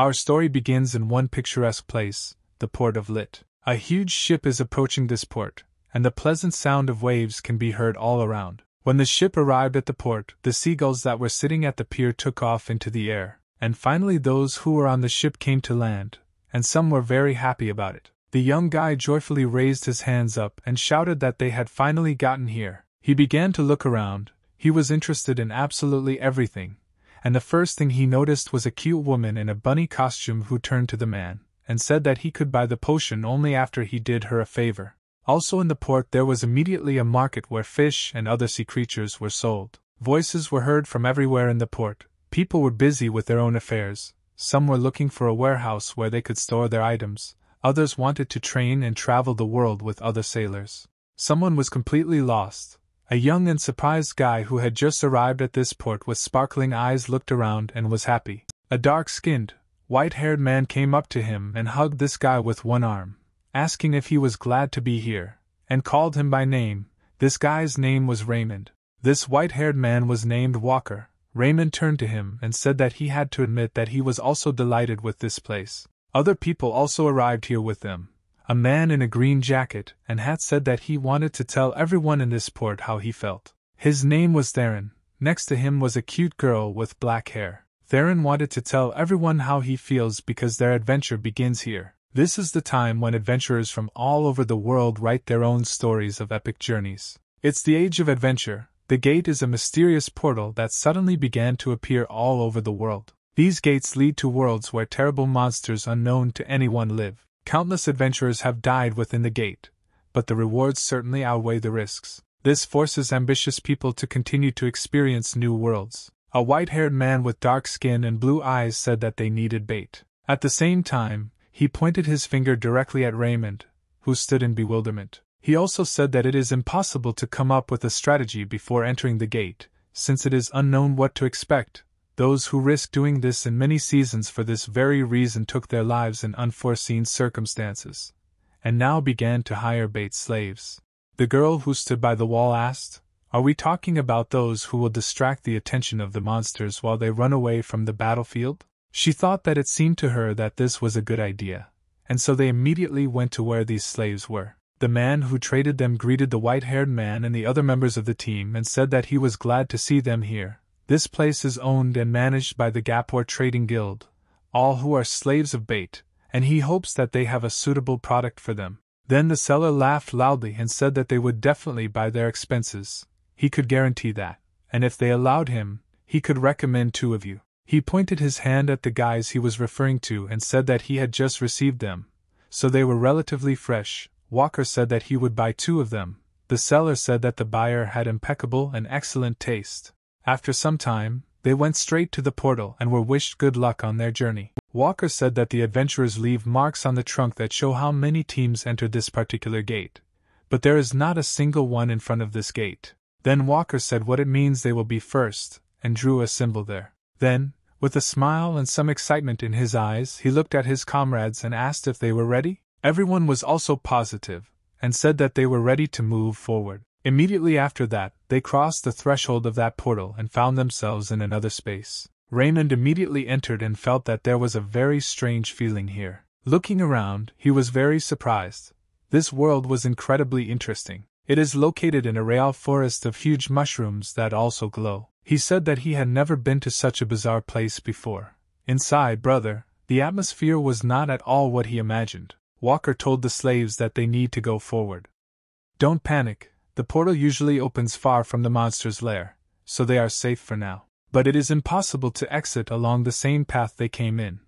Our story begins in one picturesque place, the port of Lit. A huge ship is approaching this port, and the pleasant sound of waves can be heard all around. When the ship arrived at the port, the seagulls that were sitting at the pier took off into the air, and finally those who were on the ship came to land, and some were very happy about it. The young guy joyfully raised his hands up and shouted that they had finally gotten here. He began to look around, he was interested in absolutely everything, and the first thing he noticed was a cute woman in a bunny costume who turned to the man and said that he could buy the potion only after he did her a favor. Also in the port there was immediately a market where fish and other sea creatures were sold. Voices were heard from everywhere in the port. People were busy with their own affairs. Some were looking for a warehouse where they could store their items. Others wanted to train and travel the world with other sailors. Someone was completely lost. A young and surprised guy who had just arrived at this port with sparkling eyes looked around and was happy. A dark skinned, white haired man came up to him and hugged this guy with one arm asking if he was glad to be here, and called him by name. This guy's name was Raymond. This white haired man was named Walker. Raymond turned to him and said that he had to admit that he was also delighted with this place. Other people also arrived here with them. A man in a green jacket and hat said that he wanted to tell everyone in this port how he felt. His name was Theron. Next to him was a cute girl with black hair. Theron wanted to tell everyone how he feels because their adventure begins here. This is the time when adventurers from all over the world write their own stories of epic journeys. It's the age of adventure. The gate is a mysterious portal that suddenly began to appear all over the world. These gates lead to worlds where terrible monsters unknown to anyone live. Countless adventurers have died within the gate, but the rewards certainly outweigh the risks. This forces ambitious people to continue to experience new worlds. A white haired man with dark skin and blue eyes said that they needed bait. At the same time, he pointed his finger directly at Raymond, who stood in bewilderment. He also said that it is impossible to come up with a strategy before entering the gate, since it is unknown what to expect. Those who risked doing this in many seasons for this very reason took their lives in unforeseen circumstances, and now began to hire bait slaves. The girl who stood by the wall asked, Are we talking about those who will distract the attention of the monsters while they run away from the battlefield? She thought that it seemed to her that this was a good idea, and so they immediately went to where these slaves were. The man who traded them greeted the white haired man and the other members of the team and said that he was glad to see them here. This place is owned and managed by the Gapor Trading Guild, all who are slaves of bait, and he hopes that they have a suitable product for them. Then the seller laughed loudly and said that they would definitely buy their expenses. He could guarantee that, and if they allowed him, he could recommend two of you. He pointed his hand at the guys he was referring to and said that he had just received them, so they were relatively fresh. Walker said that he would buy two of them. The seller said that the buyer had impeccable and excellent taste. After some time, they went straight to the portal and were wished good luck on their journey. Walker said that the adventurers leave marks on the trunk that show how many teams entered this particular gate, but there is not a single one in front of this gate. Then Walker said what it means they will be first, and drew a symbol there. Then, with a smile and some excitement in his eyes, he looked at his comrades and asked if they were ready. Everyone was also positive, and said that they were ready to move forward. Immediately after that, they crossed the threshold of that portal and found themselves in another space. Raymond immediately entered and felt that there was a very strange feeling here. Looking around, he was very surprised. This world was incredibly interesting. It is located in a real forest of huge mushrooms that also glow. He said that he had never been to such a bizarre place before. Inside, brother, the atmosphere was not at all what he imagined. Walker told the slaves that they need to go forward. Don't panic, the portal usually opens far from the monster's lair, so they are safe for now. But it is impossible to exit along the same path they came in.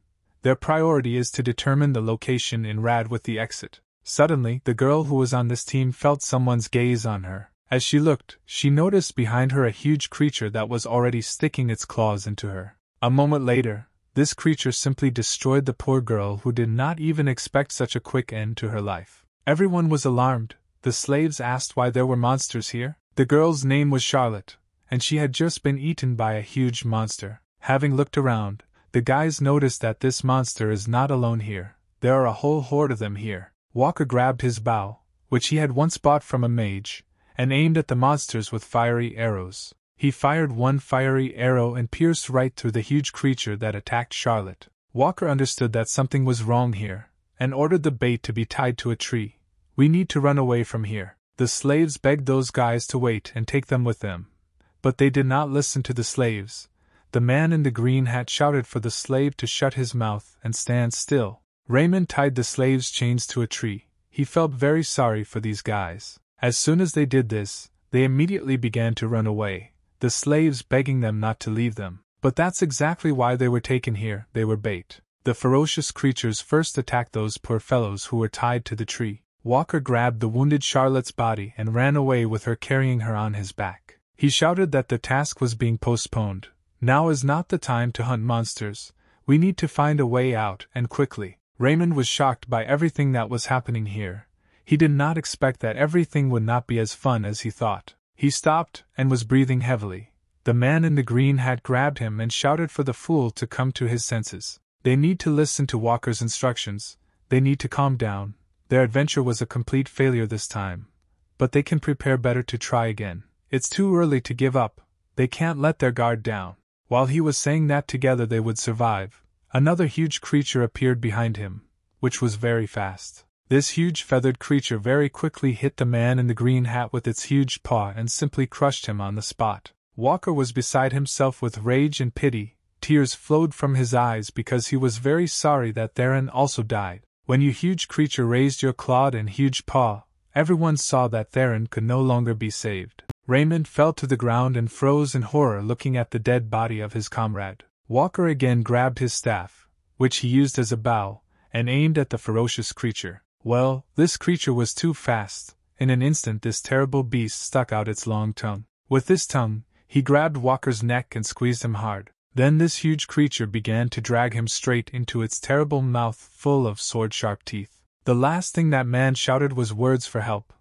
Their priority is to determine the location in Rad with the exit. Suddenly, the girl who was on this team felt someone's gaze on her. As she looked, she noticed behind her a huge creature that was already sticking its claws into her. A moment later, this creature simply destroyed the poor girl who did not even expect such a quick end to her life. Everyone was alarmed. The slaves asked why there were monsters here. The girl's name was Charlotte, and she had just been eaten by a huge monster. Having looked around, the guys noticed that this monster is not alone here. There are a whole horde of them here. Walker grabbed his bow, which he had once bought from a mage, and aimed at the monsters with fiery arrows. He fired one fiery arrow and pierced right through the huge creature that attacked Charlotte. Walker understood that something was wrong here, and ordered the bait to be tied to a tree. We need to run away from here. The slaves begged those guys to wait and take them with them. But they did not listen to the slaves. The man in the green hat shouted for the slave to shut his mouth and stand still. Raymond tied the slave's chains to a tree. He felt very sorry for these guys. As soon as they did this, they immediately began to run away, the slaves begging them not to leave them. But that's exactly why they were taken here, they were bait. The ferocious creatures first attacked those poor fellows who were tied to the tree. Walker grabbed the wounded Charlotte's body and ran away with her carrying her on his back. He shouted that the task was being postponed. Now is not the time to hunt monsters. We need to find a way out, and quickly. Raymond was shocked by everything that was happening here. He did not expect that everything would not be as fun as he thought. He stopped and was breathing heavily. The man in the green hat grabbed him and shouted for the fool to come to his senses. They need to listen to Walker's instructions, they need to calm down. Their adventure was a complete failure this time. But they can prepare better to try again. It's too early to give up, they can't let their guard down. While he was saying that together they would survive, another huge creature appeared behind him, which was very fast. This huge feathered creature very quickly hit the man in the green hat with its huge paw and simply crushed him on the spot. Walker was beside himself with rage and pity, tears flowed from his eyes because he was very sorry that Theron also died. When you huge creature raised your clawed and huge paw, everyone saw that Theron could no longer be saved. Raymond fell to the ground and froze in horror looking at the dead body of his comrade. Walker again grabbed his staff, which he used as a bow, and aimed at the ferocious creature. Well, this creature was too fast. In an instant, this terrible beast stuck out its long tongue. With this tongue, he grabbed Walker's neck and squeezed him hard. Then this huge creature began to drag him straight into its terrible mouth full of sword sharp teeth. The last thing that man shouted was words for help,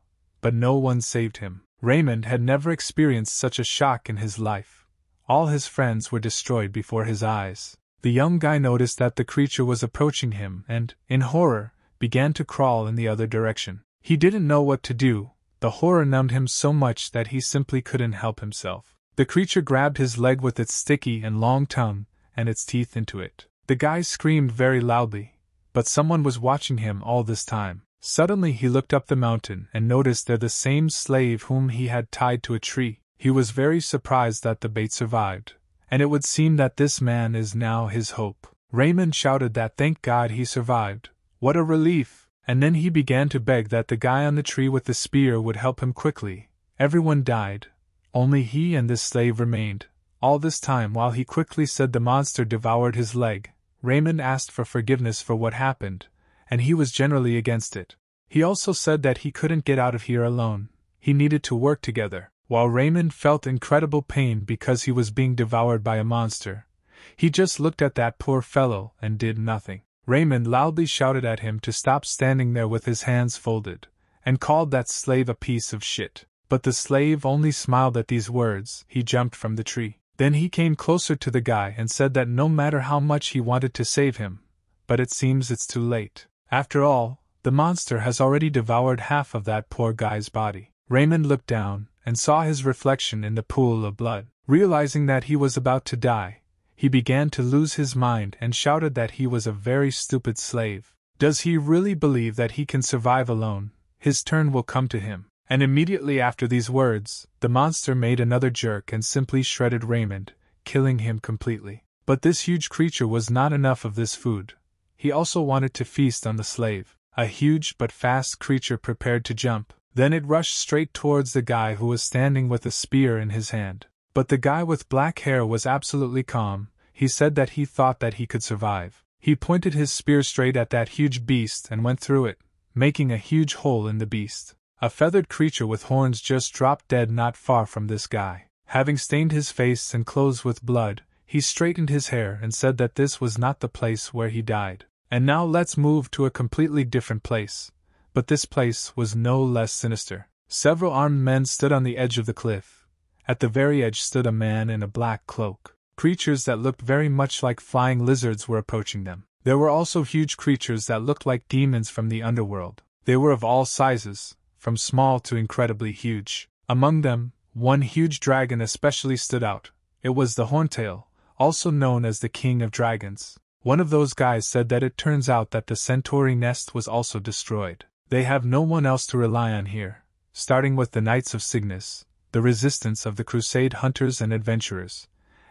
but no one saved him. Raymond had never experienced such a shock in his life. All his friends were destroyed before his eyes. The young guy noticed that the creature was approaching him and, in horror, began to crawl in the other direction. He didn't know what to do, the horror numbed him so much that he simply couldn't help himself. The creature grabbed his leg with its sticky and long tongue, and its teeth into it. The guy screamed very loudly, but someone was watching him all this time. Suddenly he looked up the mountain and noticed there the same slave whom he had tied to a tree. He was very surprised that the bait survived, and it would seem that this man is now his hope. Raymond shouted that thank God he survived. What a relief! And then he began to beg that the guy on the tree with the spear would help him quickly. Everyone died, only he and this slave remained. All this time, while he quickly said the monster devoured his leg, Raymond asked for forgiveness for what happened, and he was generally against it. He also said that he couldn't get out of here alone, he needed to work together. While Raymond felt incredible pain because he was being devoured by a monster, he just looked at that poor fellow and did nothing. Raymond loudly shouted at him to stop standing there with his hands folded, and called that slave a piece of shit. But the slave only smiled at these words. He jumped from the tree. Then he came closer to the guy and said that no matter how much he wanted to save him, but it seems it's too late. After all, the monster has already devoured half of that poor guy's body. Raymond looked down and saw his reflection in the pool of blood. Realizing that he was about to die, he began to lose his mind and shouted that he was a very stupid slave. Does he really believe that he can survive alone? His turn will come to him. And immediately after these words, the monster made another jerk and simply shredded Raymond, killing him completely. But this huge creature was not enough of this food. He also wanted to feast on the slave, a huge but fast creature prepared to jump. Then it rushed straight towards the guy who was standing with a spear in his hand. But the guy with black hair was absolutely calm, he said that he thought that he could survive. He pointed his spear straight at that huge beast and went through it, making a huge hole in the beast. A feathered creature with horns just dropped dead not far from this guy. Having stained his face and clothes with blood, he straightened his hair and said that this was not the place where he died. And now let's move to a completely different place. But this place was no less sinister. Several armed men stood on the edge of the cliff. At the very edge stood a man in a black cloak. Creatures that looked very much like flying lizards were approaching them. There were also huge creatures that looked like demons from the underworld. They were of all sizes, from small to incredibly huge. Among them, one huge dragon especially stood out. It was the Horntail, also known as the King of Dragons. One of those guys said that it turns out that the Centauri nest was also destroyed. They have no one else to rely on here, starting with the Knights of Cygnus, the resistance of the Crusade hunters and adventurers,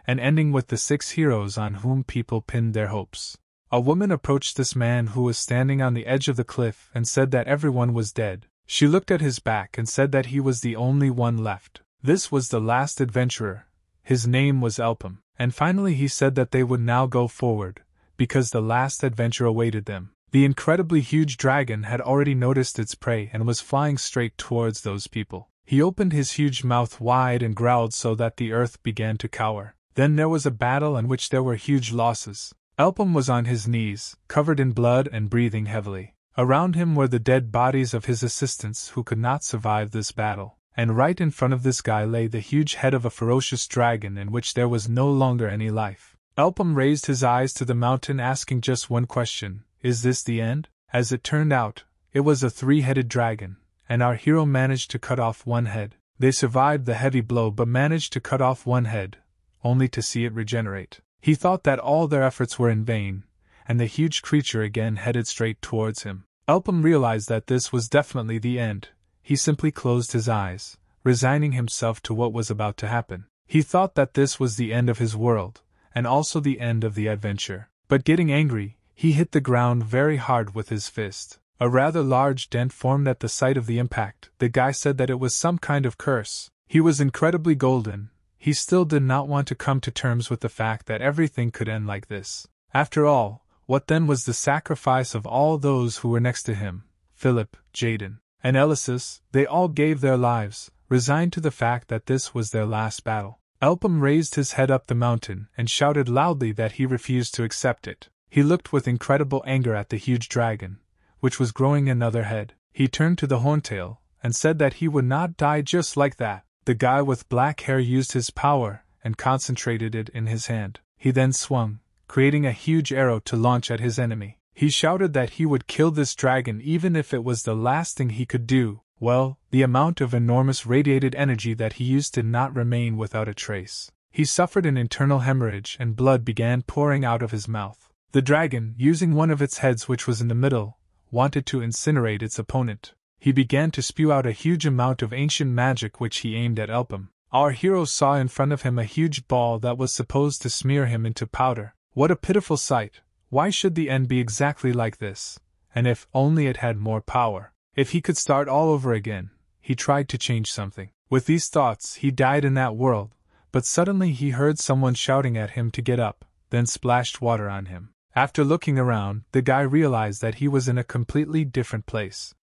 and ending with the six heroes on whom people pinned their hopes. A woman approached this man who was standing on the edge of the cliff and said that everyone was dead. She looked at his back and said that he was the only one left. This was the last adventurer. His name was Elpham, and finally he said that they would now go forward, because the last adventure awaited them. The incredibly huge dragon had already noticed its prey and was flying straight towards those people. He opened his huge mouth wide and growled so that the earth began to cower. Then there was a battle in which there were huge losses. Elpham was on his knees, covered in blood and breathing heavily. Around him were the dead bodies of his assistants who could not survive this battle, and right in front of this guy lay the huge head of a ferocious dragon in which there was no longer any life. Elpham raised his eyes to the mountain, asking just one question Is this the end? As it turned out, it was a three headed dragon, and our hero managed to cut off one head. They survived the heavy blow but managed to cut off one head, only to see it regenerate. He thought that all their efforts were in vain, and the huge creature again headed straight towards him. Elpham realized that this was definitely the end. He simply closed his eyes, resigning himself to what was about to happen. He thought that this was the end of his world, and also the end of the adventure. But getting angry, he hit the ground very hard with his fist. A rather large dent formed at the site of the impact. The guy said that it was some kind of curse. He was incredibly golden. He still did not want to come to terms with the fact that everything could end like this. After all, what then was the sacrifice of all those who were next to him? Philip, Jaden, and Elysus, they all gave their lives, resigned to the fact that this was their last battle. Elpham raised his head up the mountain and shouted loudly that he refused to accept it. He looked with incredible anger at the huge dragon, which was growing another head. He turned to the horntail and said that he would not die just like that. The guy with black hair used his power and concentrated it in his hand. He then swung, creating a huge arrow to launch at his enemy. He shouted that he would kill this dragon even if it was the last thing he could do, well, the amount of enormous radiated energy that he used did not remain without a trace. He suffered an internal hemorrhage and blood began pouring out of his mouth. The dragon, using one of its heads which was in the middle, wanted to incinerate its opponent. He began to spew out a huge amount of ancient magic which he aimed at Elpham. Our hero saw in front of him a huge ball that was supposed to smear him into powder. What a pitiful sight! Why should the end be exactly like this? And if only it had more power. If he could start all over again, he tried to change something. With these thoughts, he died in that world, but suddenly he heard someone shouting at him to get up, then splashed water on him. After looking around, the guy realized that he was in a completely different place.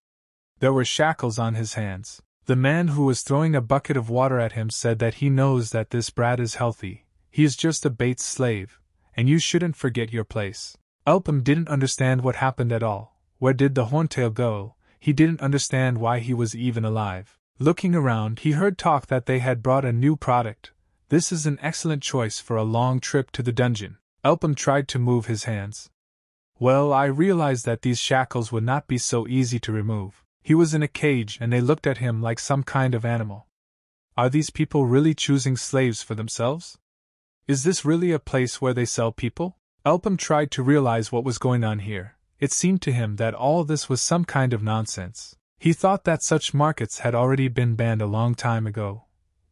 There were shackles on his hands. The man who was throwing a bucket of water at him said that he knows that this brat is healthy. He is just a Bates slave, and you shouldn't forget your place. Elpham didn't understand what happened at all. Where did the horntail go? he didn't understand why he was even alive. Looking around, he heard talk that they had brought a new product. This is an excellent choice for a long trip to the dungeon. Elpham tried to move his hands. Well, I realized that these shackles would not be so easy to remove. He was in a cage and they looked at him like some kind of animal. Are these people really choosing slaves for themselves? Is this really a place where they sell people? Elpham tried to realize what was going on here. It seemed to him that all this was some kind of nonsense. He thought that such markets had already been banned a long time ago.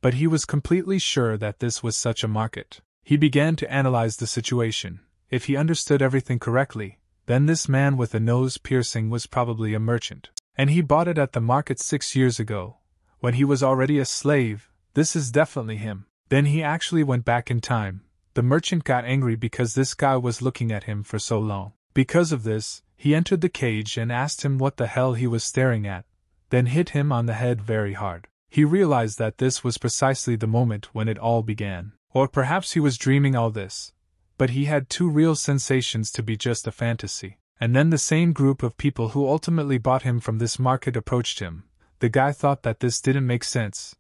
But he was completely sure that this was such a market. He began to analyze the situation. If he understood everything correctly, then this man with the nose piercing was probably a merchant. And he bought it at the market six years ago, when he was already a slave. This is definitely him. Then he actually went back in time. The merchant got angry because this guy was looking at him for so long. Because of this, he entered the cage and asked him what the hell he was staring at, then hit him on the head very hard. He realized that this was precisely the moment when it all began. Or perhaps he was dreaming all this. But he had too real sensations to be just a fantasy. And then the same group of people who ultimately bought him from this market approached him. The guy thought that this didn't make sense.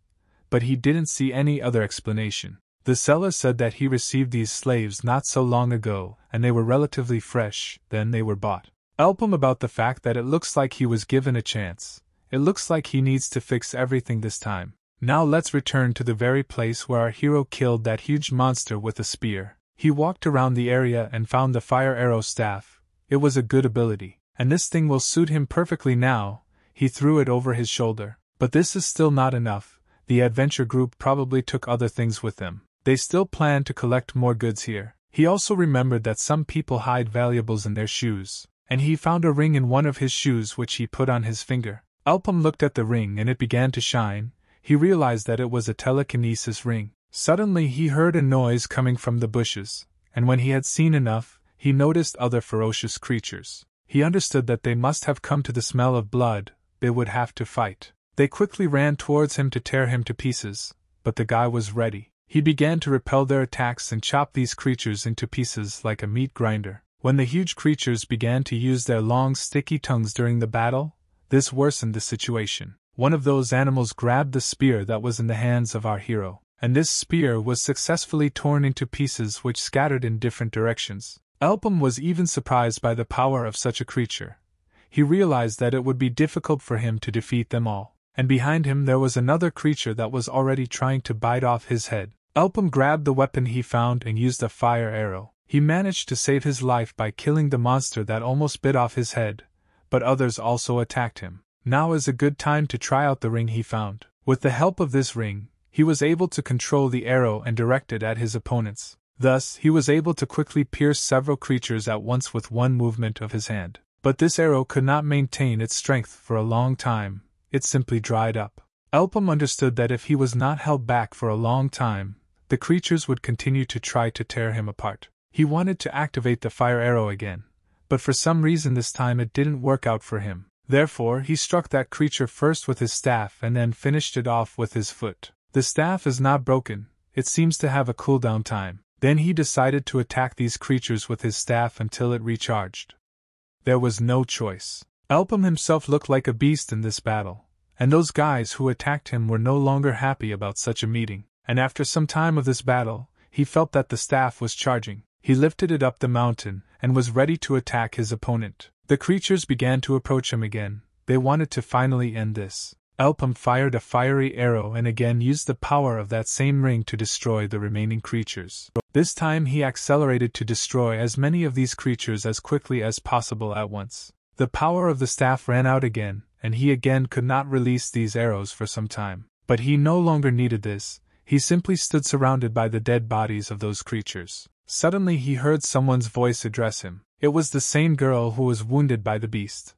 But he didn't see any other explanation. The seller said that he received these slaves not so long ago, and they were relatively fresh, then they were bought. Elpham about the fact that it looks like he was given a chance. It looks like he needs to fix everything this time. Now let's return to the very place where our hero killed that huge monster with a spear. He walked around the area and found the fire arrow staff. It was a good ability, and this thing will suit him perfectly now. He threw it over his shoulder. But this is still not enough. The adventure group probably took other things with them. They still plan to collect more goods here. He also remembered that some people hide valuables in their shoes, and he found a ring in one of his shoes which he put on his finger. Elpham looked at the ring and it began to shine. He realized that it was a telekinesis ring. Suddenly he heard a noise coming from the bushes, and when he had seen enough, he noticed other ferocious creatures. He understood that they must have come to the smell of blood, they would have to fight. They quickly ran towards him to tear him to pieces, but the guy was ready. He began to repel their attacks and chop these creatures into pieces like a meat grinder. When the huge creatures began to use their long, sticky tongues during the battle, this worsened the situation. One of those animals grabbed the spear that was in the hands of our hero, and this spear was successfully torn into pieces which scattered in different directions. Elpham was even surprised by the power of such a creature. He realized that it would be difficult for him to defeat them all and behind him there was another creature that was already trying to bite off his head. Elpham grabbed the weapon he found and used a fire arrow. He managed to save his life by killing the monster that almost bit off his head, but others also attacked him. Now is a good time to try out the ring he found. With the help of this ring, he was able to control the arrow and direct it at his opponents. Thus, he was able to quickly pierce several creatures at once with one movement of his hand. But this arrow could not maintain its strength for a long time, it simply dried up. Elpham understood that if he was not held back for a long time, the creatures would continue to try to tear him apart. He wanted to activate the fire arrow again, but for some reason this time it didn't work out for him. Therefore, he struck that creature first with his staff and then finished it off with his foot. The staff is not broken, it seems to have a cooldown time. Then he decided to attack these creatures with his staff until it recharged. There was no choice. Elpham himself looked like a beast in this battle, and those guys who attacked him were no longer happy about such a meeting, and after some time of this battle, he felt that the staff was charging. He lifted it up the mountain and was ready to attack his opponent. The creatures began to approach him again, they wanted to finally end this. Elpham fired a fiery arrow and again used the power of that same ring to destroy the remaining creatures. This time he accelerated to destroy as many of these creatures as quickly as possible at once. The power of the staff ran out again, and he again could not release these arrows for some time. But he no longer needed this, he simply stood surrounded by the dead bodies of those creatures. Suddenly he heard someone's voice address him. It was the same girl who was wounded by the beast.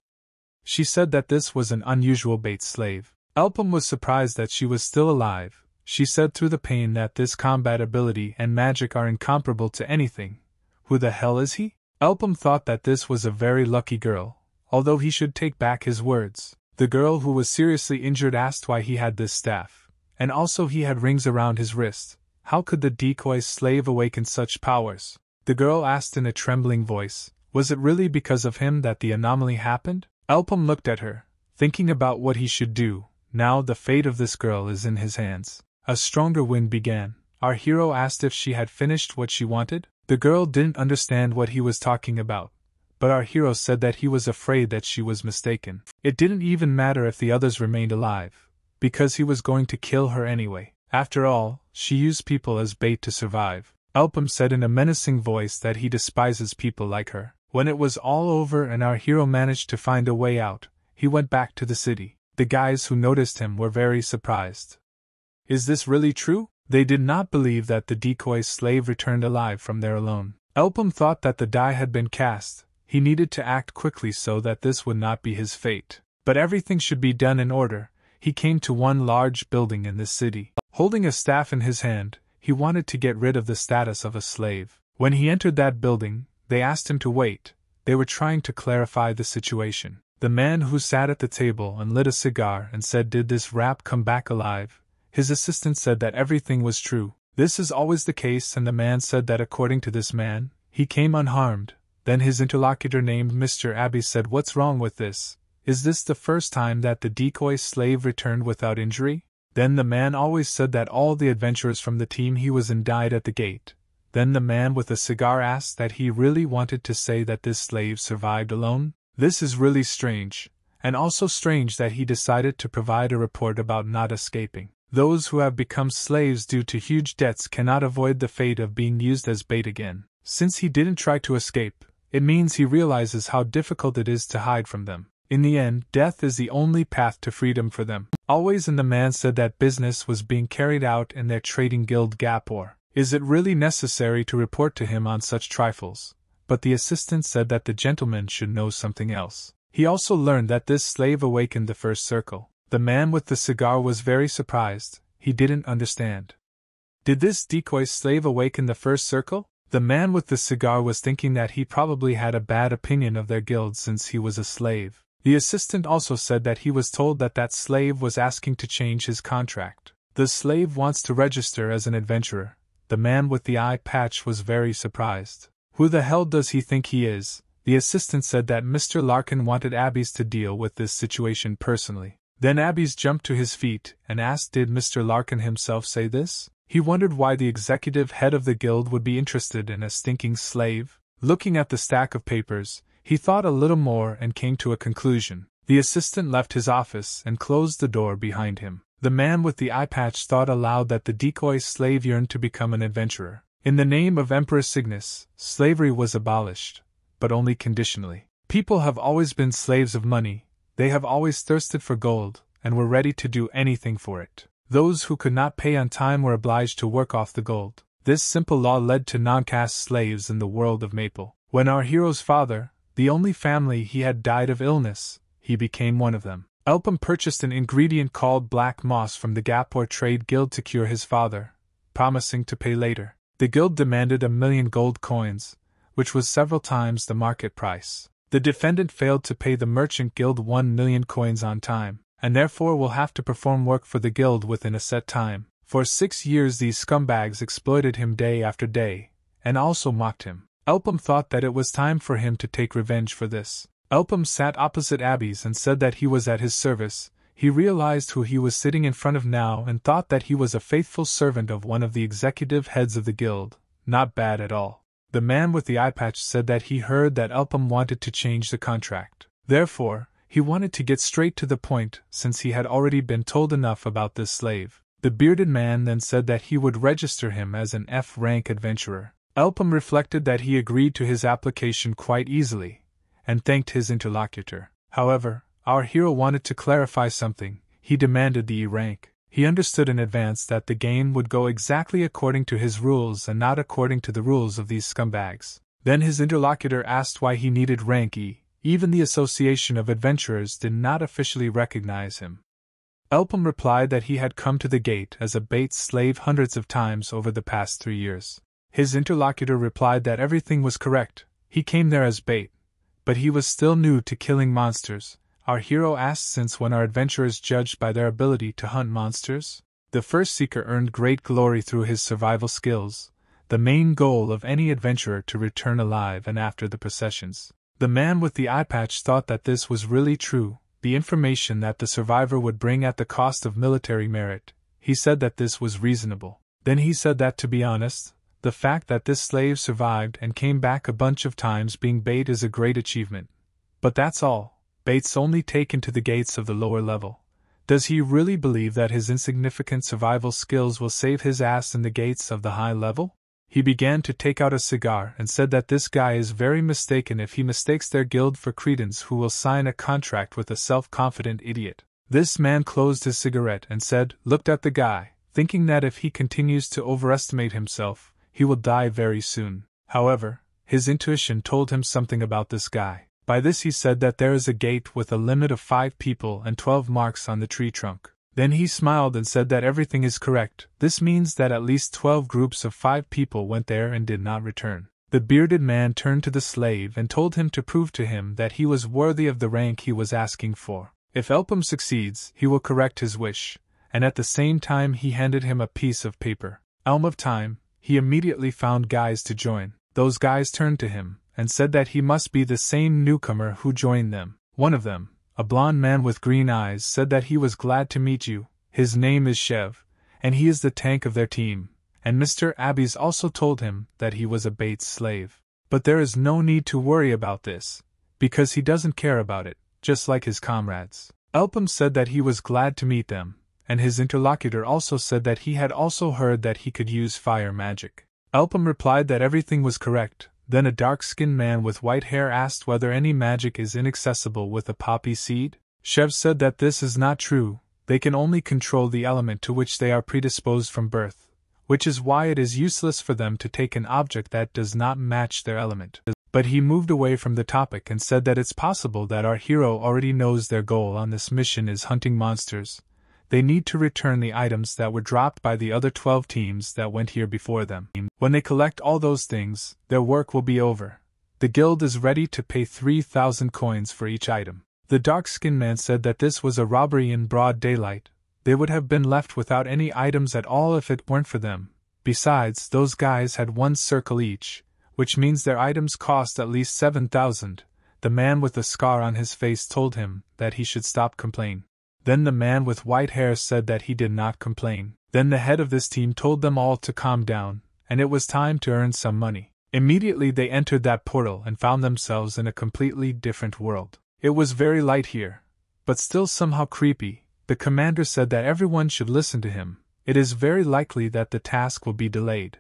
She said that this was an unusual bait slave. Elpham was surprised that she was still alive. She said through the pain that this combat ability and magic are incomparable to anything. Who the hell is he? Elpham thought that this was a very lucky girl, although he should take back his words. The girl who was seriously injured asked why he had this staff, and also he had rings around his wrist. How could the decoy slave awaken such powers? The girl asked in a trembling voice, Was it really because of him that the anomaly happened? Elpham looked at her, thinking about what he should do. Now the fate of this girl is in his hands. A stronger wind began. Our hero asked if she had finished what she wanted. The girl didn't understand what he was talking about, but our hero said that he was afraid that she was mistaken. It didn't even matter if the others remained alive, because he was going to kill her anyway. After all, she used people as bait to survive. Elpham said in a menacing voice that he despises people like her. When it was all over and our hero managed to find a way out, he went back to the city. The guys who noticed him were very surprised. Is this really true? They did not believe that the decoy slave returned alive from there alone. Elpham thought that the die had been cast, he needed to act quickly so that this would not be his fate. But everything should be done in order. He came to one large building in this city. Holding a staff in his hand, he wanted to get rid of the status of a slave. When he entered that building, they asked him to wait. They were trying to clarify the situation. The man who sat at the table and lit a cigar and said, Did this rap come back alive? His assistant said that everything was true. This is always the case, and the man said that according to this man, he came unharmed, then his interlocutor named Mr. Abbey said, What's wrong with this? Is this the first time that the decoy slave returned without injury? Then the man always said that all the adventurers from the team he was in died at the gate. Then the man with the cigar asked that he really wanted to say that this slave survived alone? This is really strange, and also strange that he decided to provide a report about not escaping. Those who have become slaves due to huge debts cannot avoid the fate of being used as bait again. Since he didn't try to escape, it means he realizes how difficult it is to hide from them. In the end, death is the only path to freedom for them. Always and the man said that business was being carried out in their trading guild Gapor. Is it really necessary to report to him on such trifles? But the assistant said that the gentleman should know something else. He also learned that this slave awakened the first circle. The man with the cigar was very surprised, he didn't understand. Did this decoy slave awaken the first circle? The man with the cigar was thinking that he probably had a bad opinion of their guild since he was a slave. The assistant also said that he was told that that slave was asking to change his contract. The slave wants to register as an adventurer. The man with the eye patch was very surprised. Who the hell does he think he is? The assistant said that Mr. Larkin wanted Abby's to deal with this situation personally. Then Abby's jumped to his feet and asked Did Mr. Larkin himself say this? He wondered why the executive head of the guild would be interested in a stinking slave. Looking at the stack of papers, he thought a little more and came to a conclusion. The assistant left his office and closed the door behind him. The man with the eye patch thought aloud that the decoy slave yearned to become an adventurer. In the name of Emperor Cygnus, slavery was abolished, but only conditionally. People have always been slaves of money, they have always thirsted for gold, and were ready to do anything for it. Those who could not pay on time were obliged to work off the gold. This simple law led to non caste slaves in the world of Maple. When our hero's father, the only family he had, died of illness, he became one of them. Elpham purchased an ingredient called black moss from the Gapor Trade Guild to cure his father, promising to pay later. The guild demanded a million gold coins, which was several times the market price. The defendant failed to pay the Merchant Guild 1 million coins on time, and therefore will have to perform work for the Guild within a set time. For six years, these scumbags exploited him day after day, and also mocked him. Elpham thought that it was time for him to take revenge for this. Elpham sat opposite Abby's and said that he was at his service. He realized who he was sitting in front of now and thought that he was a faithful servant of one of the executive heads of the guild. Not bad at all. The man with the eye patch said that he heard that Elpham wanted to change the contract. Therefore, he wanted to get straight to the point, since he had already been told enough about this slave. The bearded man then said that he would register him as an F rank adventurer. Elpham reflected that he agreed to his application quite easily, and thanked his interlocutor. However, our hero wanted to clarify something, he demanded the E rank. He understood in advance that the game would go exactly according to his rules and not according to the rules of these scumbags. Then his interlocutor asked why he needed rank E. Even the Association of Adventurers did not officially recognize him. Elpham replied that he had come to the gate as a bait slave hundreds of times over the past three years. His interlocutor replied that everything was correct, he came there as bait, but he was still new to killing monsters, our hero asked since when are adventurers judged by their ability to hunt monsters? The first seeker earned great glory through his survival skills, the main goal of any adventurer to return alive and after the processions. The man with the eye patch thought that this was really true, the information that the survivor would bring at the cost of military merit. He said that this was reasonable. Then he said that to be honest, the fact that this slave survived and came back a bunch of times being bait is a great achievement. But that's all baits only taken to the gates of the lower level. Does he really believe that his insignificant survival skills will save his ass in the gates of the high level? He began to take out a cigar and said that this guy is very mistaken if he mistakes their guild for credence who will sign a contract with a self confident idiot. This man closed his cigarette and said, looked at the guy, thinking that if he continues to overestimate himself, he will die very soon. However, his intuition told him something about this guy. By this he said that there is a gate with a limit of five people and twelve marks on the tree trunk. Then he smiled and said that everything is correct. This means that at least twelve groups of five people went there and did not return. The bearded man turned to the slave and told him to prove to him that he was worthy of the rank he was asking for. If Elpham succeeds, he will correct his wish, and at the same time he handed him a piece of paper. Elm of Time, he immediately found guys to join. Those guys turned to him, and said that he must be the same newcomer who joined them. One of them, a blond man with green eyes, said that he was glad to meet you. His name is Chev, and he is the tank of their team. And Mr. Abbeys also told him that he was a Bates slave. But there is no need to worry about this, because he doesn't care about it, just like his comrades. Elpham said that he was glad to meet them, and his interlocutor also said that he had also heard that he could use fire magic. Elpham replied that everything was correct, then a dark skinned man with white hair asked whether any magic is inaccessible with a poppy seed. Shev said that this is not true, they can only control the element to which they are predisposed from birth, which is why it is useless for them to take an object that does not match their element. But he moved away from the topic and said that it's possible that our hero already knows their goal on this mission is hunting monsters. They need to return the items that were dropped by the other 12 teams that went here before them. When they collect all those things, their work will be over. The guild is ready to pay 3,000 coins for each item. The dark skinned man said that this was a robbery in broad daylight. They would have been left without any items at all if it weren't for them. Besides, those guys had one circle each, which means their items cost at least 7,000. The man with the scar on his face told him that he should stop complaining. Then the man with white hair said that he did not complain. Then the head of this team told them all to calm down, and it was time to earn some money. Immediately they entered that portal and found themselves in a completely different world. It was very light here, but still somehow creepy. The commander said that everyone should listen to him. It is very likely that the task will be delayed.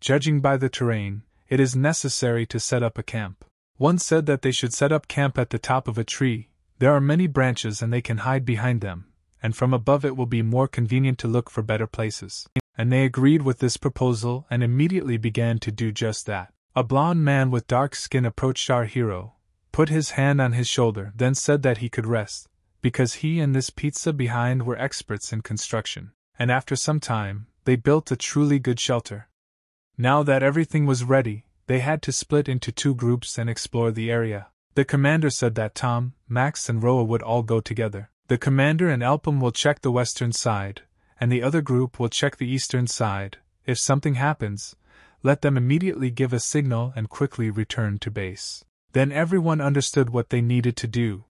Judging by the terrain, it is necessary to set up a camp. One said that they should set up camp at the top of a tree. There are many branches and they can hide behind them, and from above it will be more convenient to look for better places. And they agreed with this proposal and immediately began to do just that. A blond man with dark skin approached our hero, put his hand on his shoulder, then said that he could rest, because he and this pizza behind were experts in construction, and after some time, they built a truly good shelter. Now that everything was ready, they had to split into two groups and explore the area. The commander said that Tom, Max, and Roa would all go together. The commander and Elpham will check the western side, and the other group will check the eastern side. If something happens, let them immediately give a signal and quickly return to base. Then everyone understood what they needed to do.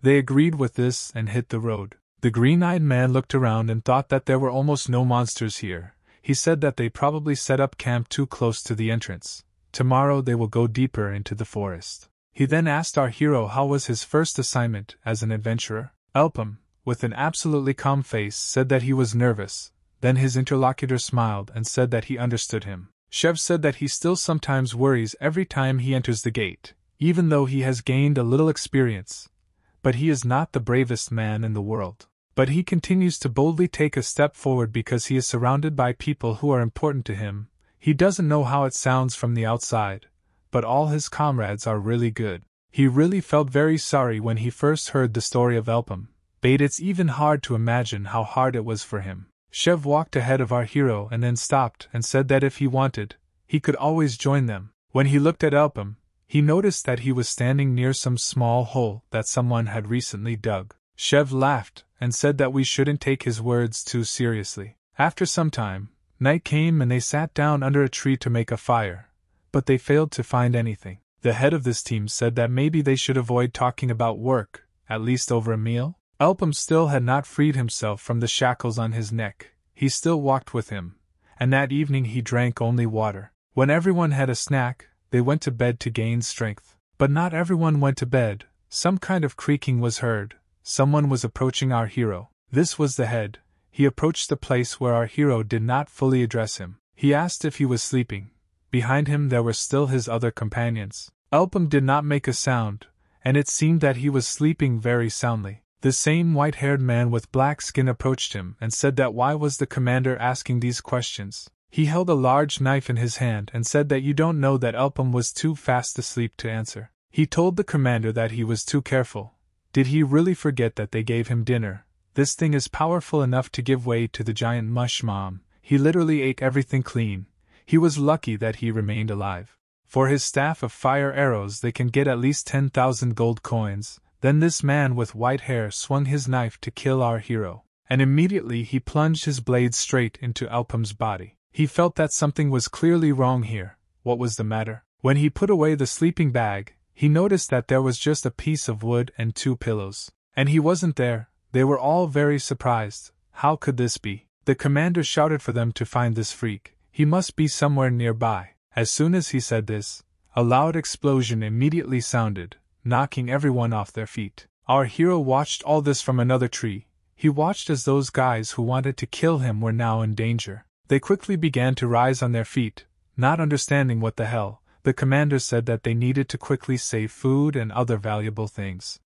They agreed with this and hit the road. The green eyed man looked around and thought that there were almost no monsters here. He said that they probably set up camp too close to the entrance. Tomorrow they will go deeper into the forest. He then asked our hero how was his first assignment as an adventurer. Elpham, with an absolutely calm face, said that he was nervous. Then his interlocutor smiled and said that he understood him. Shev said that he still sometimes worries every time he enters the gate even though he has gained a little experience. But he is not the bravest man in the world. But he continues to boldly take a step forward because he is surrounded by people who are important to him. He doesn't know how it sounds from the outside, but all his comrades are really good. He really felt very sorry when he first heard the story of Elpham, but it's even hard to imagine how hard it was for him. Shev walked ahead of our hero and then stopped and said that if he wanted, he could always join them. When he looked at Elpham, he noticed that he was standing near some small hole that someone had recently dug. Shev laughed and said that we shouldn't take his words too seriously. After some time, night came and they sat down under a tree to make a fire, but they failed to find anything. The head of this team said that maybe they should avoid talking about work, at least over a meal. Elpham still had not freed himself from the shackles on his neck. He still walked with him, and that evening he drank only water. When everyone had a snack, they went to bed to gain strength. But not everyone went to bed. Some kind of creaking was heard. Someone was approaching our hero. This was the head. He approached the place where our hero did not fully address him. He asked if he was sleeping. Behind him there were still his other companions. Elpham did not make a sound, and it seemed that he was sleeping very soundly. The same white haired man with black skin approached him and said that why was the commander asking these questions? He held a large knife in his hand and said that you don't know that Elpham was too fast asleep to answer. He told the commander that he was too careful. Did he really forget that they gave him dinner? This thing is powerful enough to give way to the giant Mushmom. He literally ate everything clean. He was lucky that he remained alive. For his staff of fire arrows, they can get at least 10,000 gold coins. Then this man with white hair swung his knife to kill our hero, and immediately he plunged his blade straight into Elpham's body. He felt that something was clearly wrong here. What was the matter? When he put away the sleeping bag, he noticed that there was just a piece of wood and two pillows. And he wasn't there. They were all very surprised. How could this be? The commander shouted for them to find this freak. He must be somewhere nearby. As soon as he said this, a loud explosion immediately sounded, knocking everyone off their feet. Our hero watched all this from another tree. He watched as those guys who wanted to kill him were now in danger. They quickly began to rise on their feet, not understanding what the hell. The commander said that they needed to quickly save food and other valuable things.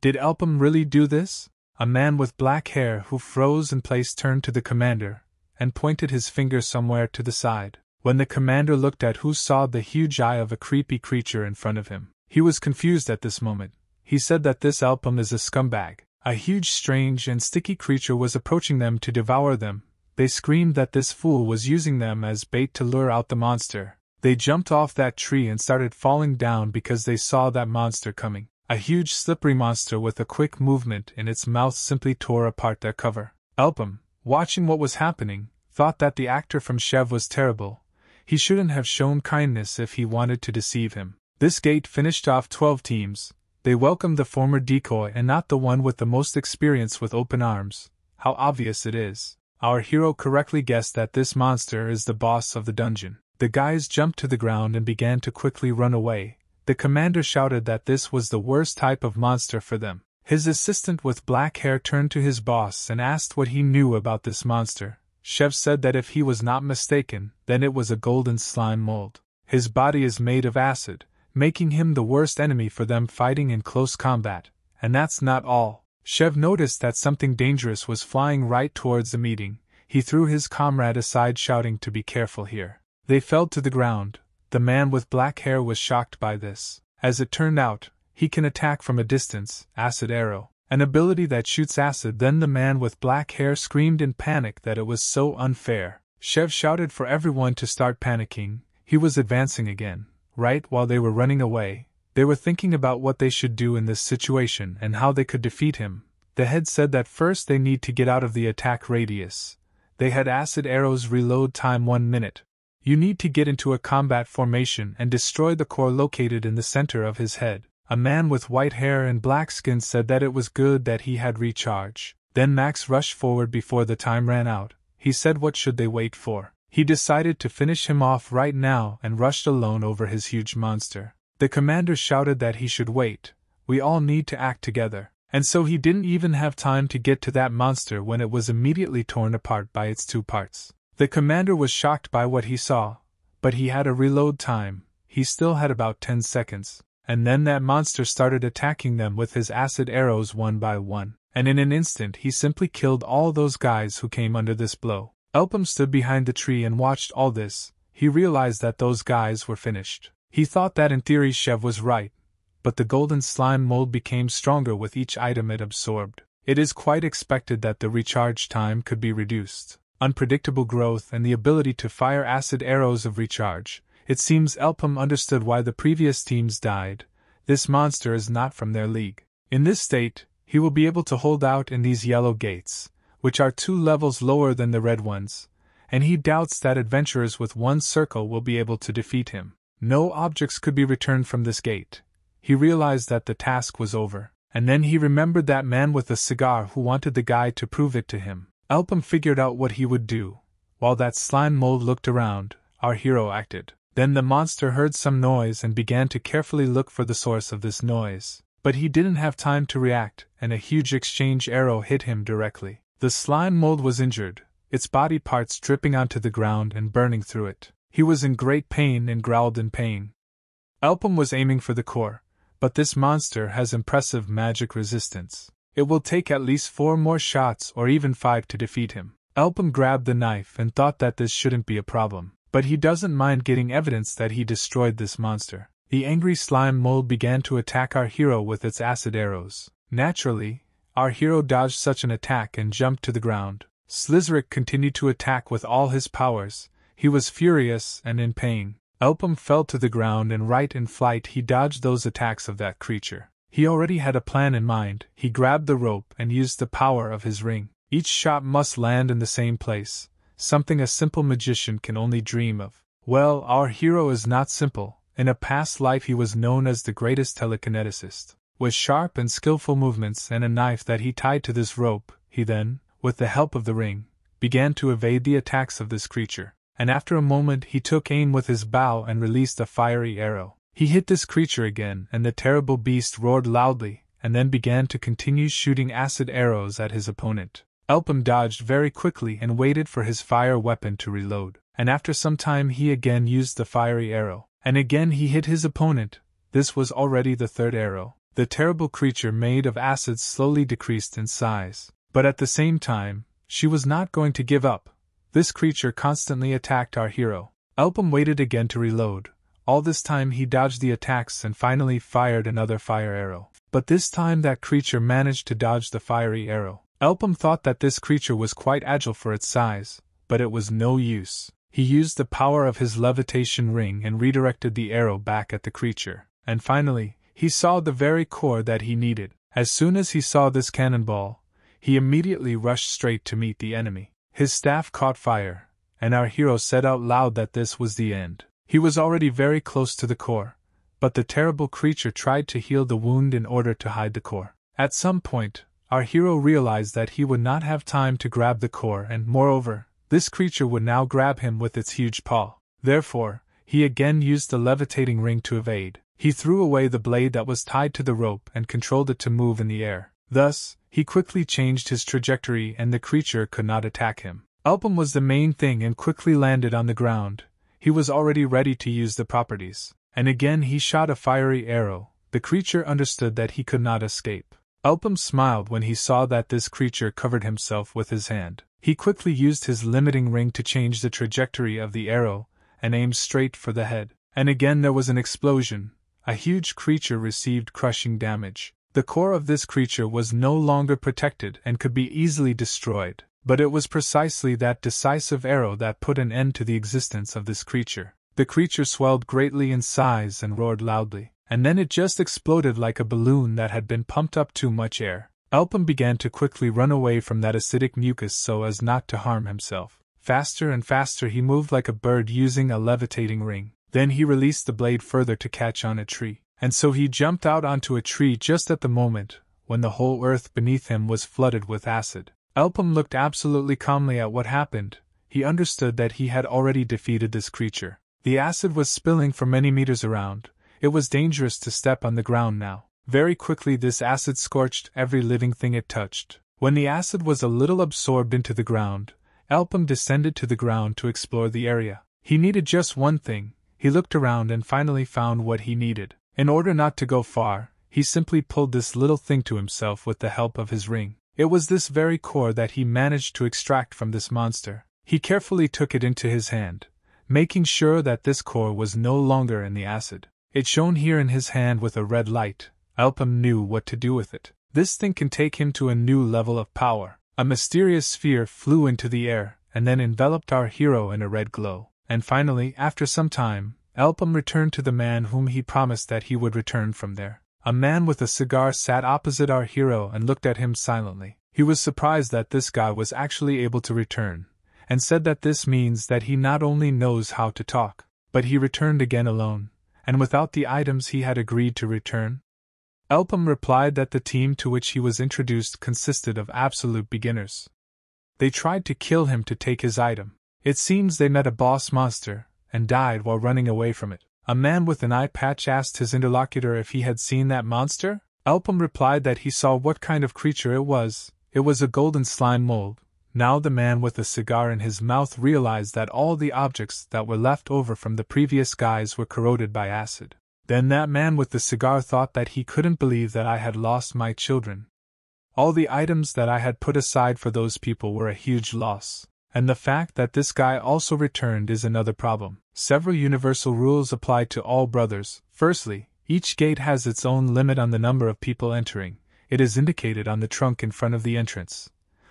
Did Elpham really do this? A man with black hair who froze in place turned to the commander and pointed his finger somewhere to the side. When the commander looked at who saw the huge eye of a creepy creature in front of him, he was confused at this moment. He said that this Elpham is a scumbag. A huge, strange, and sticky creature was approaching them to devour them. They screamed that this fool was using them as bait to lure out the monster. They jumped off that tree and started falling down because they saw that monster coming. A huge, slippery monster with a quick movement in its mouth simply tore apart their cover. Elpham, watching what was happening, thought that the actor from Chev was terrible. He shouldn't have shown kindness if he wanted to deceive him. This gate finished off 12 teams, they welcomed the former decoy and not the one with the most experience with open arms. How obvious it is. Our hero correctly guessed that this monster is the boss of the dungeon. The guys jumped to the ground and began to quickly run away. The commander shouted that this was the worst type of monster for them. His assistant with black hair turned to his boss and asked what he knew about this monster. Chev said that if he was not mistaken, then it was a golden slime mold. His body is made of acid, making him the worst enemy for them fighting in close combat. And that's not all. Chev noticed that something dangerous was flying right towards the meeting. He threw his comrade aside, shouting to be careful here. They fell to the ground. The man with black hair was shocked by this. As it turned out, he can attack from a distance, acid arrow, an ability that shoots acid. Then the man with black hair screamed in panic that it was so unfair. Chev shouted for everyone to start panicking. He was advancing again right while they were running away, they were thinking about what they should do in this situation and how they could defeat him. The head said that first they need to get out of the attack radius. They had acid arrows reload time one minute. You need to get into a combat formation and destroy the core located in the center of his head. A man with white hair and black skin said that it was good that he had recharge. Then Max rushed forward before the time ran out. He said, What should they wait for? He decided to finish him off right now and rushed alone over his huge monster. The commander shouted that he should wait. We all need to act together. And so he didn't even have time to get to that monster when it was immediately torn apart by its two parts. The commander was shocked by what he saw, but he had a reload time. He still had about 10 seconds. And then that monster started attacking them with his acid arrows one by one. And in an instant, he simply killed all those guys who came under this blow. Elpham stood behind the tree and watched all this. He realized that those guys were finished. He thought that in theory Chev was right, but the golden slime mold became stronger with each item it absorbed. It is quite expected that the recharge time could be reduced. Unpredictable growth and the ability to fire acid arrows of recharge. It seems Elpham understood why the previous teams died. This monster is not from their league. In this state, he will be able to hold out in these yellow gates which are two levels lower than the red ones, and he doubts that adventurers with one circle will be able to defeat him. No objects could be returned from this gate. He realized that the task was over, and then he remembered that man with the cigar who wanted the guy to prove it to him. Elpham figured out what he would do. While that slime mold looked around, our hero acted. Then the monster heard some noise and began to carefully look for the source of this noise. But he didn't have time to react, and a huge exchange arrow hit him directly. The slime mold was injured, its body parts dripping onto the ground and burning through it. He was in great pain and growled in pain. Elpham was aiming for the core, but this monster has impressive magic resistance. It will take at least four more shots or even five to defeat him. Elpham grabbed the knife and thought that this shouldn't be a problem, but he doesn't mind getting evidence that he destroyed this monster. The angry slime mold began to attack our hero with its acid arrows. Naturally, our hero dodged such an attack and jumped to the ground. Slytherik continued to attack with all his powers. He was furious and in pain. Elpham fell to the ground and right in flight he dodged those attacks of that creature. He already had a plan in mind. He grabbed the rope and used the power of his ring. Each shot must land in the same place, something a simple magician can only dream of. Well, our hero is not simple. In a past life, he was known as the greatest telekineticist. With sharp and skillful movements and a knife that he tied to this rope, he then, with the help of the ring, began to evade the attacks of this creature. And after a moment, he took aim with his bow and released a fiery arrow. He hit this creature again, and the terrible beast roared loudly, and then began to continue shooting acid arrows at his opponent. Elpham dodged very quickly and waited for his fire weapon to reload, and after some time he again used the fiery arrow, and again he hit his opponent. This was already the third arrow. The terrible creature made of acid slowly decreased in size, but at the same time, she was not going to give up. This creature constantly attacked our hero. Elpham waited again to reload. All this time he dodged the attacks and finally fired another fire arrow. But this time that creature managed to dodge the fiery arrow. Elpham thought that this creature was quite agile for its size, but it was no use. He used the power of his levitation ring and redirected the arrow back at the creature. And finally, he saw the very core that he needed. As soon as he saw this cannonball, he immediately rushed straight to meet the enemy. His staff caught fire, and our hero said out loud that this was the end. He was already very close to the core, but the terrible creature tried to heal the wound in order to hide the core. At some point, our hero realized that he would not have time to grab the core, and moreover, this creature would now grab him with its huge paw. Therefore, he again used the levitating ring to evade. He threw away the blade that was tied to the rope and controlled it to move in the air. Thus, he quickly changed his trajectory and the creature could not attack him. Elpham was the main thing and quickly landed on the ground. He was already ready to use the properties. And again he shot a fiery arrow. The creature understood that he could not escape. Elpham smiled when he saw that this creature covered himself with his hand. He quickly used his limiting ring to change the trajectory of the arrow and aimed straight for the head. And again there was an explosion, a huge creature received crushing damage. The core of this creature was no longer protected and could be easily destroyed, but it was precisely that decisive arrow that put an end to the existence of this creature. The creature swelled greatly in size and roared loudly, and then it just exploded like a balloon that had been pumped up too much air. Elpham began to quickly run away from that acidic mucus so as not to harm himself. Faster and faster he moved like a bird using a levitating ring. Then he released the blade further to catch on a tree, and so he jumped out onto a tree just at the moment when the whole earth beneath him was flooded with acid. Elpham looked absolutely calmly at what happened. He understood that he had already defeated this creature. The acid was spilling for many meters around. It was dangerous to step on the ground now. Very quickly, this acid scorched every living thing it touched. When the acid was a little absorbed into the ground, Elpham descended to the ground to explore the area. He needed just one thing he looked around and finally found what he needed. In order not to go far, he simply pulled this little thing to himself with the help of his ring. It was this very core that he managed to extract from this monster. He carefully took it into his hand, making sure that this core was no longer in the acid. It shone here in his hand with a red light. Elpham knew what to do with it. This thing can take him to a new level of power. A mysterious sphere flew into the air and then enveloped our hero in a red glow. And finally, after some time, Elpham returned to the man whom he promised that he would return from there. A man with a cigar sat opposite our hero and looked at him silently. He was surprised that this guy was actually able to return, and said that this means that he not only knows how to talk, but he returned again alone, and without the items he had agreed to return. Elpham replied that the team to which he was introduced consisted of absolute beginners. They tried to kill him to take his item, it seems they met a boss monster, and died while running away from it. A man with an eye patch asked his interlocutor if he had seen that monster. Elpham replied that he saw what kind of creature it was. It was a golden slime mold. Now the man with the cigar in his mouth realized that all the objects that were left over from the previous guys were corroded by acid. Then that man with the cigar thought that he couldn't believe that I had lost my children. All the items that I had put aside for those people were a huge loss. And the fact that this guy also returned is another problem. Several universal rules apply to all brothers. Firstly, each gate has its own limit on the number of people entering. It is indicated on the trunk in front of the entrance.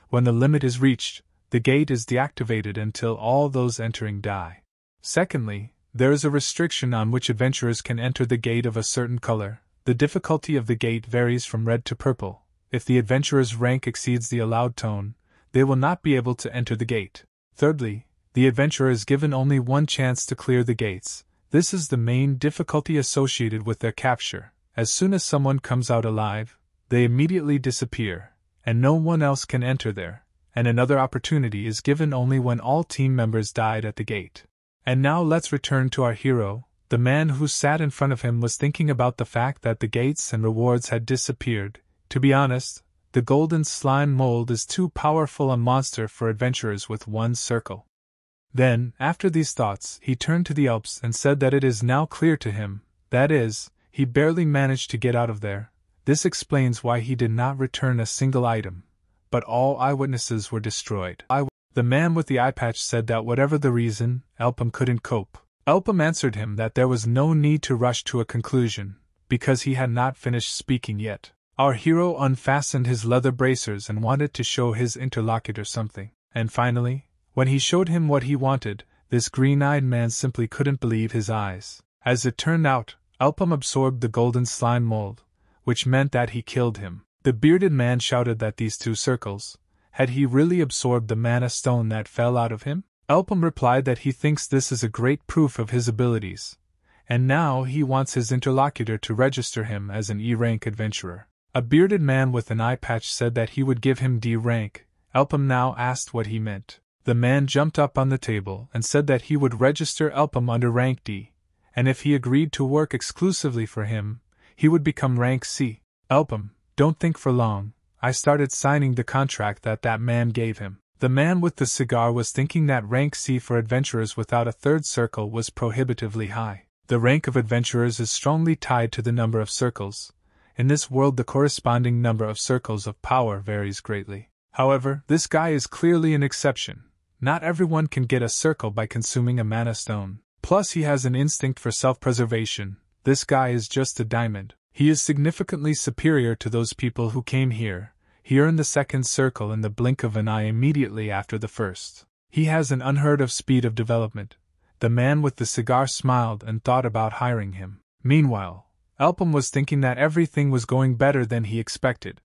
When the limit is reached, the gate is deactivated until all those entering die. Secondly, there is a restriction on which adventurers can enter the gate of a certain color. The difficulty of the gate varies from red to purple. If the adventurer's rank exceeds the allowed tone, they will not be able to enter the gate. Thirdly, the adventurer is given only one chance to clear the gates. This is the main difficulty associated with their capture. As soon as someone comes out alive, they immediately disappear, and no one else can enter there, and another opportunity is given only when all team members died at the gate. And now let's return to our hero. The man who sat in front of him was thinking about the fact that the gates and rewards had disappeared. To be honest, the golden slime mold is too powerful a monster for adventurers with one circle. Then, after these thoughts, he turned to the Alps and said that it is now clear to him, that is, he barely managed to get out of there. This explains why he did not return a single item. But all eyewitnesses were destroyed. The man with the eye patch said that whatever the reason, Elpham couldn't cope. Elpham answered him that there was no need to rush to a conclusion, because he had not finished speaking yet. Our hero unfastened his leather bracers and wanted to show his interlocutor something. And finally, when he showed him what he wanted, this green eyed man simply couldn't believe his eyes. As it turned out, Elpham absorbed the golden slime mold, which meant that he killed him. The bearded man shouted that these two circles, had he really absorbed the mana stone that fell out of him? Elpham replied that he thinks this is a great proof of his abilities, and now he wants his interlocutor to register him as an E rank adventurer. A bearded man with an eye patch said that he would give him D rank. Elpham now asked what he meant. The man jumped up on the table and said that he would register Elpham under rank D, and if he agreed to work exclusively for him, he would become rank C. Elpham, don't think for long, I started signing the contract that that man gave him. The man with the cigar was thinking that rank C for adventurers without a third circle was prohibitively high. The rank of adventurers is strongly tied to the number of circles. In this world, the corresponding number of circles of power varies greatly. However, this guy is clearly an exception. Not everyone can get a circle by consuming a mana stone. Plus, he has an instinct for self preservation. This guy is just a diamond. He is significantly superior to those people who came here. He earned the second circle in the blink of an eye immediately after the first. He has an unheard of speed of development. The man with the cigar smiled and thought about hiring him. Meanwhile, Elpham was thinking that everything was going better than he expected.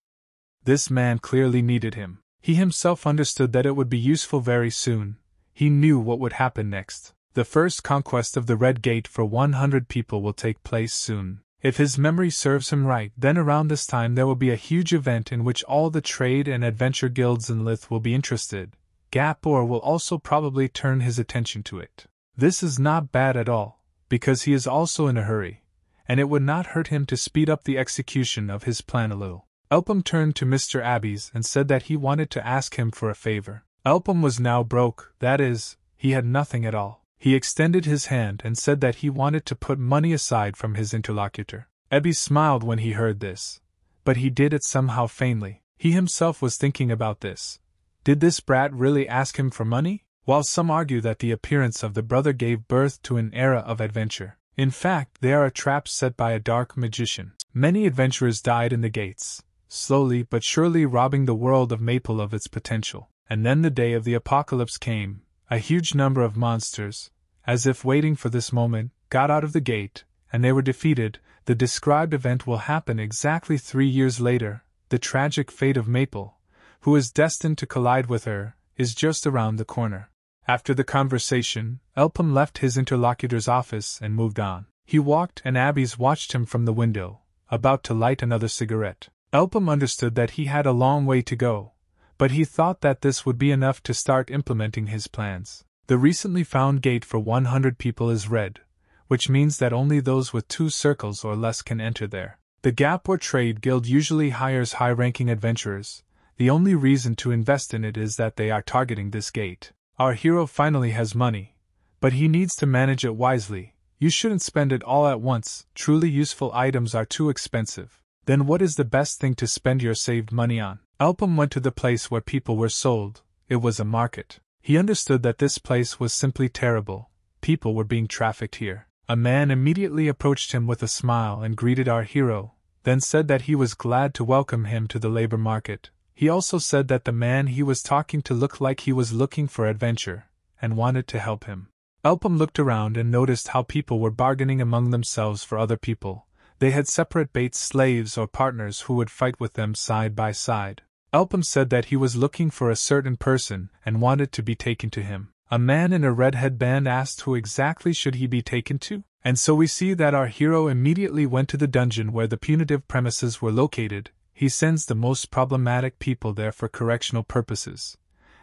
This man clearly needed him. He himself understood that it would be useful very soon. He knew what would happen next. The first conquest of the Red Gate for 100 people will take place soon. If his memory serves him right, then around this time there will be a huge event in which all the trade and adventure guilds in Lith will be interested. Gapor will also probably turn his attention to it. This is not bad at all, because he is also in a hurry, and it would not hurt him to speed up the execution of his plan a little. Elpham turned to Mr. Abbeys and said that he wanted to ask him for a favor. Elpham was now broke, that is, he had nothing at all. He extended his hand and said that he wanted to put money aside from his interlocutor. Abbeys smiled when he heard this, but he did it somehow faintly. He himself was thinking about this. Did this brat really ask him for money? While some argue that the appearance of the brother gave birth to an era of adventure, in fact, they are a trap set by a dark magician. Many adventurers died in the gates, slowly but surely robbing the world of Maple of its potential. And then the day of the apocalypse came. A huge number of monsters, as if waiting for this moment, got out of the gate, and they were defeated. The described event will happen exactly three years later. The tragic fate of Maple, who is destined to collide with her, is just around the corner. After the conversation, Elpham left his interlocutor's office and moved on. He walked, and Abbeys watched him from the window, about to light another cigarette. Elpham understood that he had a long way to go, but he thought that this would be enough to start implementing his plans. The recently found gate for 100 people is red, which means that only those with two circles or less can enter there. The Gapor Trade Guild usually hires high ranking adventurers. The only reason to invest in it is that they are targeting this gate. Our hero finally has money, but he needs to manage it wisely. You shouldn't spend it all at once, truly useful items are too expensive. Then what is the best thing to spend your saved money on? Elpham went to the place where people were sold. It was a market. He understood that this place was simply terrible. People were being trafficked here. A man immediately approached him with a smile and greeted our hero, then said that he was glad to welcome him to the labor market. He also said that the man he was talking to looked like he was looking for adventure, and wanted to help him. Elpham looked around and noticed how people were bargaining among themselves for other people. They had separate Bates slaves or partners who would fight with them side by side. Elpham said that he was looking for a certain person and wanted to be taken to him. A man in a red headband asked who exactly should he be taken to, and so we see that our hero immediately went to the dungeon where the punitive premises were located. He sends the most problematic people there for correctional purposes,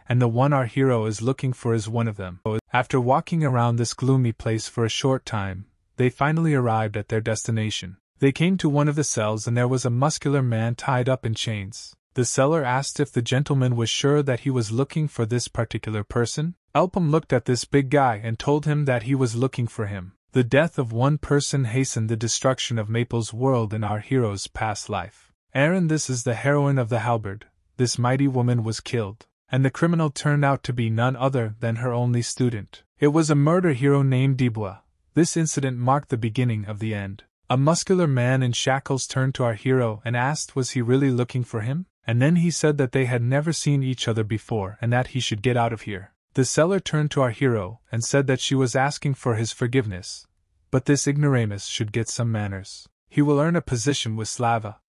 and the one our hero is looking for is one of them. After walking around this gloomy place for a short time, they finally arrived at their destination. They came to one of the cells and there was a muscular man tied up in chains. The seller asked if the gentleman was sure that he was looking for this particular person. Elpham looked at this big guy and told him that he was looking for him. The death of one person hastened the destruction of Maple's world in our hero's past life. Aaron, this is the heroine of the halberd. This mighty woman was killed, and the criminal turned out to be none other than her only student. It was a murder hero named Dubois. This incident marked the beginning of the end. A muscular man in shackles turned to our hero and asked was he really looking for him? and then he said that they had never seen each other before and that he should get out of here. The seller turned to our hero and said that she was asking for his forgiveness, but this ignoramus should get some manners. He will earn a position with Slava.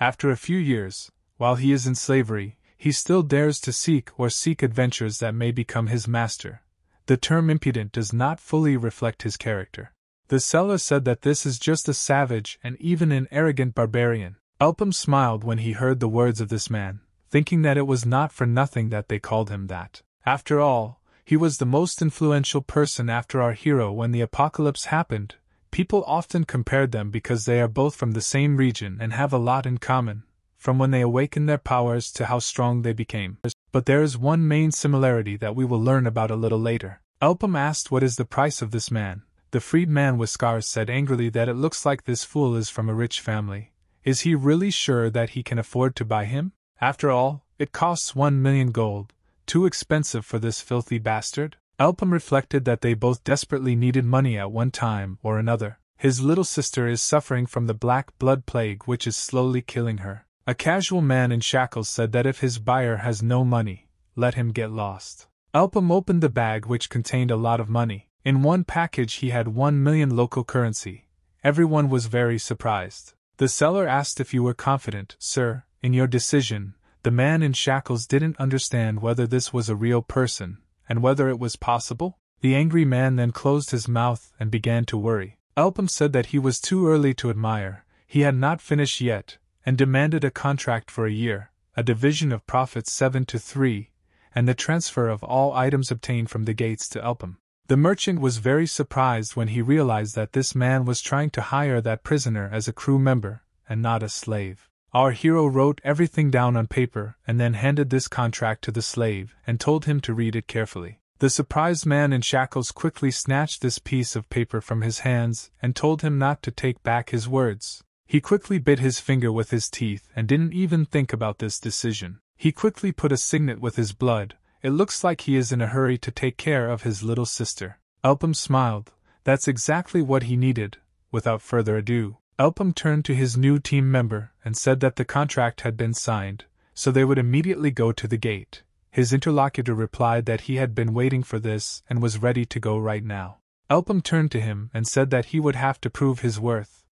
After a few years, while he is in slavery, he still dares to seek or seek adventures that may become his master. The term impudent does not fully reflect his character. The seller said that this is just a savage and even an arrogant barbarian, Elpham smiled when he heard the words of this man, thinking that it was not for nothing that they called him that. After all, he was the most influential person after our hero when the apocalypse happened. People often compared them because they are both from the same region and have a lot in common, from when they awakened their powers to how strong they became. But there is one main similarity that we will learn about a little later. Elpham asked what is the price of this man. The freed man with scars said angrily that it looks like this fool is from a rich family, is he really sure that he can afford to buy him? After all, it costs one million gold, too expensive for this filthy bastard. Elpham reflected that they both desperately needed money at one time or another. His little sister is suffering from the black blood plague which is slowly killing her. A casual man in shackles said that if his buyer has no money, let him get lost. Elpham opened the bag which contained a lot of money. In one package he had one million local currency. Everyone was very surprised. The seller asked if you were confident, sir, in your decision. The man in shackles didn't understand whether this was a real person, and whether it was possible. The angry man then closed his mouth and began to worry. Elpham said that he was too early to admire, he had not finished yet, and demanded a contract for a year, a division of profits 7 to 3, and the transfer of all items obtained from the gates to Elpham. The merchant was very surprised when he realized that this man was trying to hire that prisoner as a crew member, and not a slave. Our hero wrote everything down on paper and then handed this contract to the slave and told him to read it carefully. The surprised man in shackles quickly snatched this piece of paper from his hands and told him not to take back his words. He quickly bit his finger with his teeth and didn't even think about this decision. He quickly put a signet with his blood, it looks like he is in a hurry to take care of his little sister. Elpham smiled. That's exactly what he needed. Without further ado, Elpham turned to his new team member and said that the contract had been signed, so they would immediately go to the gate. His interlocutor replied that he had been waiting for this and was ready to go right now. Elpham turned to him and said that he would have to prove his worth.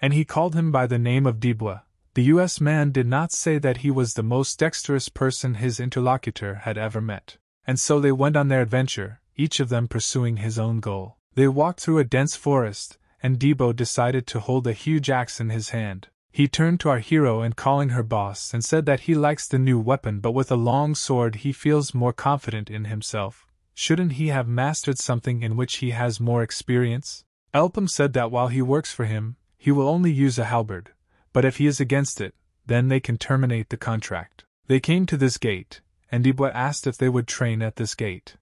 And he called him by the name of Dubois. The U.S. man did not say that he was the most dexterous person his interlocutor had ever met. And so they went on their adventure, each of them pursuing his own goal. They walked through a dense forest, and Debo decided to hold a huge axe in his hand. He turned to our hero and calling her boss and said that he likes the new weapon but with a long sword he feels more confident in himself. Shouldn't he have mastered something in which he has more experience? Elpham said that while he works for him, he will only use a halberd, but if he is against it, then they can terminate the contract. They came to this gate, and Dubois asked if they would train at this gate.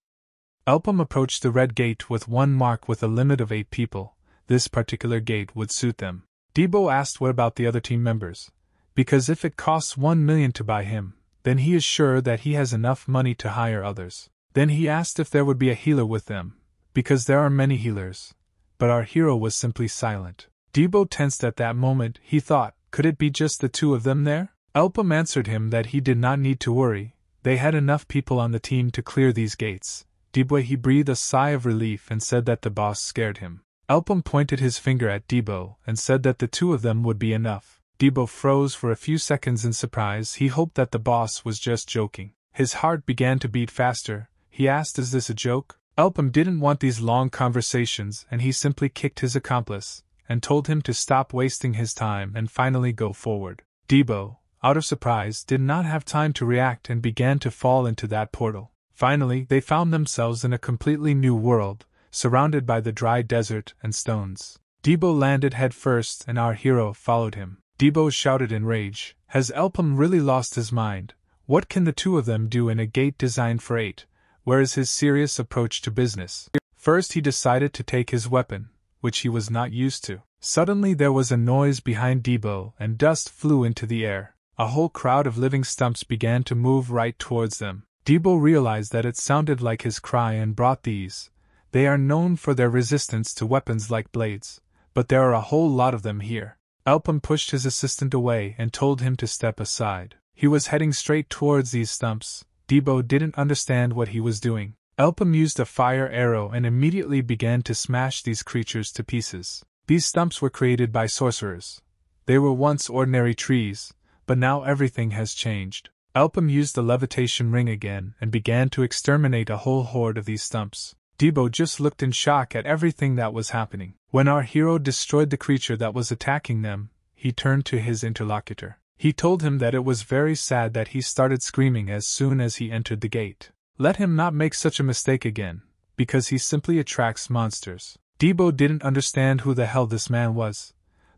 Elpham approached the red gate with one mark with a limit of eight people. This particular gate would suit them. Debo asked what about the other team members, because if it costs one million to buy him, then he is sure that he has enough money to hire others. Then he asked if there would be a healer with them, because there are many healers. But our hero was simply silent. Debo tensed at that moment, he thought, could it be just the two of them there? Elpham answered him that he did not need to worry, they had enough people on the team to clear these gates. Debo he breathed a sigh of relief and said that the boss scared him. Elpham pointed his finger at Debo and said that the two of them would be enough. Debo froze for a few seconds in surprise. He hoped that the boss was just joking. His heart began to beat faster. He asked, Is this a joke? Elpham didn't want these long conversations and he simply kicked his accomplice and told him to stop wasting his time and finally go forward. Debo, out of surprise, did not have time to react and began to fall into that portal. Finally, they found themselves in a completely new world, surrounded by the dry desert and stones. Debo landed headfirst and our hero followed him. Debo shouted in rage, Has Elpham really lost his mind? What can the two of them do in a gate designed for eight? Where is his serious approach to business? First, he decided to take his weapon, which he was not used to. Suddenly, there was a noise behind Debo, and dust flew into the air. A whole crowd of living stumps began to move right towards them. Debo realized that it sounded like his cry and brought these. They are known for their resistance to weapons like blades, but there are a whole lot of them here. Elpham pushed his assistant away and told him to step aside. He was heading straight towards these stumps. Debo didn't understand what he was doing. Elpham used a fire arrow and immediately began to smash these creatures to pieces. These stumps were created by sorcerers. They were once ordinary trees, but now everything has changed. Elpham used the levitation ring again and began to exterminate a whole horde of these stumps. Debo just looked in shock at everything that was happening. When our hero destroyed the creature that was attacking them, he turned to his interlocutor. He told him that it was very sad that he started screaming as soon as he entered the gate. Let him not make such a mistake again, because he simply attracts monsters. Debo didn't understand who the hell this man was.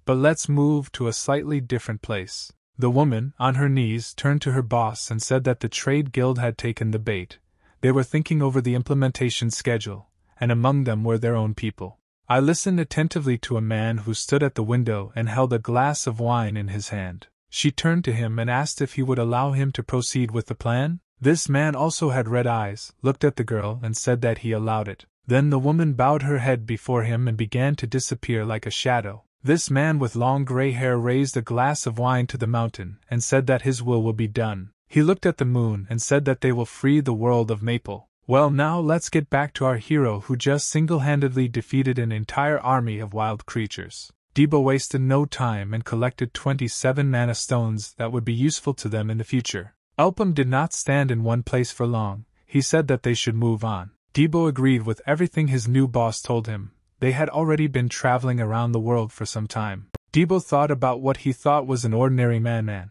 But let's move to a slightly different place. The woman, on her knees, turned to her boss and said that the trade guild had taken the bait. They were thinking over the implementation schedule, and among them were their own people. I listened attentively to a man who stood at the window and held a glass of wine in his hand. She turned to him and asked if he would allow him to proceed with the plan. This man also had red eyes, looked at the girl, and said that he allowed it. Then the woman bowed her head before him and began to disappear like a shadow. This man with long gray hair raised a glass of wine to the mountain and said that his will will be done. He looked at the moon and said that they will free the world of Maple. Well, now let's get back to our hero who just single handedly defeated an entire army of wild creatures. Debo wasted no time and collected 27 mana stones that would be useful to them in the future. Elpham did not stand in one place for long, he said that they should move on. Debo agreed with everything his new boss told him. They had already been traveling around the world for some time. Debo thought about what he thought was an ordinary man man.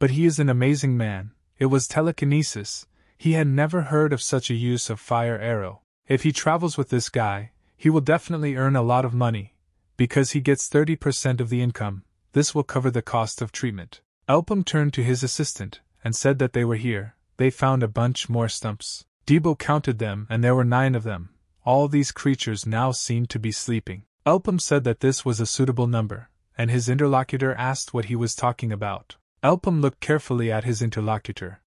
But he is an amazing man. It was telekinesis. He had never heard of such a use of fire arrow. If he travels with this guy, he will definitely earn a lot of money. Because he gets 30% of the income, this will cover the cost of treatment. Elpham turned to his assistant, and said that they were here. They found a bunch more stumps. Debo counted them, and there were nine of them. All these creatures now seemed to be sleeping. Elpham said that this was a suitable number, and his interlocutor asked what he was talking about. Elpham looked carefully at his interlocutor.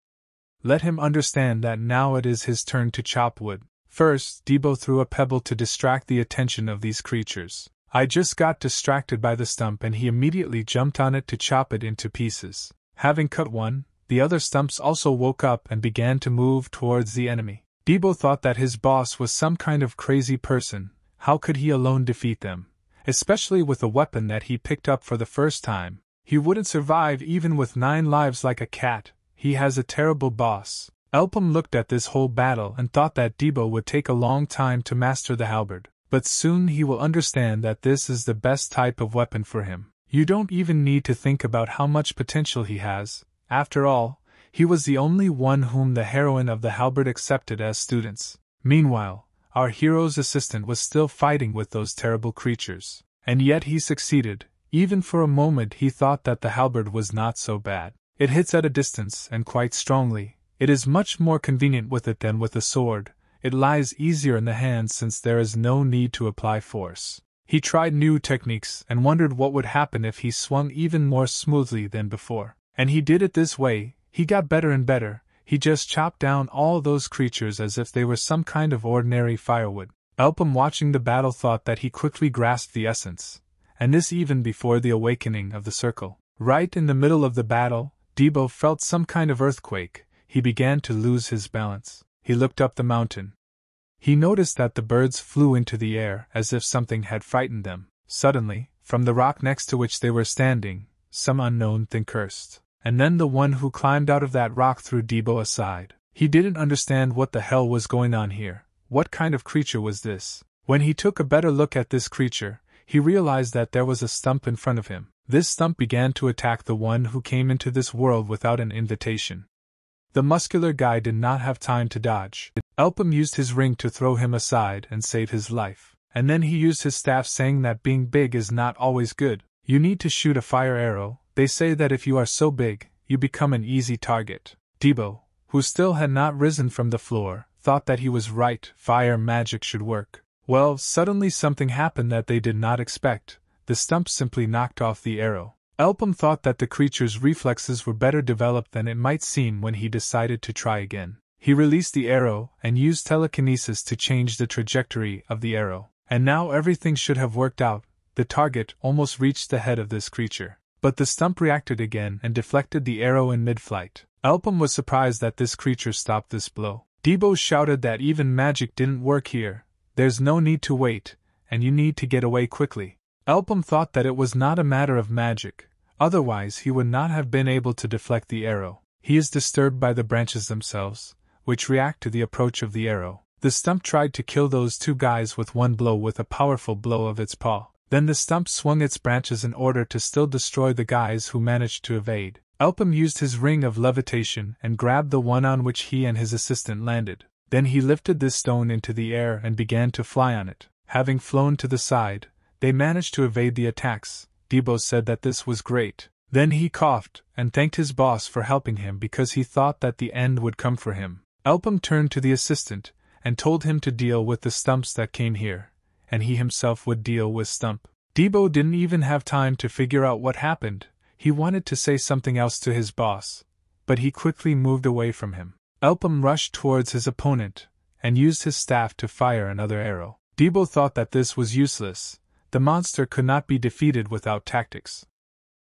Let him understand that now it is his turn to chop wood. First, Debo threw a pebble to distract the attention of these creatures. I just got distracted by the stump and he immediately jumped on it to chop it into pieces. Having cut one, the other stumps also woke up and began to move towards the enemy. Debo thought that his boss was some kind of crazy person. How could he alone defeat them? Especially with a weapon that he picked up for the first time. He wouldn't survive even with nine lives like a cat. He has a terrible boss. Elpham looked at this whole battle and thought that Debo would take a long time to master the halberd. But soon he will understand that this is the best type of weapon for him. You don't even need to think about how much potential he has, after all, he was the only one whom the heroine of the halberd accepted as students. Meanwhile, our hero's assistant was still fighting with those terrible creatures. And yet he succeeded. Even for a moment he thought that the halberd was not so bad. It hits at a distance, and quite strongly. It is much more convenient with it than with a sword. It lies easier in the hand since there is no need to apply force. He tried new techniques and wondered what would happen if he swung even more smoothly than before. And he did it this way, he got better and better, he just chopped down all those creatures as if they were some kind of ordinary firewood. Elpham, watching the battle, thought that he quickly grasped the essence, and this even before the awakening of the circle. Right in the middle of the battle, Debo felt some kind of earthquake, he began to lose his balance. He looked up the mountain. He noticed that the birds flew into the air as if something had frightened them. Suddenly, from the rock next to which they were standing, some unknown thing cursed and then the one who climbed out of that rock threw Debo aside. He didn't understand what the hell was going on here. What kind of creature was this? When he took a better look at this creature, he realized that there was a stump in front of him. This stump began to attack the one who came into this world without an invitation. The muscular guy did not have time to dodge. Elpham used his ring to throw him aside and save his life. And then he used his staff, saying that being big is not always good. You need to shoot a fire arrow. They say that if you are so big, you become an easy target. Debo, who still had not risen from the floor, thought that he was right, fire magic should work. Well, suddenly something happened that they did not expect. The stump simply knocked off the arrow. Elpham thought that the creature's reflexes were better developed than it might seem when he decided to try again. He released the arrow and used telekinesis to change the trajectory of the arrow. And now everything should have worked out. The target almost reached the head of this creature. But the stump reacted again and deflected the arrow in mid flight. Elpham was surprised that this creature stopped this blow. Debo shouted that even magic didn't work here. There's no need to wait, and you need to get away quickly. Elpham thought that it was not a matter of magic, otherwise, he would not have been able to deflect the arrow. He is disturbed by the branches themselves, which react to the approach of the arrow. The stump tried to kill those two guys with one blow with a powerful blow of its paw. Then the stump swung its branches in order to still destroy the guys who managed to evade. Elpham used his ring of levitation and grabbed the one on which he and his assistant landed. Then he lifted this stone into the air and began to fly on it. Having flown to the side, they managed to evade the attacks. Debo said that this was great. Then he coughed and thanked his boss for helping him because he thought that the end would come for him. Elpham turned to the assistant and told him to deal with the stumps that came here, and he himself would deal with Stump. Debo didn't even have time to figure out what happened, he wanted to say something else to his boss, but he quickly moved away from him. Elpham rushed towards his opponent and used his staff to fire another arrow. Debo thought that this was useless. The monster could not be defeated without tactics.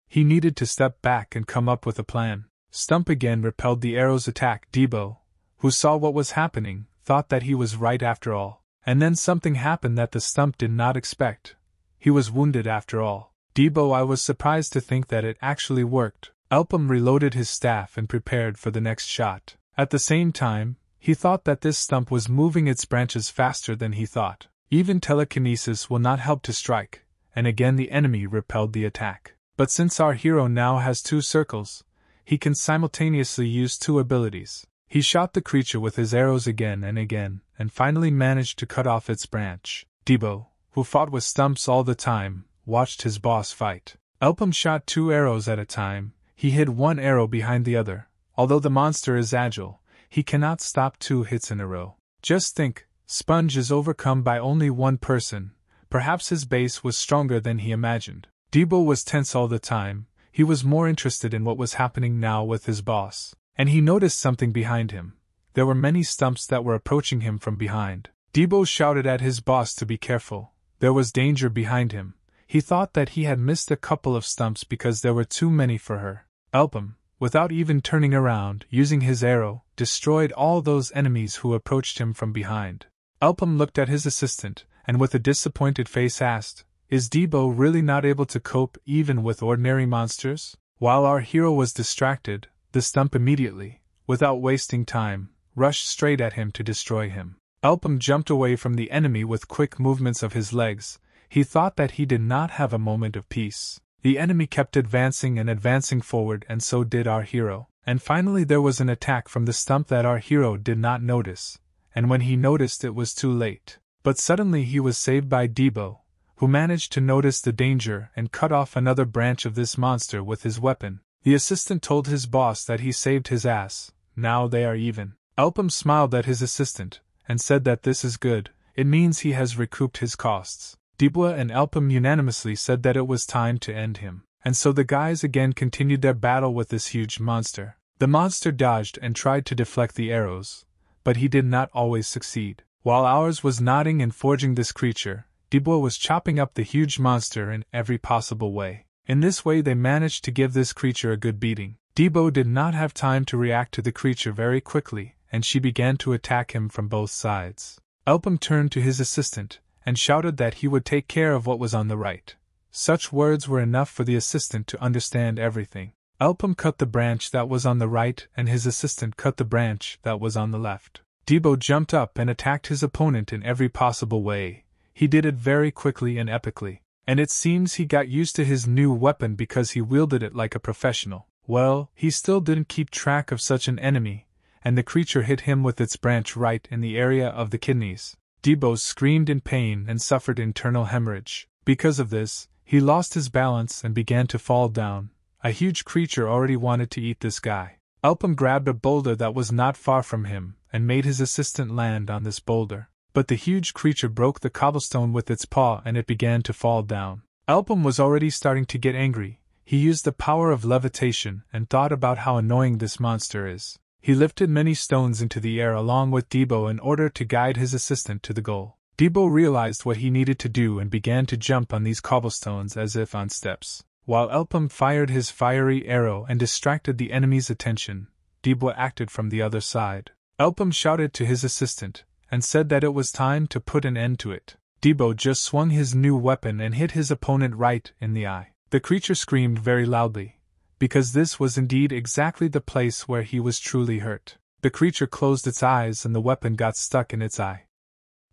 He needed to step back and come up with a plan. Stump again repelled the arrow's attack. Debo, who saw what was happening, thought that he was right after all. And then something happened that the stump did not expect. He was wounded after all. Debo, I was surprised to think that it actually worked. Elpham reloaded his staff and prepared for the next shot. At the same time, he thought that this stump was moving its branches faster than he thought. Even telekinesis will not help to strike, and again the enemy repelled the attack. But since our hero now has two circles, he can simultaneously use two abilities. He shot the creature with his arrows again and again, and finally managed to cut off its branch. Debo, who fought with stumps all the time, watched his boss fight. Elpham shot two arrows at a time, he hid one arrow behind the other. Although the monster is agile, he cannot stop two hits in a row. Just think, Sponge is overcome by only one person. Perhaps his base was stronger than he imagined. Debo was tense all the time, he was more interested in what was happening now with his boss. And he noticed something behind him. There were many stumps that were approaching him from behind. Debo shouted at his boss to be careful. There was danger behind him, he thought that he had missed a couple of stumps because there were too many for her. Elpham, without even turning around, using his arrow, destroyed all those enemies who approached him from behind. Elpham looked at his assistant, and with a disappointed face asked, Is Debo really not able to cope even with ordinary monsters? While our hero was distracted, the stump immediately, without wasting time, rushed straight at him to destroy him. Elpham jumped away from the enemy with quick movements of his legs, he thought that he did not have a moment of peace. The enemy kept advancing and advancing forward, and so did our hero. And finally, there was an attack from the stump that our hero did not notice, and when he noticed, it was too late. But suddenly he was saved by Debo, who managed to notice the danger and cut off another branch of this monster with his weapon. The assistant told his boss that he saved his ass. Now they are even. Elpham smiled at his assistant and said that this is good, it means he has recouped his costs. Debo and Elpham unanimously said that it was time to end him, and so the guys again continued their battle with this huge monster. The monster dodged and tried to deflect the arrows, but he did not always succeed. While ours was nodding and forging this creature, Debo was chopping up the huge monster in every possible way. In this way, they managed to give this creature a good beating. Debo did not have time to react to the creature very quickly, and she began to attack him from both sides. Elpham turned to his assistant, and shouted that he would take care of what was on the right. Such words were enough for the assistant to understand everything. Elpham cut the branch that was on the right, and his assistant cut the branch that was on the left. Debo jumped up and attacked his opponent in every possible way. He did it very quickly and epically, and it seems he got used to his new weapon because he wielded it like a professional. Well, he still didn't keep track of such an enemy. And the creature hit him with its branch right in the area of the kidneys. Debo screamed in pain and suffered internal hemorrhage. Because of this, he lost his balance and began to fall down. A huge creature already wanted to eat this guy. Elpham grabbed a boulder that was not far from him and made his assistant land on this boulder. But the huge creature broke the cobblestone with its paw and it began to fall down. Elpham was already starting to get angry. He used the power of levitation and thought about how annoying this monster is. He lifted many stones into the air along with Debo in order to guide his assistant to the goal. Debo realized what he needed to do and began to jump on these cobblestones as if on steps. While Elpham fired his fiery arrow and distracted the enemy's attention, Debo acted from the other side. Elpham shouted to his assistant and said that it was time to put an end to it. Debo just swung his new weapon and hit his opponent right in the eye. The creature screamed very loudly, because this was indeed exactly the place where he was truly hurt. The creature closed its eyes and the weapon got stuck in its eye.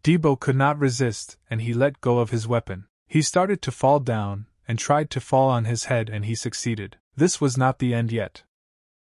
Debo could not resist, and he let go of his weapon. He started to fall down, and tried to fall on his head, and he succeeded. This was not the end yet.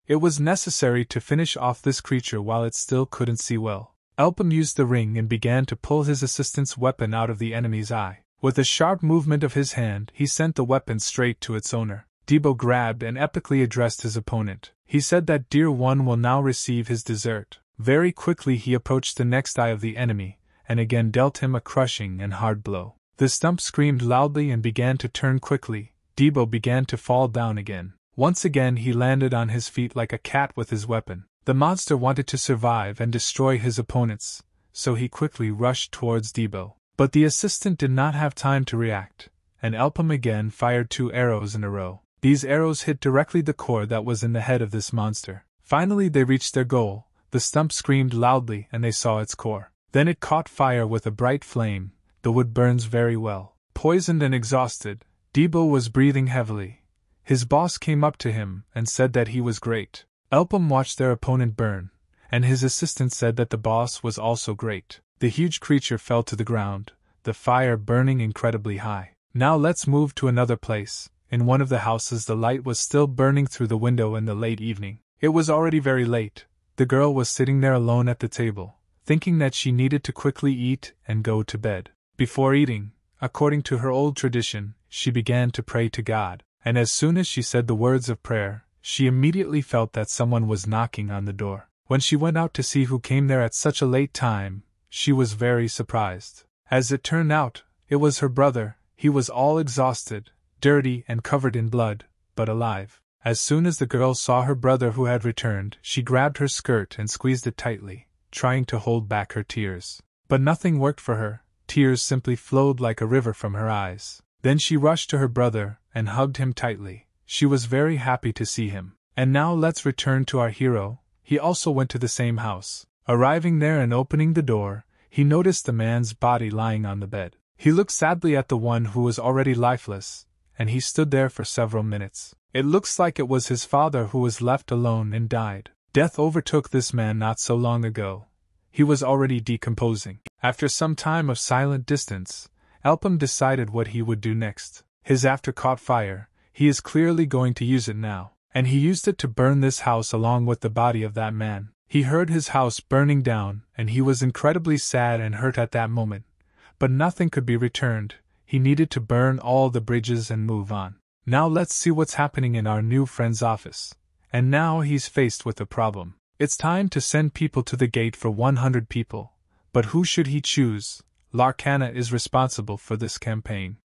It was necessary to finish off this creature while it still couldn't see well. Elpham used the ring and began to pull his assistant's weapon out of the enemy's eye. With a sharp movement of his hand, he sent the weapon straight to its owner. Debo grabbed and epically addressed his opponent. He said that Dear One will now receive his dessert. Very quickly he approached the next eye of the enemy, and again dealt him a crushing and hard blow. The stump screamed loudly and began to turn quickly. Debo began to fall down again. Once again he landed on his feet like a cat with his weapon. The monster wanted to survive and destroy his opponents, so he quickly rushed towards Debo. But the assistant did not have time to react, and Elpham again fired two arrows in a row. These arrows hit directly the core that was in the head of this monster. Finally, they reached their goal. The stump screamed loudly and they saw its core. Then it caught fire with a bright flame. The wood burns very well. Poisoned and exhausted, Debo was breathing heavily. His boss came up to him and said that he was great. Elpham watched their opponent burn, and his assistant said that the boss was also great. The huge creature fell to the ground, the fire burning incredibly high. Now let's move to another place, in one of the houses, the light was still burning through the window in the late evening. It was already very late. The girl was sitting there alone at the table, thinking that she needed to quickly eat and go to bed. Before eating, according to her old tradition, she began to pray to God, and as soon as she said the words of prayer, she immediately felt that someone was knocking on the door. When she went out to see who came there at such a late time, she was very surprised. As it turned out, it was her brother. He was all exhausted, dirty and covered in blood, but alive. As soon as the girl saw her brother who had returned, she grabbed her skirt and squeezed it tightly, trying to hold back her tears. But nothing worked for her, tears simply flowed like a river from her eyes. Then she rushed to her brother and hugged him tightly. She was very happy to see him. And now let's return to our hero. He also went to the same house. Arriving there and opening the door, he noticed the man's body lying on the bed. He looked sadly at the one who was already lifeless, and he stood there for several minutes. It looks like it was his father who was left alone and died. Death overtook this man not so long ago. He was already decomposing. After some time of silent distance, Elpham decided what he would do next. His after caught fire, he is clearly going to use it now. And he used it to burn this house along with the body of that man. He heard his house burning down, and he was incredibly sad and hurt at that moment. But nothing could be returned, he needed to burn all the bridges and move on. Now let's see what's happening in our new friend's office. And now he's faced with a problem. It's time to send people to the gate for 100 people. But who should he choose? Larkana is responsible for this campaign.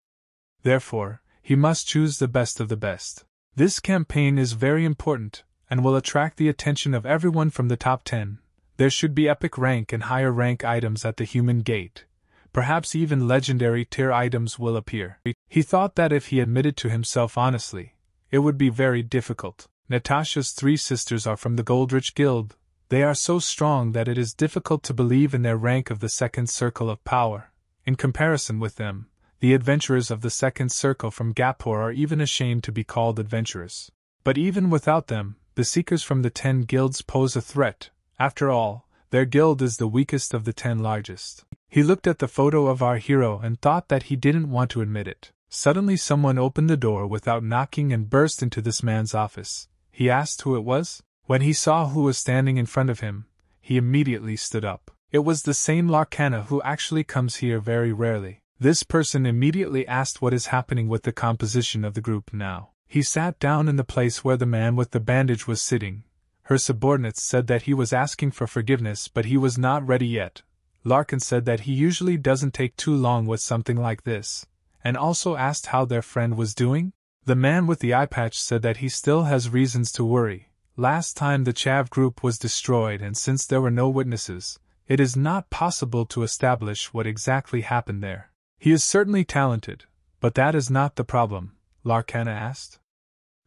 Therefore, he must choose the best of the best. This campaign is very important, and will attract the attention of everyone from the top 10. There should be epic rank and higher rank items at the human gate, perhaps even legendary tier items will appear. He thought that if he admitted to himself honestly, it would be very difficult. Natasha's three sisters are from the Goldrich Guild. They are so strong that it is difficult to believe in their rank of the second circle of power. In comparison with them, the adventurers of the second circle from Gapor are even ashamed to be called adventurers. But even without them, the seekers from the ten guilds pose a threat. After all, their guild is the weakest of the ten largest. He looked at the photo of our hero and thought that he didn't want to admit it. Suddenly, someone opened the door without knocking and burst into this man's office. He asked who it was. When he saw who was standing in front of him, he immediately stood up. It was the same Larkana who actually comes here very rarely. This person immediately asked what is happening with the composition of the group now. He sat down in the place where the man with the bandage was sitting. Her subordinates said that he was asking for forgiveness, but he was not ready yet. Larkin said that he usually doesn't take too long with something like this, and also asked how their friend was doing. The man with the eye patch said that he still has reasons to worry. Last time the Chav group was destroyed, and since there were no witnesses, it is not possible to establish what exactly happened there. He is certainly talented, but that is not the problem, Larkana asked.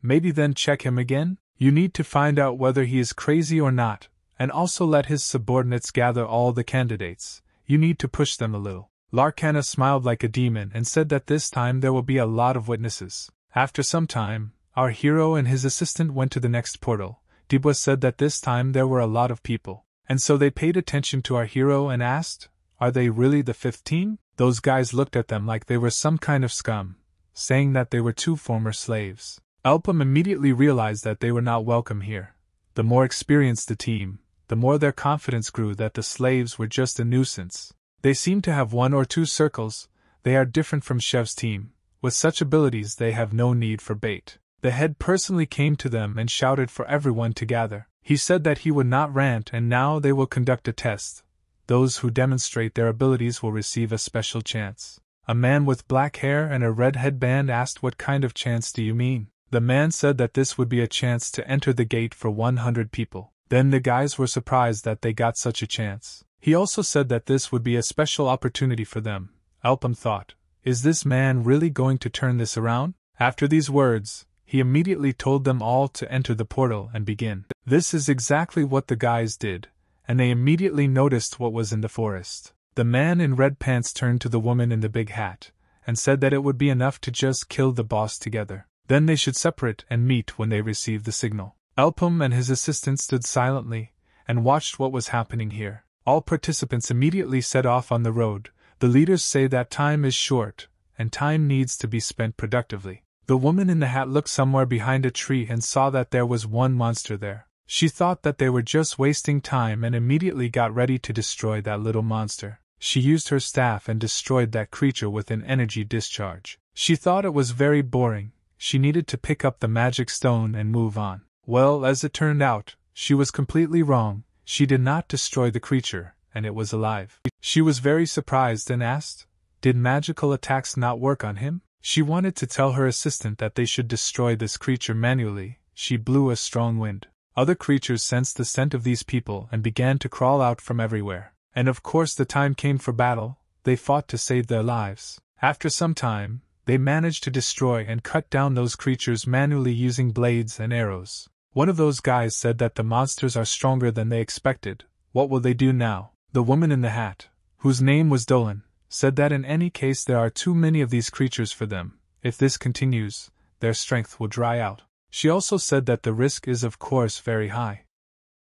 Maybe then check him again? You need to find out whether he is crazy or not, and also let his subordinates gather all the candidates. You need to push them a little. Larkana smiled like a demon and said that this time there will be a lot of witnesses. After some time, our hero and his assistant went to the next portal. Debo said that this time there were a lot of people. And so they paid attention to our hero and asked, Are they really the fifth team? Those guys looked at them like they were some kind of scum, saying that they were two former slaves. Elpham immediately realized that they were not welcome here. The more experienced the team, the more their confidence grew that the slaves were just a nuisance. They seem to have one or two circles, they are different from Shev's team. With such abilities, they have no need for bait. The head personally came to them and shouted for everyone to gather. He said that he would not rant, and now they will conduct a test. Those who demonstrate their abilities will receive a special chance. A man with black hair and a red headband asked, What kind of chance do you mean? The man said that this would be a chance to enter the gate for 100 people. Then the guys were surprised that they got such a chance. He also said that this would be a special opportunity for them. Elpham thought, Is this man really going to turn this around? After these words, he immediately told them all to enter the portal and begin. This is exactly what the guys did, and they immediately noticed what was in the forest. The man in red pants turned to the woman in the big hat and said that it would be enough to just kill the boss together. Then they should separate and meet when they received the signal. Elpham and his assistant stood silently and watched what was happening here. All participants immediately set off on the road. The leaders say that time is short, and time needs to be spent productively. The woman in the hat looked somewhere behind a tree and saw that there was one monster there. She thought that they were just wasting time and immediately got ready to destroy that little monster. She used her staff and destroyed that creature with an energy discharge. She thought it was very boring, she needed to pick up the magic stone and move on. Well, as it turned out, she was completely wrong. She did not destroy the creature, and it was alive. She was very surprised and asked, Did magical attacks not work on him? She wanted to tell her assistant that they should destroy this creature manually. She blew a strong wind. Other creatures sensed the scent of these people and began to crawl out from everywhere. And of course, the time came for battle. They fought to save their lives. After some time, they managed to destroy and cut down those creatures manually using blades and arrows. One of those guys said that the monsters are stronger than they expected. What will they do now? The woman in the hat, whose name was Dolan, said that in any case there are too many of these creatures for them. If this continues, their strength will dry out. She also said that the risk is, of course, very high.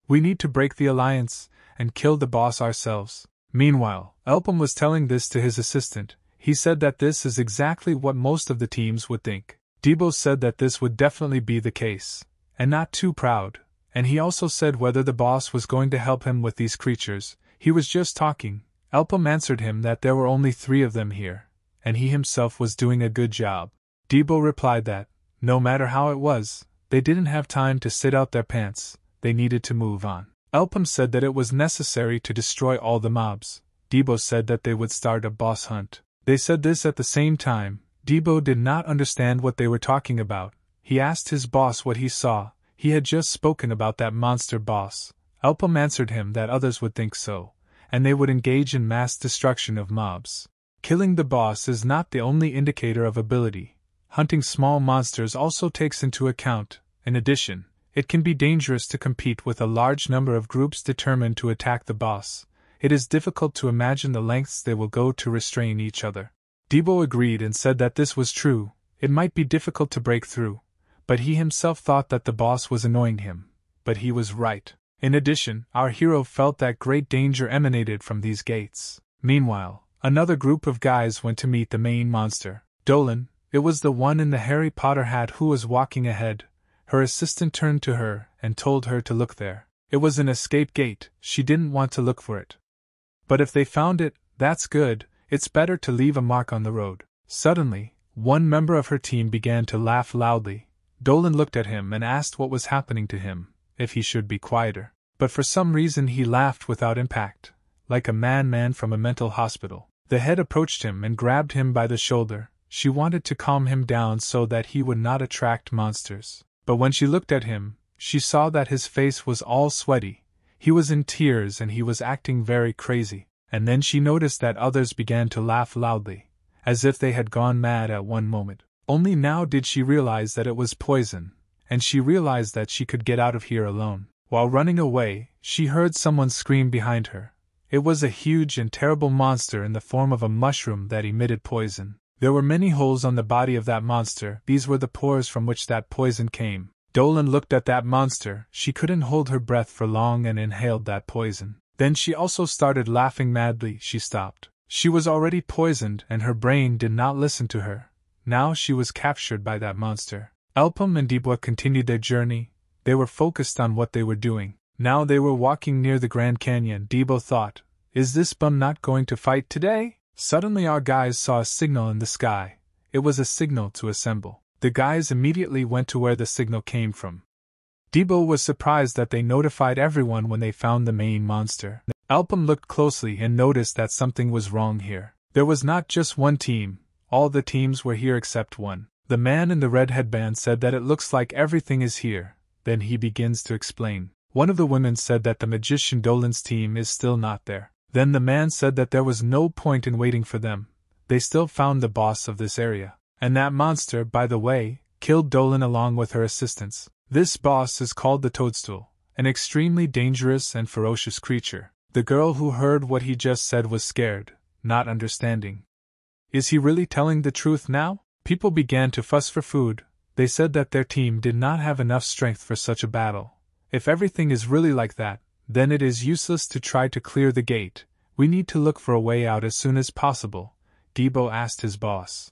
We need to break the alliance and kill the boss ourselves. Meanwhile, Elpham was telling this to his assistant. He said that this is exactly what most of the teams would think. Debo said that this would definitely be the case, and not too proud, and he also said whether the boss was going to help him with these creatures. He was just talking, Elpham answered him that there were only three of them here, and he himself was doing a good job. Debo replied that, no matter how it was, they didn't have time to sit out their pants, they needed to move on. Elpham said that it was necessary to destroy all the mobs. Debo said that they would start a boss hunt. They said this at the same time. Debo did not understand what they were talking about. He asked his boss what he saw. He had just spoken about that monster boss. Elpham answered him that others would think so and they would engage in mass destruction of mobs. Killing the boss is not the only indicator of ability. Hunting small monsters also takes into account, in addition, it can be dangerous to compete with a large number of groups determined to attack the boss. It is difficult to imagine the lengths they will go to restrain each other. Debo agreed and said that this was true, it might be difficult to break through, but he himself thought that the boss was annoying him. But he was right. In addition, our hero felt that great danger emanated from these gates. Meanwhile, another group of guys went to meet the main monster. Dolan, it was the one in the Harry Potter hat who was walking ahead. Her assistant turned to her and told her to look there. It was an escape gate, she didn't want to look for it. But if they found it, that's good, it's better to leave a mark on the road. Suddenly, one member of her team began to laugh loudly. Dolan looked at him and asked what was happening to him, if he should be quieter. But for some reason he laughed without impact, like a man man from a mental hospital. The head approached him and grabbed him by the shoulder. She wanted to calm him down so that he would not attract monsters. But when she looked at him, she saw that his face was all sweaty. He was in tears and he was acting very crazy. And then she noticed that others began to laugh loudly, as if they had gone mad at one moment. Only now did she realize that it was poison, and she realized that she could get out of here alone. While running away, she heard someone scream behind her. It was a huge and terrible monster in the form of a mushroom that emitted poison. There were many holes on the body of that monster, these were the pores from which that poison came. Dolan looked at that monster, she couldn't hold her breath for long and inhaled that poison. Then she also started laughing madly, she stopped. She was already poisoned and her brain did not listen to her. Now she was captured by that monster. Elpham and Debo continued their journey. They were focused on what they were doing. Now they were walking near the Grand Canyon. Debo thought, Is this bum not going to fight today? Suddenly our guys saw a signal in the sky. It was a signal to assemble. The guys immediately went to where the signal came from. Debo was surprised that they notified everyone when they found the main monster. Elpham looked closely and noticed that something was wrong here. There was not just one team, all the teams were here except one. The man in the red headband said that it looks like everything is here. Then he begins to explain. One of the women said that the magician Dolan's team is still not there. Then the man said that there was no point in waiting for them. They still found the boss of this area. And that monster, by the way, killed Dolan along with her assistants. This boss is called the Toadstool, an extremely dangerous and ferocious creature. The girl who heard what he just said was scared, not understanding. Is he really telling the truth now? People began to fuss for food. They said that their team did not have enough strength for such a battle. If everything is really like that, then it is useless to try to clear the gate. We need to look for a way out as soon as possible, Debo asked his boss.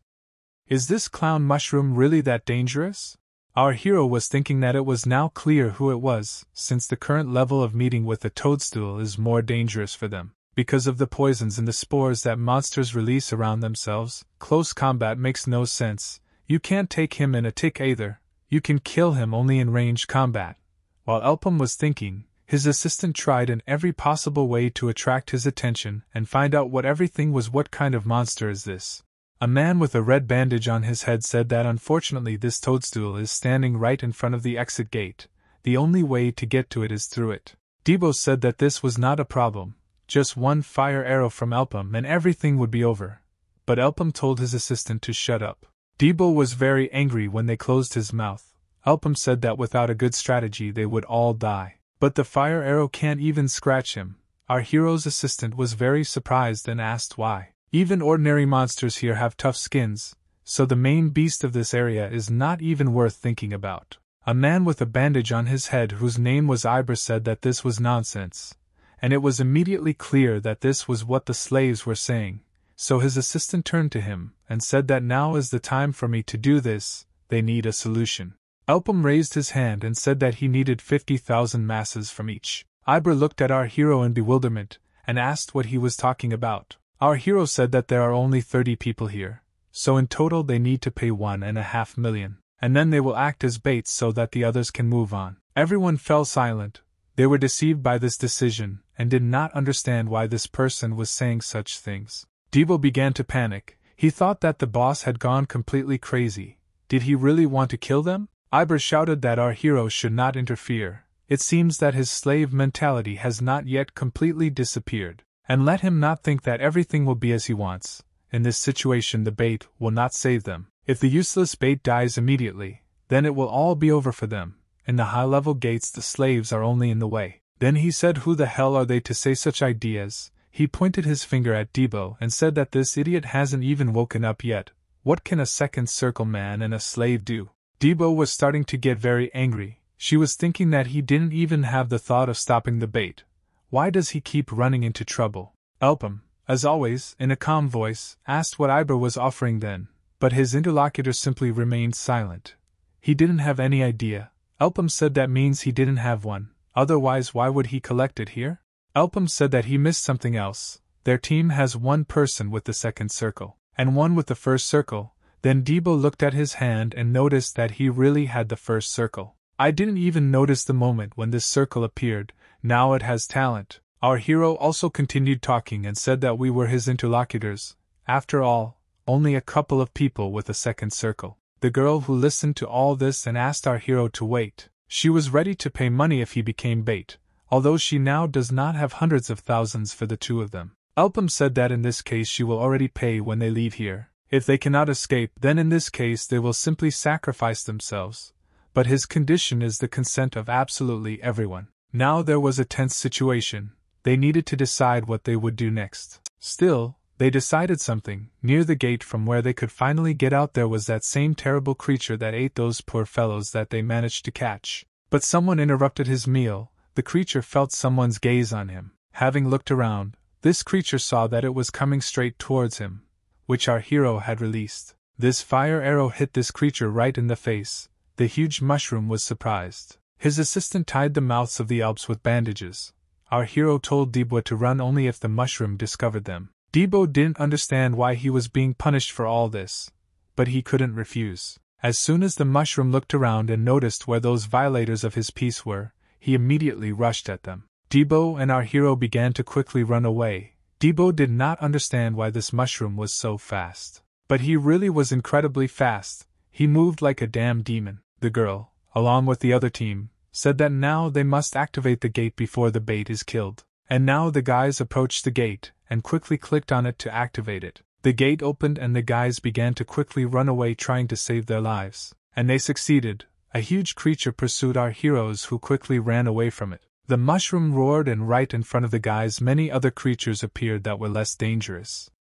Is this clown mushroom really that dangerous? Our hero was thinking that it was now clear who it was, since the current level of meeting with the toadstool is more dangerous for them. Because of the poisons and the spores that monsters release around themselves, close combat makes no sense. You can't take him in a tick either, you can kill him only in range combat. While Elpham was thinking, his assistant tried in every possible way to attract his attention and find out what everything was what kind of monster is this. A man with a red bandage on his head said that unfortunately this toadstool is standing right in front of the exit gate. The only way to get to it is through it. Debo said that this was not a problem, just one fire arrow from Elpham and everything would be over. But Elpham told his assistant to shut up. Debo was very angry when they closed his mouth. Elpham said that without a good strategy they would all die. But the fire arrow can't even scratch him. Our hero's assistant was very surprised and asked why. Even ordinary monsters here have tough skins, so the main beast of this area is not even worth thinking about. A man with a bandage on his head whose name was Iber said that this was nonsense, and it was immediately clear that this was what the slaves were saying. So his assistant turned to him and said that now is the time for me to do this, they need a solution. Elpham raised his hand and said that he needed 50,000 masses from each. Iber looked at our hero in bewilderment and asked what he was talking about. Our hero said that there are only 30 people here, so in total they need to pay one and a half million, and then they will act as baits so that the others can move on. Everyone fell silent. They were deceived by this decision and did not understand why this person was saying such things. Debo began to panic. He thought that the boss had gone completely crazy. Did he really want to kill them? Iber shouted that our hero should not interfere. It seems that his slave mentality has not yet completely disappeared. And let him not think that everything will be as he wants. In this situation, the bait will not save them. If the useless bait dies immediately, then it will all be over for them. In the high level gates, the slaves are only in the way. Then he said, Who the hell are they to say such ideas? He pointed his finger at Debo and said that this idiot hasn't even woken up yet. What can a second circle man and a slave do? Debo was starting to get very angry. She was thinking that he didn't even have the thought of stopping the bait. Why does he keep running into trouble? Elpham, as always, in a calm voice, asked what Iber was offering then, but his interlocutor simply remained silent. He didn't have any idea. Elpham said that means he didn't have one. Otherwise, why would he collect it here? Elpham said that he missed something else. Their team has one person with the second circle, and one with the first circle. Then Debo looked at his hand and noticed that he really had the first circle. I didn't even notice the moment when this circle appeared, now it has talent. Our hero also continued talking and said that we were his interlocutors. After all, only a couple of people with a second circle. The girl who listened to all this and asked our hero to wait. She was ready to pay money if he became bait, although she now does not have hundreds of thousands for the two of them. Elpham said that in this case she will already pay when they leave here. If they cannot escape, then in this case they will simply sacrifice themselves. But his condition is the consent of absolutely everyone. Now there was a tense situation. They needed to decide what they would do next. Still, they decided something. Near the gate from where they could finally get out, there was that same terrible creature that ate those poor fellows that they managed to catch. But someone interrupted his meal. The creature felt someone's gaze on him. Having looked around, this creature saw that it was coming straight towards him, which our hero had released. This fire arrow hit this creature right in the face. The huge mushroom was surprised. His assistant tied the mouths of the Alps with bandages. Our hero told Debo to run only if the mushroom discovered them. Debo didn't understand why he was being punished for all this, but he couldn't refuse. As soon as the mushroom looked around and noticed where those violators of his peace were, he immediately rushed at them. Debo and our hero began to quickly run away. Debo did not understand why this mushroom was so fast. But he really was incredibly fast. He moved like a damn demon. The girl, along with the other team, said that now they must activate the gate before the bait is killed. And now the guys approached the gate and quickly clicked on it to activate it. The gate opened and the guys began to quickly run away trying to save their lives. And they succeeded. A huge creature pursued our heroes who quickly ran away from it. The mushroom roared and right in front of the guys many other creatures appeared that were less dangerous.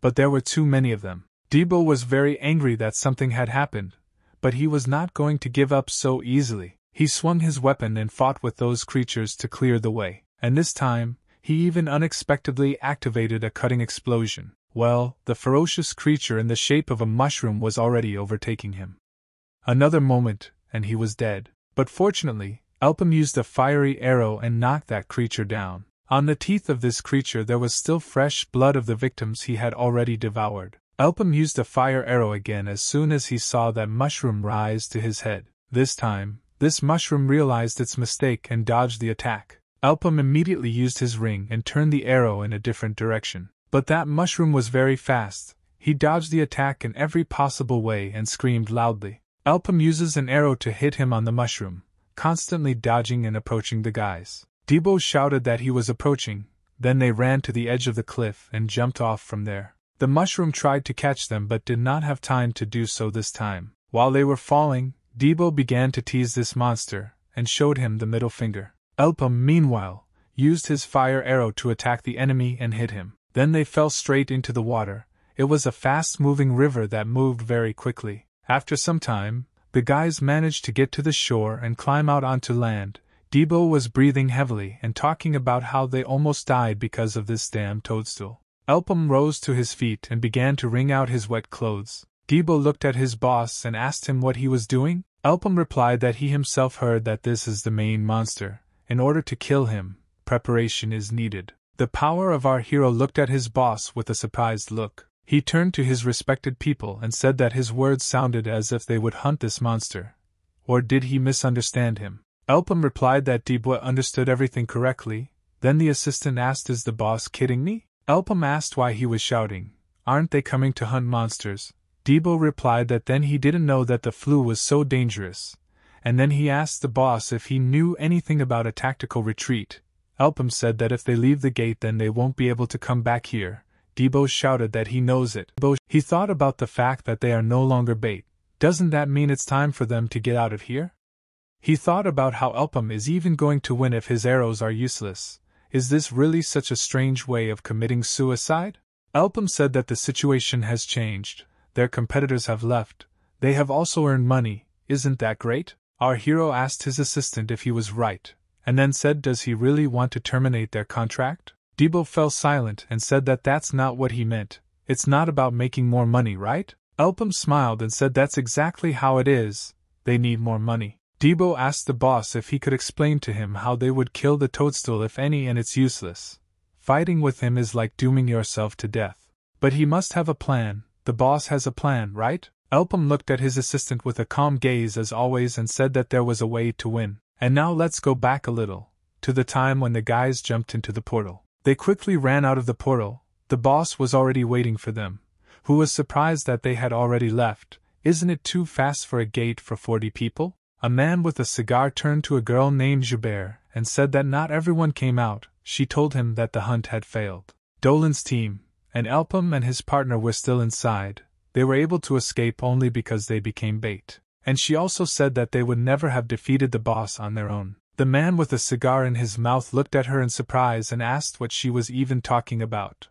But there were too many of them. Debo was very angry that something had happened, but he was not going to give up so easily. He swung his weapon and fought with those creatures to clear the way, and this time, he even unexpectedly activated a cutting explosion. Well, the ferocious creature in the shape of a mushroom was already overtaking him. Another moment, and he was dead. But fortunately, Elpham used a fiery arrow and knocked that creature down. On the teeth of this creature there was still fresh blood of the victims he had already devoured. Elpham used a fire arrow again as soon as he saw that mushroom rise to his head. This time, this mushroom realized its mistake and dodged the attack. Elpham immediately used his ring and turned the arrow in a different direction. But that mushroom was very fast. He dodged the attack in every possible way and screamed loudly. Elpham uses an arrow to hit him on the mushroom, constantly dodging and approaching the guys. Debo shouted that he was approaching, then they ran to the edge of the cliff and jumped off from there. The mushroom tried to catch them but did not have time to do so this time. While they were falling, Debo began to tease this monster, and showed him the middle finger. Elpham, meanwhile, used his fire arrow to attack the enemy and hit him. Then they fell straight into the water. It was a fast moving river that moved very quickly. After some time, the guys managed to get to the shore and climb out onto land. Debo was breathing heavily and talking about how they almost died because of this damn toadstool. Elpham rose to his feet and began to wring out his wet clothes. Debo looked at his boss and asked him what he was doing. Elpham replied that he himself heard that this is the main monster. In order to kill him, preparation is needed. The power of our hero looked at his boss with a surprised look. He turned to his respected people and said that his words sounded as if they would hunt this monster. Or did he misunderstand him? Elpham replied that Debo understood everything correctly. Then the assistant asked, Is the boss kidding me? Elpham asked why he was shouting, Aren't they coming to hunt monsters? Debo replied that then he didn't know that the flu was so dangerous, and then he asked the boss if he knew anything about a tactical retreat. Elpham said that if they leave the gate, then they won't be able to come back here. Debo shouted that he knows it. He thought about the fact that they are no longer bait. Doesn't that mean it's time for them to get out of here? He thought about how Elpham is even going to win if his arrows are useless, is this really such a strange way of committing suicide? Elpham said that the situation has changed. Their competitors have left. They have also earned money. Isn't that great? Our hero asked his assistant if he was right, and then said, Does he really want to terminate their contract? Debo fell silent and said that that's not what he meant. It's not about making more money, right? Elpham smiled and said that's exactly how it is. They need more money. Debo asked the boss if he could explain to him how they would kill the toadstool if any, and it's useless. Fighting with him is like dooming yourself to death. But he must have a plan, the boss has a plan, right? Elpham looked at his assistant with a calm gaze as always and said that there was a way to win. And now let's go back a little, to the time when the guys jumped into the portal. They quickly ran out of the portal, the boss was already waiting for them, who was surprised that they had already left. Isn't it too fast for a gate for forty people? A man with a cigar turned to a girl named Joubert and said that not everyone came out. She told him that the hunt had failed. Dolan's team, and Elpham and his partner were still inside. They were able to escape only because they became bait. And she also said that they would never have defeated the boss on their own. The man with a cigar in his mouth looked at her in surprise and asked what she was even talking about.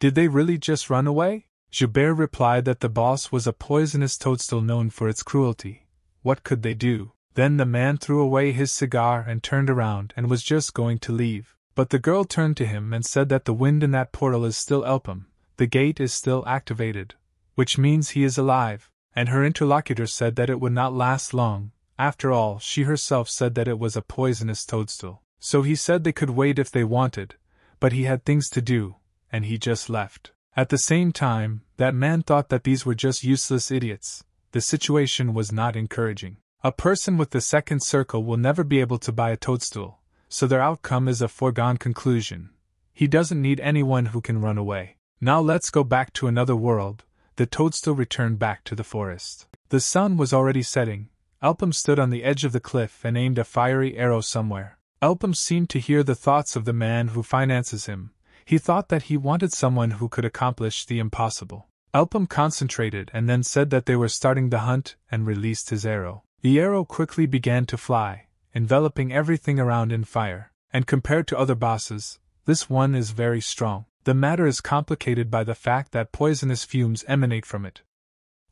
Did they really just run away? Joubert replied that the boss was a poisonous toadstool known for its cruelty. What could they do? Then the man threw away his cigar and turned around and was just going to leave. But the girl turned to him and said that the wind in that portal is still Elpham, the gate is still activated, which means he is alive, and her interlocutor said that it would not last long, after all, she herself said that it was a poisonous toadstool. So he said they could wait if they wanted, but he had things to do, and he just left. At the same time, that man thought that these were just useless idiots. The situation was not encouraging. A person with the second circle will never be able to buy a toadstool, so their outcome is a foregone conclusion. He doesn't need anyone who can run away. Now let's go back to another world. The toadstool returned back to the forest. The sun was already setting, Elpham stood on the edge of the cliff and aimed a fiery arrow somewhere. Elpham seemed to hear the thoughts of the man who finances him. He thought that he wanted someone who could accomplish the impossible. Elpham concentrated and then said that they were starting the hunt and released his arrow. The arrow quickly began to fly, enveloping everything around in fire. And compared to other bosses, this one is very strong. The matter is complicated by the fact that poisonous fumes emanate from it.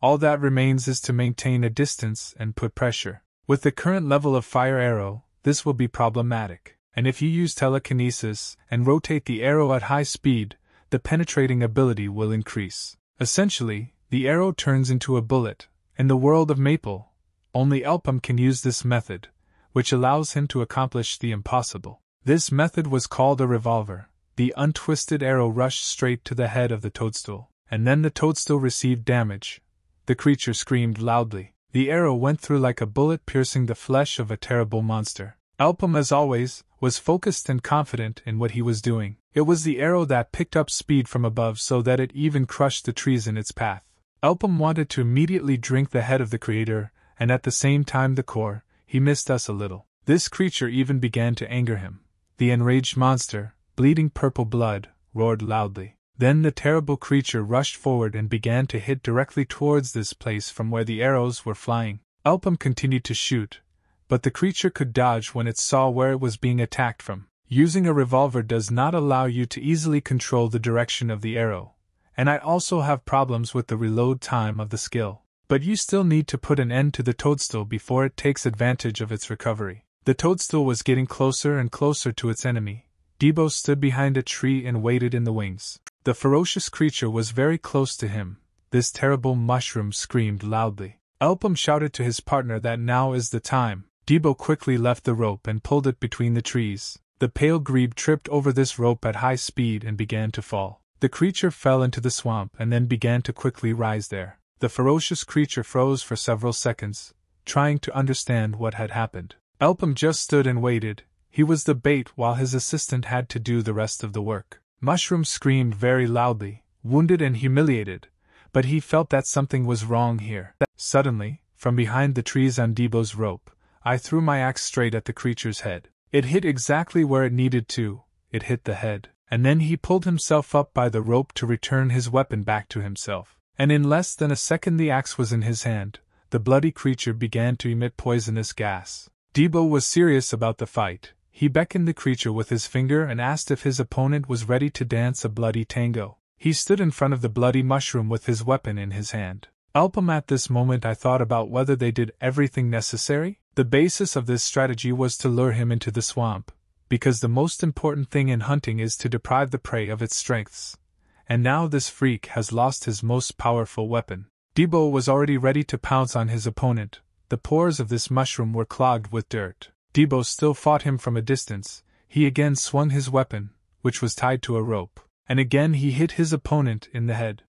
All that remains is to maintain a distance and put pressure. With the current level of fire arrow, this will be problematic, and if you use telekinesis and rotate the arrow at high speed, the penetrating ability will increase. Essentially, the arrow turns into a bullet. In the world of Maple, only Elpham can use this method, which allows him to accomplish the impossible. This method was called a revolver. The untwisted arrow rushed straight to the head of the toadstool, and then the toadstool received damage, the creature screamed loudly. The arrow went through like a bullet, piercing the flesh of a terrible monster. Elpham, as always, was focused and confident in what he was doing. It was the arrow that picked up speed from above so that it even crushed the trees in its path. Elpham wanted to immediately drink the head of the creator, and at the same time the core. He missed us a little. This creature even began to anger him. The enraged monster, bleeding purple blood, roared loudly. Then the terrible creature rushed forward and began to hit directly towards this place from where the arrows were flying. Elpham continued to shoot, but the creature could dodge when it saw where it was being attacked from. Using a revolver does not allow you to easily control the direction of the arrow, and I also have problems with the reload time of the skill. But you still need to put an end to the toadstool before it takes advantage of its recovery. The toadstool was getting closer and closer to its enemy. Debo stood behind a tree and waited in the wings. The ferocious creature was very close to him. This terrible mushroom screamed loudly. Elpham shouted to his partner that now is the time. Debo quickly left the rope and pulled it between the trees. The pale grebe tripped over this rope at high speed and began to fall. The creature fell into the swamp and then began to quickly rise there. The ferocious creature froze for several seconds, trying to understand what had happened. Elpham just stood and waited. He was the bait while his assistant had to do the rest of the work. Mushroom screamed very loudly, wounded and humiliated, but he felt that something was wrong here. Suddenly, from behind the trees on Debo's rope, I threw my axe straight at the creature's head. It hit exactly where it needed to, it hit the head, and then he pulled himself up by the rope to return his weapon back to himself. And in less than a second the axe was in his hand, the bloody creature began to emit poisonous gas. Debo was serious about the fight, he beckoned the creature with his finger and asked if his opponent was ready to dance a bloody tango. He stood in front of the bloody mushroom with his weapon in his hand. Elpham at this moment I thought about whether they did everything necessary. The basis of this strategy was to lure him into the swamp, because the most important thing in hunting is to deprive the prey of its strengths. And now this freak has lost his most powerful weapon. Debo was already ready to pounce on his opponent, the pores of this mushroom were clogged with dirt. Debo still fought him from a distance. He again swung his weapon, which was tied to a rope, and again he hit his opponent in the head.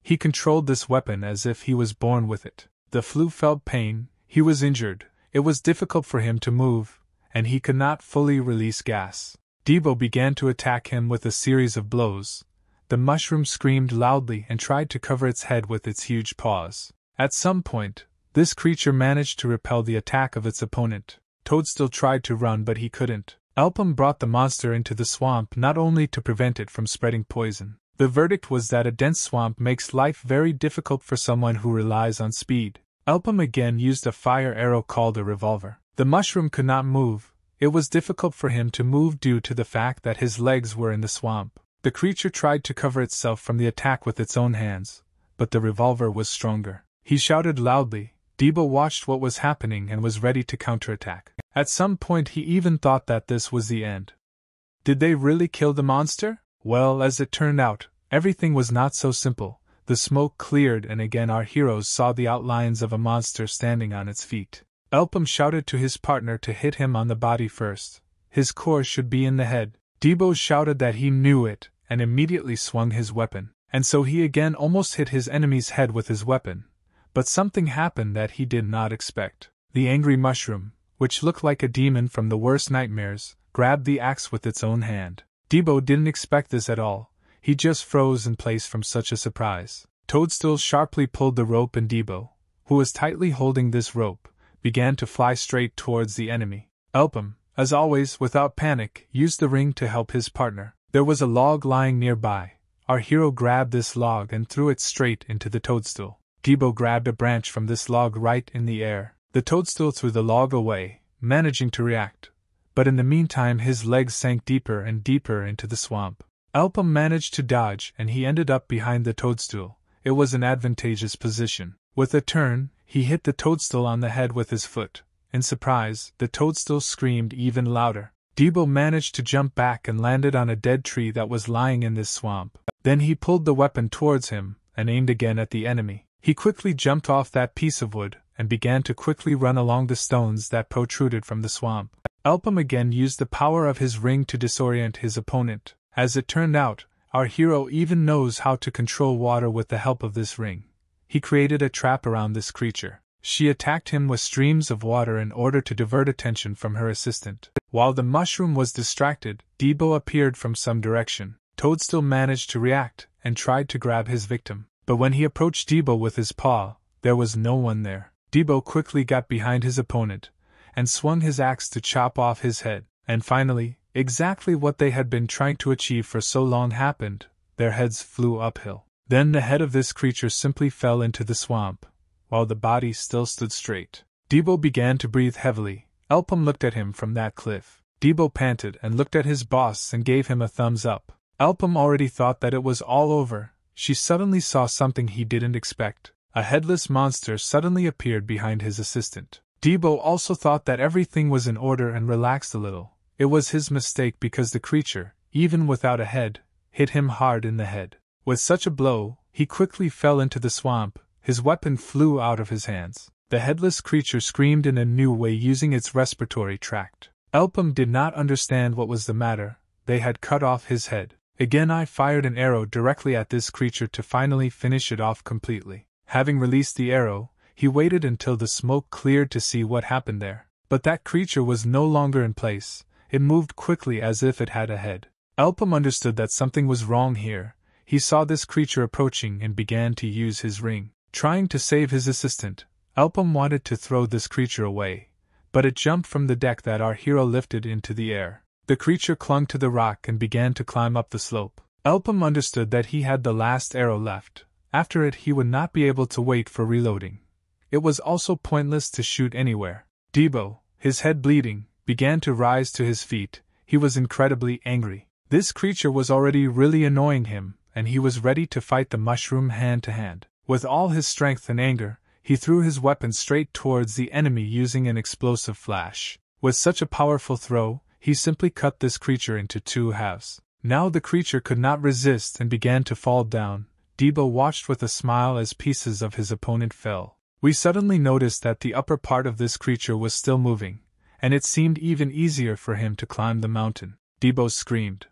He controlled this weapon as if he was born with it. The flu felt pain, he was injured, it was difficult for him to move, and he could not fully release gas. Debo began to attack him with a series of blows. The mushroom screamed loudly and tried to cover its head with its huge paws. At some point, this creature managed to repel the attack of its opponent. Toadstool tried to run, but he couldn't. Elpham brought the monster into the swamp not only to prevent it from spreading poison. The verdict was that a dense swamp makes life very difficult for someone who relies on speed. Elpham again used a fire arrow called a revolver. The mushroom could not move, it was difficult for him to move due to the fact that his legs were in the swamp. The creature tried to cover itself from the attack with its own hands, but the revolver was stronger. He shouted loudly. Debo watched what was happening and was ready to counterattack. At some point, he even thought that this was the end. Did they really kill the monster? Well, as it turned out, everything was not so simple. The smoke cleared, and again our heroes saw the outlines of a monster standing on its feet. Elpham shouted to his partner to hit him on the body first. His core should be in the head. Debo shouted that he knew it, and immediately swung his weapon. And so he again almost hit his enemy's head with his weapon. But something happened that he did not expect. The angry mushroom, which looked like a demon from the worst nightmares, grabbed the axe with its own hand. Debo didn't expect this at all. He just froze in place from such a surprise. Toadstool sharply pulled the rope, and Debo, who was tightly holding this rope, began to fly straight towards the enemy. Elpham, as always, without panic, used the ring to help his partner. There was a log lying nearby. Our hero grabbed this log and threw it straight into the toadstool. Debo grabbed a branch from this log right in the air. The toadstool threw the log away, managing to react. But in the meantime, his legs sank deeper and deeper into the swamp. Elpham managed to dodge, and he ended up behind the toadstool. It was an advantageous position. With a turn, he hit the toadstool on the head with his foot. In surprise, the toadstool screamed even louder. Debo managed to jump back and landed on a dead tree that was lying in this swamp. Then he pulled the weapon towards him and aimed again at the enemy. He quickly jumped off that piece of wood and began to quickly run along the stones that protruded from the swamp. Elpham again used the power of his ring to disorient his opponent. As it turned out, our hero even knows how to control water with the help of this ring he created a trap around this creature. She attacked him with streams of water in order to divert attention from her assistant. While the mushroom was distracted, Debo appeared from some direction. Toadstool managed to react and tried to grab his victim. But when he approached Debo with his paw, there was no one there. Debo quickly got behind his opponent and swung his axe to chop off his head. And finally, exactly what they had been trying to achieve for so long happened their heads flew uphill. Then the head of this creature simply fell into the swamp, while the body still stood straight. Debo began to breathe heavily. Elpham looked at him from that cliff. Debo panted and looked at his boss and gave him a thumbs up. Elpham already thought that it was all over. She suddenly saw something he didn't expect. A headless monster suddenly appeared behind his assistant. Debo also thought that everything was in order and relaxed a little. It was his mistake because the creature, even without a head, hit him hard in the head. With such a blow, he quickly fell into the swamp, his weapon flew out of his hands. The headless creature screamed in a new way using its respiratory tract. Elpham did not understand what was the matter, they had cut off his head. Again, I fired an arrow directly at this creature to finally finish it off completely. Having released the arrow, he waited until the smoke cleared to see what happened there. But that creature was no longer in place, it moved quickly as if it had a head. Elpham understood that something was wrong here, he saw this creature approaching and began to use his ring. Trying to save his assistant, Elpham wanted to throw this creature away, but it jumped from the deck that our hero lifted into the air. The creature clung to the rock and began to climb up the slope. Elpham understood that he had the last arrow left. After it, he would not be able to wait for reloading. It was also pointless to shoot anywhere. Debo, his head bleeding, began to rise to his feet. He was incredibly angry. This creature was already really annoying him, and he was ready to fight the mushroom hand to hand. With all his strength and anger, he threw his weapon straight towards the enemy using an explosive flash. With such a powerful throw, he simply cut this creature into two halves. Now the creature could not resist and began to fall down. Debo watched with a smile as pieces of his opponent fell. We suddenly noticed that the upper part of this creature was still moving, and it seemed even easier for him to climb the mountain. Debo screamed.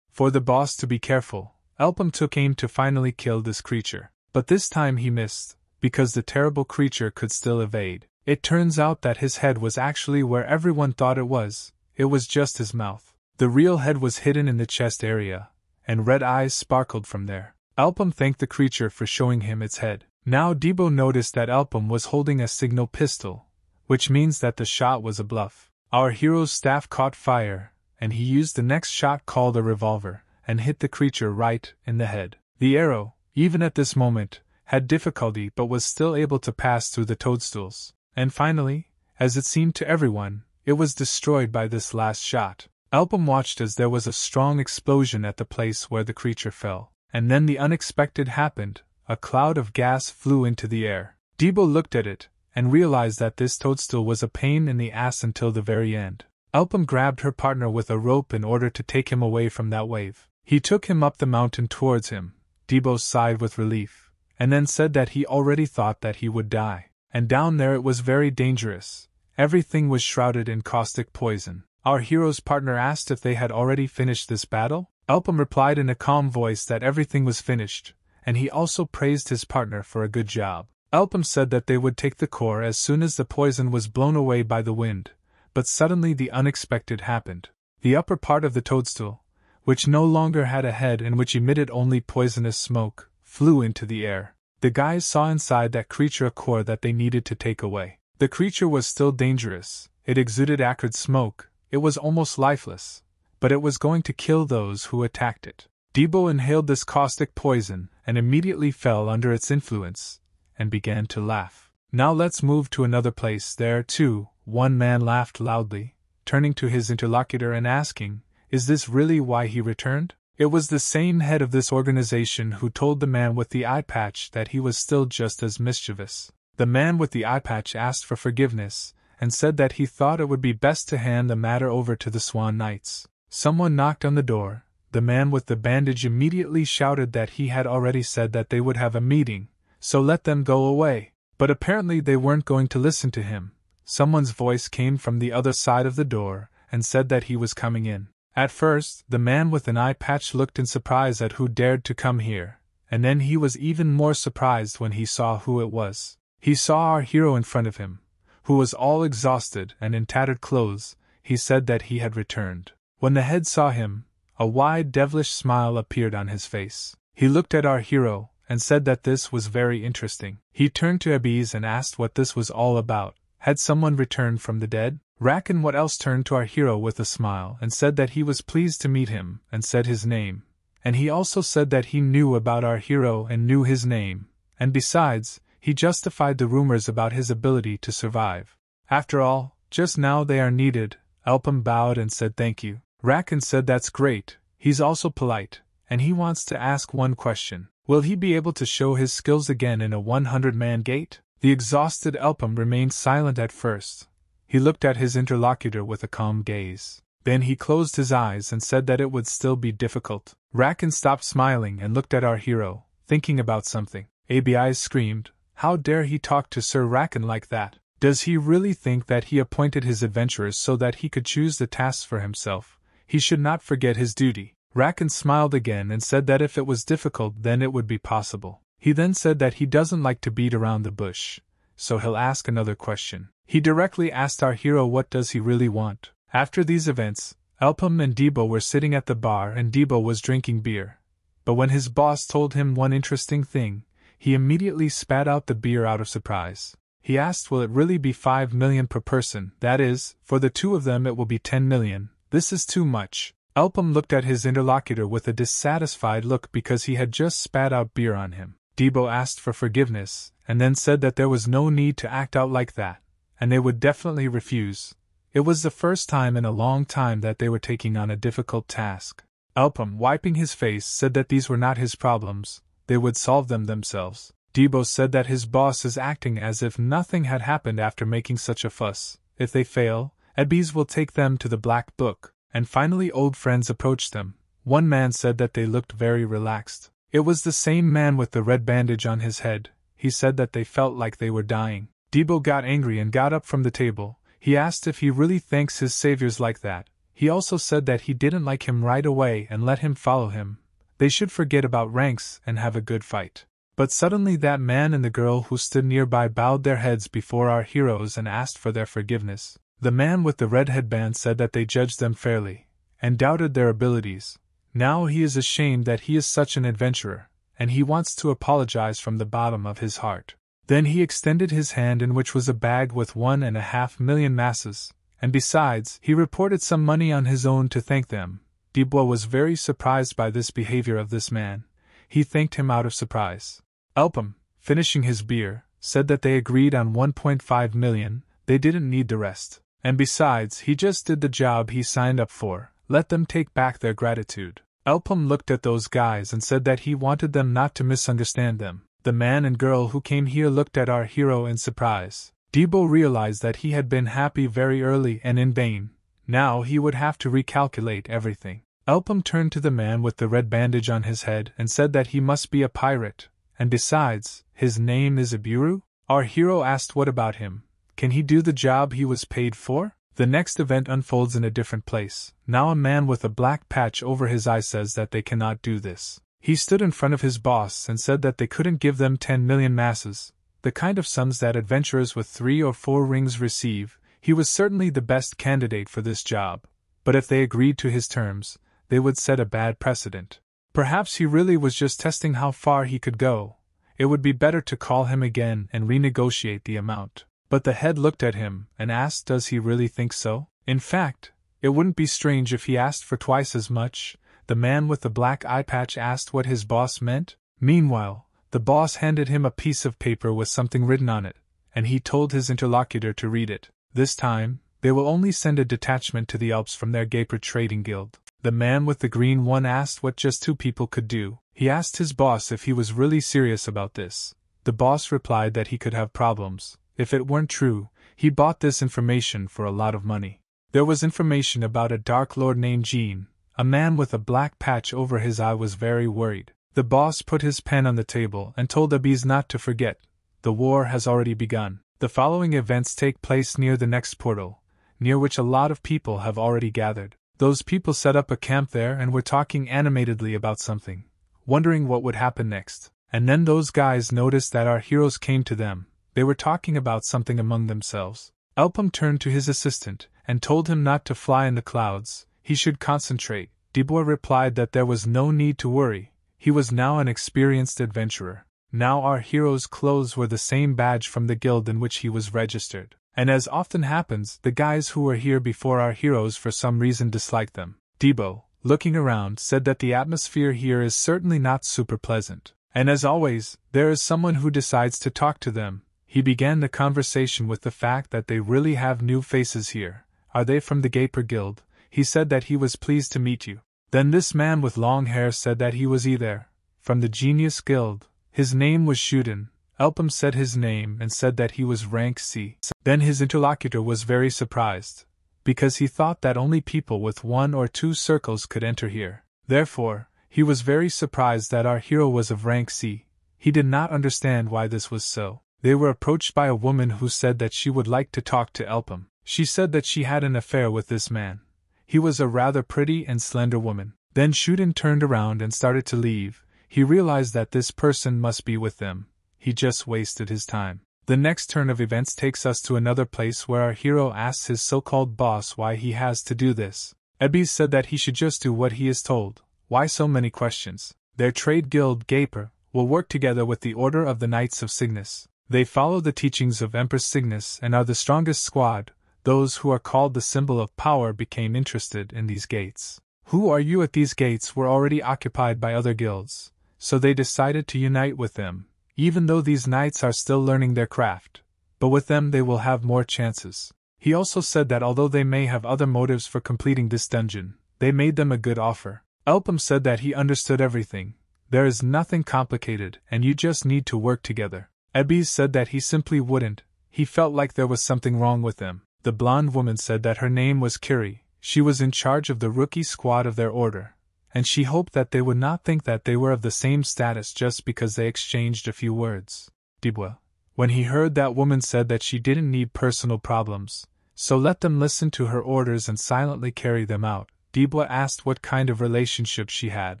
For the boss to be careful, Elpham took aim to finally kill this creature. But this time he missed, because the terrible creature could still evade. It turns out that his head was actually where everyone thought it was, it was just his mouth. The real head was hidden in the chest area, and red eyes sparkled from there. Elpham thanked the creature for showing him its head. Now Debo noticed that Elpham was holding a signal pistol, which means that the shot was a bluff. Our hero's staff caught fire, and he used the next shot called a revolver, and hit the creature right in the head. The arrow, even at this moment, had difficulty but was still able to pass through the toadstools. And finally, as it seemed to everyone, it was destroyed by this last shot. Elpham watched as there was a strong explosion at the place where the creature fell. And then the unexpected happened a cloud of gas flew into the air. Debo looked at it, and realized that this toadstool was a pain in the ass until the very end. Elpham grabbed her partner with a rope in order to take him away from that wave. He took him up the mountain towards him. Debo sighed with relief, and then said that he already thought that he would die. And down there it was very dangerous. Everything was shrouded in caustic poison. Our hero's partner asked if they had already finished this battle. Elpham replied in a calm voice that everything was finished, and he also praised his partner for a good job. Elpham said that they would take the core as soon as the poison was blown away by the wind, but suddenly the unexpected happened. The upper part of the toadstool, which no longer had a head and which emitted only poisonous smoke, flew into the air. The guys saw inside that creature a core that they needed to take away. The creature was still dangerous, it exuded acrid smoke, it was almost lifeless, but it was going to kill those who attacked it. Debo inhaled this caustic poison and immediately fell under its influence and began to laugh. Now let's move to another place. There, too, one man laughed loudly, turning to his interlocutor and asking, Is this really why he returned? It was the same head of this organization who told the man with the eye patch that he was still just as mischievous. The man with the eye patch asked for forgiveness and said that he thought it would be best to hand the matter over to the Swan Knights. Someone knocked on the door. The man with the bandage immediately shouted that he had already said that they would have a meeting, so let them go away. But apparently they weren't going to listen to him. Someone's voice came from the other side of the door and said that he was coming in. At first, the man with an eye patch looked in surprise at who dared to come here, and then he was even more surprised when he saw who it was. He saw our hero in front of him, who was all exhausted and in tattered clothes. He said that he had returned. When the head saw him, a wide devilish smile appeared on his face. He looked at our hero, and said that this was very interesting. He turned to Abiz and asked what this was all about. Had someone returned from the dead? Racken what else turned to our hero with a smile and said that he was pleased to meet him, and said his name. And he also said that he knew about our hero and knew his name, and besides, he justified the rumors about his ability to survive. After all, just now they are needed. Elpham bowed and said thank you. Racken said that's great, he's also polite, and he wants to ask one question. Will he be able to show his skills again in a 100 man gate? The exhausted Elpham remained silent at first. He looked at his interlocutor with a calm gaze. Then he closed his eyes and said that it would still be difficult. Racken stopped smiling and looked at our hero, thinking about something. ABI screamed, How dare he talk to Sir Racken like that? Does he really think that he appointed his adventurers so that he could choose the tasks for himself? He should not forget his duty. Racken smiled again and said that if it was difficult, then it would be possible. He then said that he doesn't like to beat around the bush, so he'll ask another question. He directly asked our hero what does he really want. After these events, Elpham and Debo were sitting at the bar and Debo was drinking beer. But when his boss told him one interesting thing, he immediately spat out the beer out of surprise. He asked, Will it really be 5 million per person? That is, for the two of them it will be 10 million. This is too much. Elpham looked at his interlocutor with a dissatisfied look because he had just spat out beer on him. Debo asked for forgiveness, and then said that there was no need to act out like that, and they would definitely refuse. It was the first time in a long time that they were taking on a difficult task. Elpham, wiping his face, said that these were not his problems, they would solve them themselves. Debo said that his boss is acting as if nothing had happened after making such a fuss. If they fail, Edbees will take them to the Black Book and finally old friends approached them. One man said that they looked very relaxed. It was the same man with the red bandage on his head. he said that they felt like they were dying. Debo got angry and got up from the table. He asked if he really thanks his saviors like that. He also said that he didn't like him right away and let him follow him. They should forget about ranks and have a good fight. But suddenly that man and the girl who stood nearby bowed their heads before our heroes and asked for their forgiveness. The man with the red headband said that they judged them fairly, and doubted their abilities. Now he is ashamed that he is such an adventurer, and he wants to apologize from the bottom of his heart. Then he extended his hand, in which was a bag with one and a half million masses, and besides, he reported some money on his own to thank them. Dubois was very surprised by this behavior of this man. He thanked him out of surprise. Elpham, finishing his beer, said that they agreed on 1.5 million, they didn't need the rest. And besides, he just did the job he signed up for, let them take back their gratitude. Elpham looked at those guys and said that he wanted them not to misunderstand them. The man and girl who came here looked at our hero in surprise. Debo realized that he had been happy very early and in vain. Now he would have to recalculate everything. Elpham turned to the man with the red bandage on his head and said that he must be a pirate, and besides, his name is Iburu? Our hero asked what about him, can he do the job he was paid for? The next event unfolds in a different place. Now, a man with a black patch over his eye says that they cannot do this. He stood in front of his boss and said that they couldn't give them 10 million masses, the kind of sums that adventurers with three or four rings receive. He was certainly the best candidate for this job, but if they agreed to his terms, they would set a bad precedent. Perhaps he really was just testing how far he could go. It would be better to call him again and renegotiate the amount. But the head looked at him and asked, Does he really think so? In fact, it wouldn't be strange if he asked for twice as much. The man with the black eye patch asked what his boss meant. Meanwhile, the boss handed him a piece of paper with something written on it, and he told his interlocutor to read it. This time, they will only send a detachment to the Alps from their Gapor Trading Guild. The man with the green one asked what just two people could do. He asked his boss if he was really serious about this. The boss replied that he could have problems, if it weren't true, he bought this information for a lot of money. There was information about a dark lord named Jean. A man with a black patch over his eye was very worried. The boss put his pen on the table and told Abis not to forget. The war has already begun. The following events take place near the next portal, near which a lot of people have already gathered. Those people set up a camp there and were talking animatedly about something, wondering what would happen next. And then those guys noticed that our heroes came to them, they were talking about something among themselves. Elpham turned to his assistant and told him not to fly in the clouds, he should concentrate. Dubois replied that there was no need to worry, he was now an experienced adventurer. Now our hero's clothes were the same badge from the guild in which he was registered. And as often happens, the guys who were here before our heroes for some reason disliked them. Debo, looking around, said that the atmosphere here is certainly not super pleasant. And as always, there is someone who decides to talk to them, he began the conversation with the fact that they really have new faces here. Are they from the Gapor Guild? He said that he was pleased to meet you. Then this man with long hair said that he was either from the Genius Guild. His name was Shuden. Elpham said his name and said that he was rank C. Then his interlocutor was very surprised, because he thought that only people with one or two circles could enter here. Therefore, he was very surprised that our hero was of rank C. He did not understand why this was so. They were approached by a woman who said that she would like to talk to Elpham. She said that she had an affair with this man. He was a rather pretty and slender woman. Then Shuden turned around and started to leave. He realized that this person must be with them. He just wasted his time. The next turn of events takes us to another place where our hero asks his so called boss why he has to do this. Ebby said that he should just do what he is told. Why so many questions? Their trade guild, Gapor, will work together with the Order of the Knights of Cygnus. They follow the teachings of Empress Cygnus and are the strongest squad. Those who are called the symbol of power became interested in these gates. Who are you at these gates were already occupied by other guilds, so they decided to unite with them, even though these knights are still learning their craft. But with them they will have more chances. He also said that although they may have other motives for completing this dungeon, they made them a good offer. Elpham said that he understood everything. There is nothing complicated, and you just need to work together. Ebbies said that he simply wouldn't, he felt like there was something wrong with them. The blonde woman said that her name was Curie, she was in charge of the rookie squad of their order, and she hoped that they would not think that they were of the same status just because they exchanged a few words. Dubois. When he heard that woman said that she didn't need personal problems, so let them listen to her orders and silently carry them out, Dubois asked what kind of relationship she had.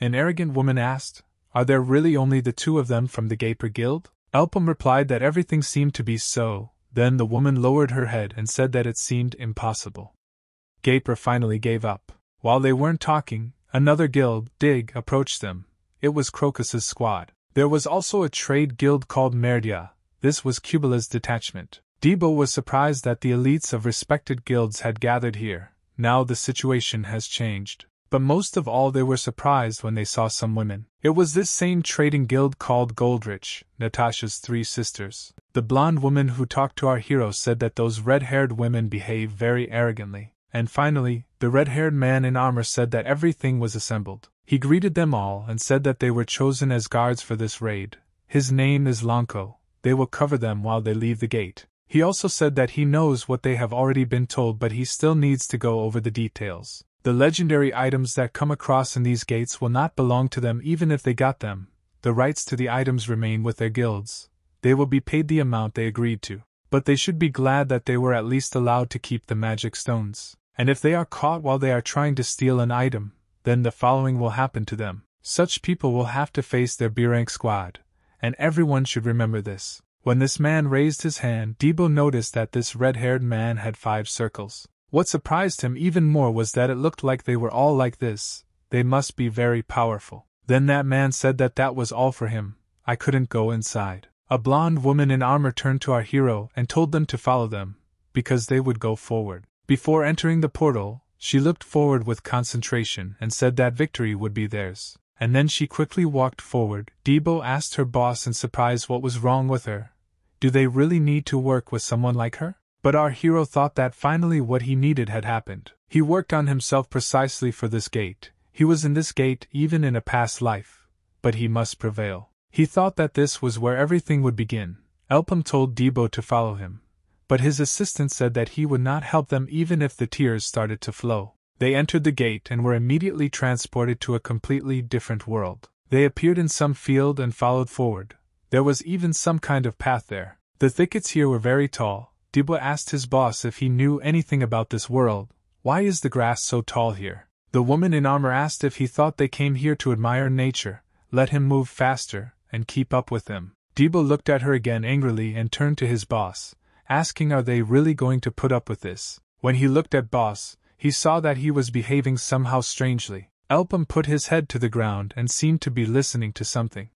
An arrogant woman asked, Are there really only the two of them from the Gapor Guild? Elpham replied that everything seemed to be so, then the woman lowered her head and said that it seemed impossible. Gapor finally gave up. While they weren't talking, another guild, Dig, approached them. It was Crocus's squad. There was also a trade guild called Merdia. This was Cubula's detachment. Debo was surprised that the elites of respected guilds had gathered here. Now the situation has changed. But most of all, they were surprised when they saw some women. It was this same trading guild called Goldrich, Natasha's three sisters. The blonde woman who talked to our hero said that those red haired women behave very arrogantly. And finally, the red haired man in armor said that everything was assembled. He greeted them all and said that they were chosen as guards for this raid. His name is Lonko. They will cover them while they leave the gate. He also said that he knows what they have already been told, but he still needs to go over the details. The legendary items that come across in these gates will not belong to them even if they got them. The rights to the items remain with their guilds. They will be paid the amount they agreed to. But they should be glad that they were at least allowed to keep the magic stones. And if they are caught while they are trying to steal an item, then the following will happen to them. Such people will have to face their B rank squad, and everyone should remember this. When this man raised his hand, Debo noticed that this red haired man had five circles. What surprised him even more was that it looked like they were all like this. They must be very powerful. Then that man said that that was all for him. I couldn't go inside. A blonde woman in armor turned to our hero and told them to follow them, because they would go forward. Before entering the portal, she looked forward with concentration and said that victory would be theirs. And then she quickly walked forward. Debo asked her boss in surprise what was wrong with her. Do they really need to work with someone like her? But our hero thought that finally what he needed had happened. He worked on himself precisely for this gate. He was in this gate even in a past life. But he must prevail. He thought that this was where everything would begin. Elpham told Debo to follow him but his assistant said that he would not help them even if the tears started to flow. They entered the gate and were immediately transported to a completely different world. They appeared in some field and followed forward. There was even some kind of path there. The thickets here were very tall. Dibwa asked his boss if he knew anything about this world. Why is the grass so tall here? The woman in armor asked if he thought they came here to admire nature, let him move faster, and keep up with them. Debo looked at her again angrily and turned to his boss asking are they really going to put up with this. When he looked at Boss, he saw that he was behaving somehow strangely. Elpham put his head to the ground and seemed to be listening to something.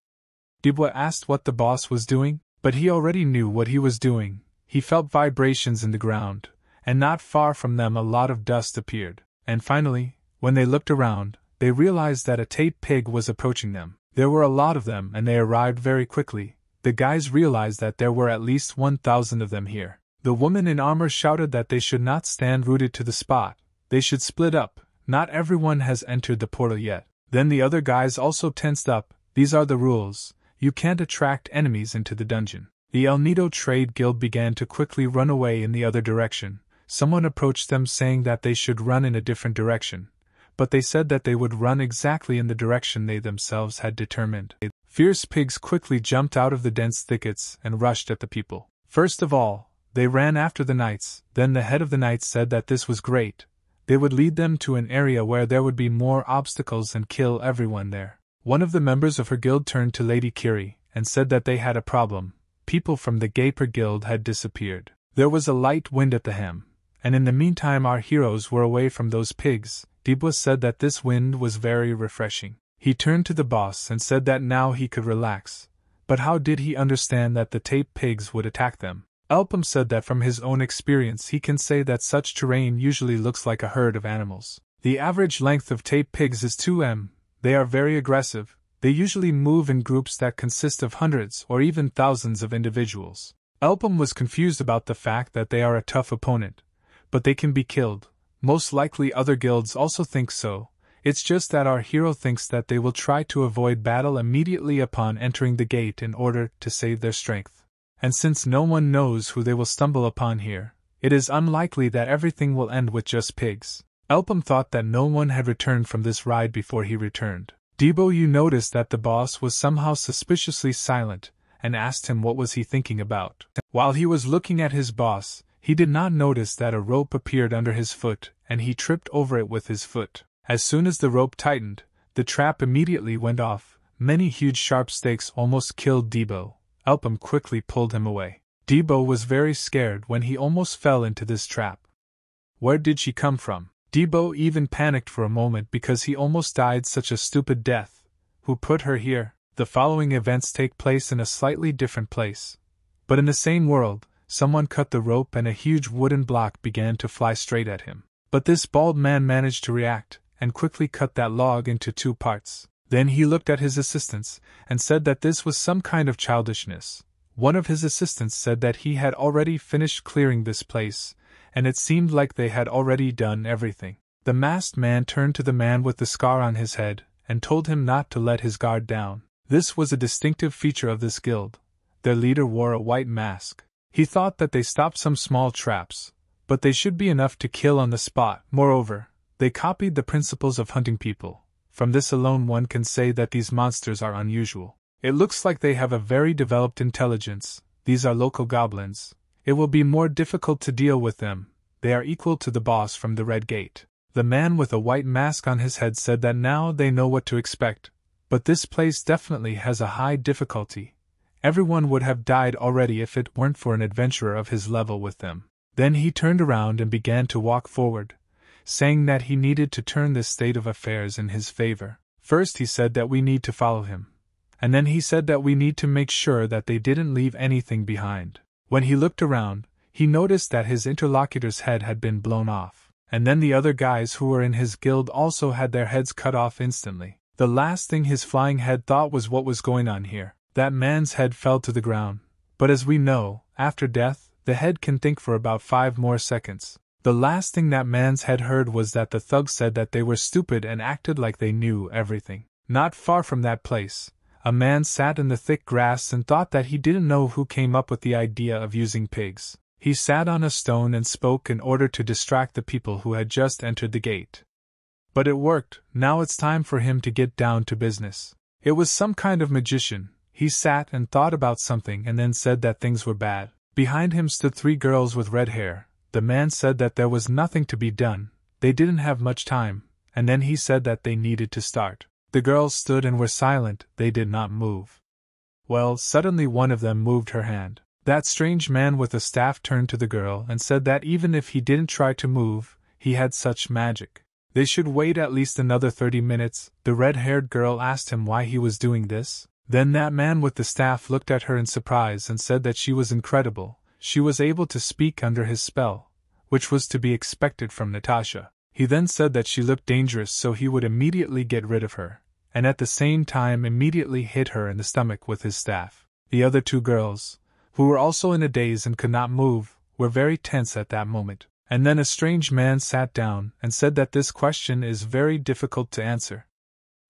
Dubois asked what the boss was doing, but he already knew what he was doing. He felt vibrations in the ground, and not far from them a lot of dust appeared. And finally, when they looked around, they realized that a tape pig was approaching them. There were a lot of them, and they arrived very quickly, the guys realized that there were at least 1,000 of them here. The woman in armor shouted that they should not stand rooted to the spot, they should split up. Not everyone has entered the portal yet. Then the other guys also tensed up. These are the rules. You can't attract enemies into the dungeon. The El Nido Trade Guild began to quickly run away in the other direction. Someone approached them saying that they should run in a different direction. But they said that they would run exactly in the direction they themselves had determined. Fierce pigs quickly jumped out of the dense thickets and rushed at the people. First of all, they ran after the knights, then the head of the knights said that this was great. They would lead them to an area where there would be more obstacles and kill everyone there. One of the members of her guild turned to Lady Kiri and said that they had a problem. People from the Gapor Guild had disappeared. There was a light wind at the hem, and in the meantime our heroes were away from those pigs. Dibwa said that this wind was very refreshing. He turned to the boss and said that now he could relax. But how did he understand that the tape pigs would attack them? Elpham said that from his own experience he can say that such terrain usually looks like a herd of animals. The average length of tape pigs is 2m. They are very aggressive. They usually move in groups that consist of hundreds or even thousands of individuals. Elpham was confused about the fact that they are a tough opponent, but they can be killed. Most likely other guilds also think so, it's just that our hero thinks that they will try to avoid battle immediately upon entering the gate in order to save their strength. And since no one knows who they will stumble upon here, it is unlikely that everything will end with just pigs. Elpham thought that no one had returned from this ride before he returned. Debo, you noticed that the boss was somehow suspiciously silent, and asked him what was he thinking about. While he was looking at his boss, he did not notice that a rope appeared under his foot, and he tripped over it with his foot. As soon as the rope tightened, the trap immediately went off. Many huge sharp stakes almost killed Debo. Elpham quickly pulled him away. Debo was very scared when he almost fell into this trap. Where did she come from? Debo even panicked for a moment because he almost died such a stupid death. Who put her here? The following events take place in a slightly different place. But in the same world, someone cut the rope and a huge wooden block began to fly straight at him. But this bald man managed to react, and quickly cut that log into two parts. Then he looked at his assistants, and said that this was some kind of childishness. One of his assistants said that he had already finished clearing this place, and it seemed like they had already done everything. The masked man turned to the man with the scar on his head, and told him not to let his guard down. This was a distinctive feature of this guild. Their leader wore a white mask. He thought that they stopped some small traps, but they should be enough to kill on the spot. Moreover, they copied the principles of hunting people. From this alone, one can say that these monsters are unusual. It looks like they have a very developed intelligence. These are local goblins. It will be more difficult to deal with them. They are equal to the boss from the Red Gate. The man with a white mask on his head said that now they know what to expect. But this place definitely has a high difficulty. Everyone would have died already if it weren't for an adventurer of his level with them. Then he turned around and began to walk forward, saying that he needed to turn this state of affairs in his favor. First, he said that we need to follow him. And then he said that we need to make sure that they didn't leave anything behind. When he looked around, he noticed that his interlocutor's head had been blown off. And then the other guys who were in his guild also had their heads cut off instantly. The last thing his flying head thought was what was going on here. That man's head fell to the ground. But as we know, after death, the head can think for about five more seconds. The last thing that man's head heard was that the thugs said that they were stupid and acted like they knew everything. Not far from that place, a man sat in the thick grass and thought that he didn't know who came up with the idea of using pigs. He sat on a stone and spoke in order to distract the people who had just entered the gate. But it worked, now it's time for him to get down to business. It was some kind of magician. He sat and thought about something and then said that things were bad. Behind him stood three girls with red hair. The man said that there was nothing to be done, they didn't have much time, and then he said that they needed to start. The girls stood and were silent, they did not move. Well, suddenly one of them moved her hand. That strange man with a staff turned to the girl and said that even if he didn't try to move, he had such magic. They should wait at least another thirty minutes. The red haired girl asked him why he was doing this. Then that man with the staff looked at her in surprise and said that she was incredible, she was able to speak under his spell, which was to be expected from Natasha. He then said that she looked dangerous, so he would immediately get rid of her, and at the same time immediately hit her in the stomach with his staff. The other two girls, who were also in a daze and could not move, were very tense at that moment. And then a strange man sat down and said that this question is very difficult to answer.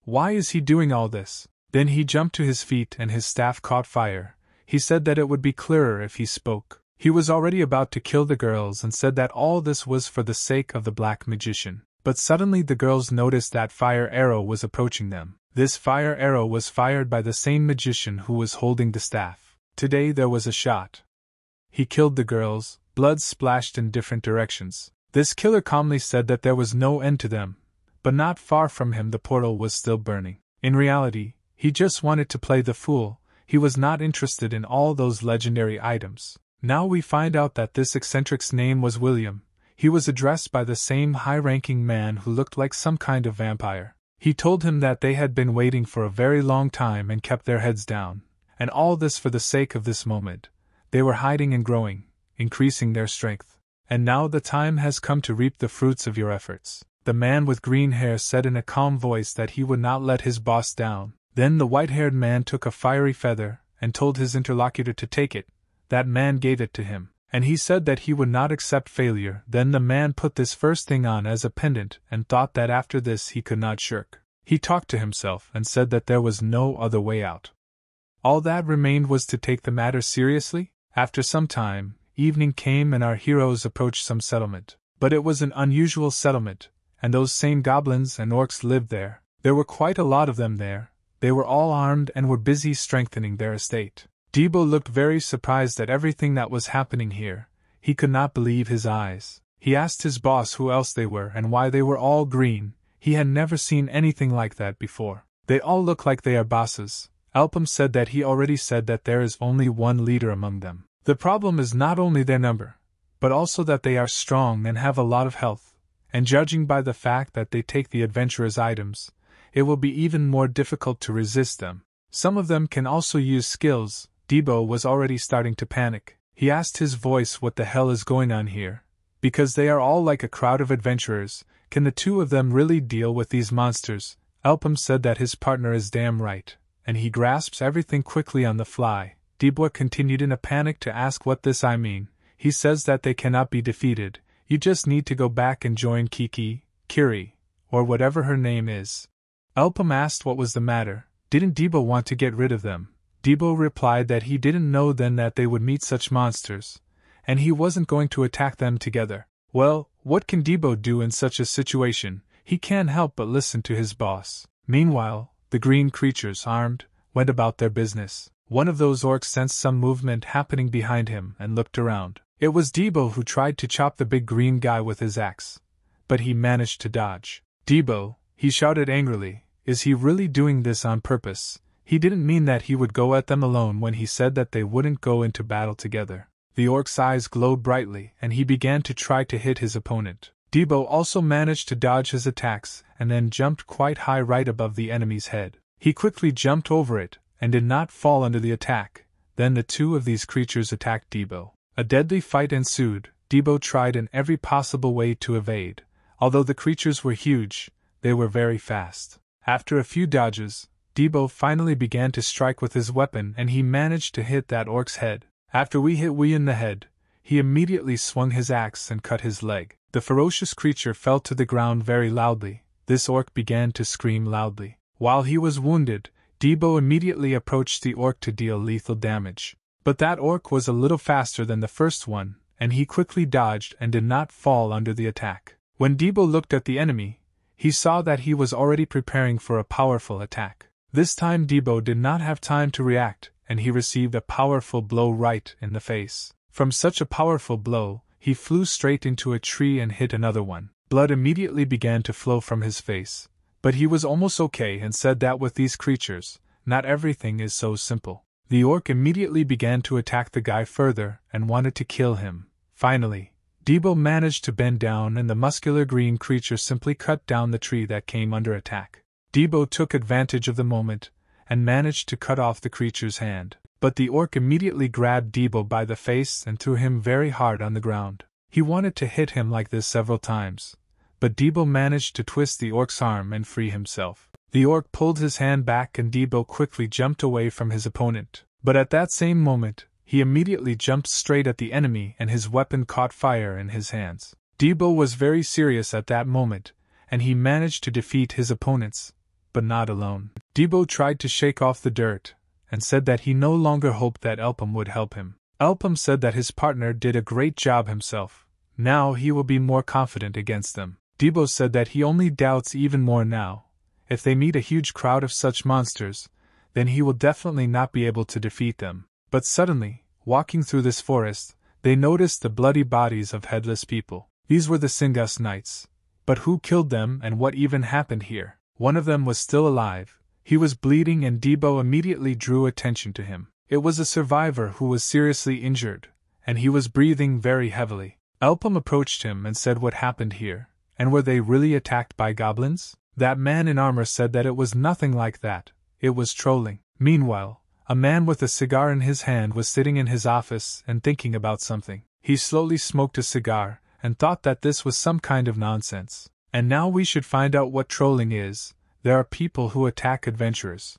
Why is he doing all this? Then he jumped to his feet and his staff caught fire. He said that it would be clearer if he spoke. He was already about to kill the girls and said that all this was for the sake of the black magician. But suddenly the girls noticed that fire arrow was approaching them. This fire arrow was fired by the same magician who was holding the staff. Today there was a shot. He killed the girls, blood splashed in different directions. This killer calmly said that there was no end to them, but not far from him the portal was still burning. In reality, he just wanted to play the fool, he was not interested in all those legendary items. Now we find out that this eccentric's name was William. He was addressed by the same high ranking man who looked like some kind of vampire. He told him that they had been waiting for a very long time and kept their heads down. And all this for the sake of this moment. They were hiding and growing, increasing their strength. And now the time has come to reap the fruits of your efforts. The man with green hair said in a calm voice that he would not let his boss down. Then the white haired man took a fiery feather and told his interlocutor to take it. That man gave it to him, and he said that he would not accept failure. Then the man put this first thing on as a pendant and thought that after this he could not shirk. He talked to himself and said that there was no other way out. All that remained was to take the matter seriously. After some time, evening came and our heroes approached some settlement. But it was an unusual settlement, and those same goblins and orcs lived there. There were quite a lot of them there, they were all armed and were busy strengthening their estate. Debo looked very surprised at everything that was happening here. He could not believe his eyes. He asked his boss who else they were and why they were all green. He had never seen anything like that before. They all look like they are bosses. Elpham said that he already said that there is only one leader among them. The problem is not only their number, but also that they are strong and have a lot of health. And judging by the fact that they take the adventurer's items, it will be even more difficult to resist them. Some of them can also use skills. Debo was already starting to panic. He asked his voice what the hell is going on here. Because they are all like a crowd of adventurers, can the two of them really deal with these monsters? Elpham said that his partner is damn right, and he grasps everything quickly on the fly. Debo continued in a panic to ask what this I mean. He says that they cannot be defeated, you just need to go back and join Kiki, Kiri, or whatever her name is. Elpham asked what was the matter, didn't Debo want to get rid of them? Debo replied that he didn't know then that they would meet such monsters, and he wasn't going to attack them together. Well, what can Debo do in such a situation? He can't help but listen to his boss. Meanwhile, the green creatures, armed, went about their business. One of those orcs sensed some movement happening behind him and looked around. It was Debo who tried to chop the big green guy with his axe, but he managed to dodge. Debo, he shouted angrily, is he really doing this on purpose? He didn't mean that he would go at them alone when he said that they wouldn't go into battle together. The orc's eyes glowed brightly, and he began to try to hit his opponent. Debo also managed to dodge his attacks and then jumped quite high right above the enemy's head. He quickly jumped over it and did not fall under the attack. Then the two of these creatures attacked Debo. A deadly fight ensued. Debo tried in every possible way to evade. Although the creatures were huge, they were very fast. After a few dodges, Debo finally began to strike with his weapon and he managed to hit that orc's head. After we hit Wee in the head, he immediately swung his axe and cut his leg. The ferocious creature fell to the ground very loudly. This orc began to scream loudly. While he was wounded, Debo immediately approached the orc to deal lethal damage. But that orc was a little faster than the first one, and he quickly dodged and did not fall under the attack. When Debo looked at the enemy, he saw that he was already preparing for a powerful attack. This time Debo did not have time to react, and he received a powerful blow right in the face. From such a powerful blow, he flew straight into a tree and hit another one. Blood immediately began to flow from his face. But he was almost okay and said that with these creatures, not everything is so simple. The orc immediately began to attack the guy further and wanted to kill him. Finally, Debo managed to bend down and the muscular green creature simply cut down the tree that came under attack. Debo took advantage of the moment and managed to cut off the creature's hand. But the orc immediately grabbed Debo by the face and threw him very hard on the ground. He wanted to hit him like this several times, but Debo managed to twist the orc's arm and free himself. The orc pulled his hand back and Debo quickly jumped away from his opponent. But at that same moment, he immediately jumped straight at the enemy and his weapon caught fire in his hands. Debo was very serious at that moment, and he managed to defeat his opponents, but not alone. Debo tried to shake off the dirt, and said that he no longer hoped that Elpham would help him. Elpham said that his partner did a great job himself. Now he will be more confident against them. Debo said that he only doubts even more now. If they meet a huge crowd of such monsters, then he will definitely not be able to defeat them. But suddenly, walking through this forest, they noticed the bloody bodies of headless people. These were the Cygnus Knights. But who killed them and what even happened here? One of them was still alive. He was bleeding and Debo immediately drew attention to him. It was a survivor who was seriously injured, and he was breathing very heavily. Elpham approached him and said what happened here, and were they really attacked by goblins? That man in armor said that it was nothing like that, it was trolling. Meanwhile, a man with a cigar in his hand was sitting in his office and thinking about something. He slowly smoked a cigar and thought that this was some kind of nonsense. And now we should find out what trolling is. There are people who attack adventurers.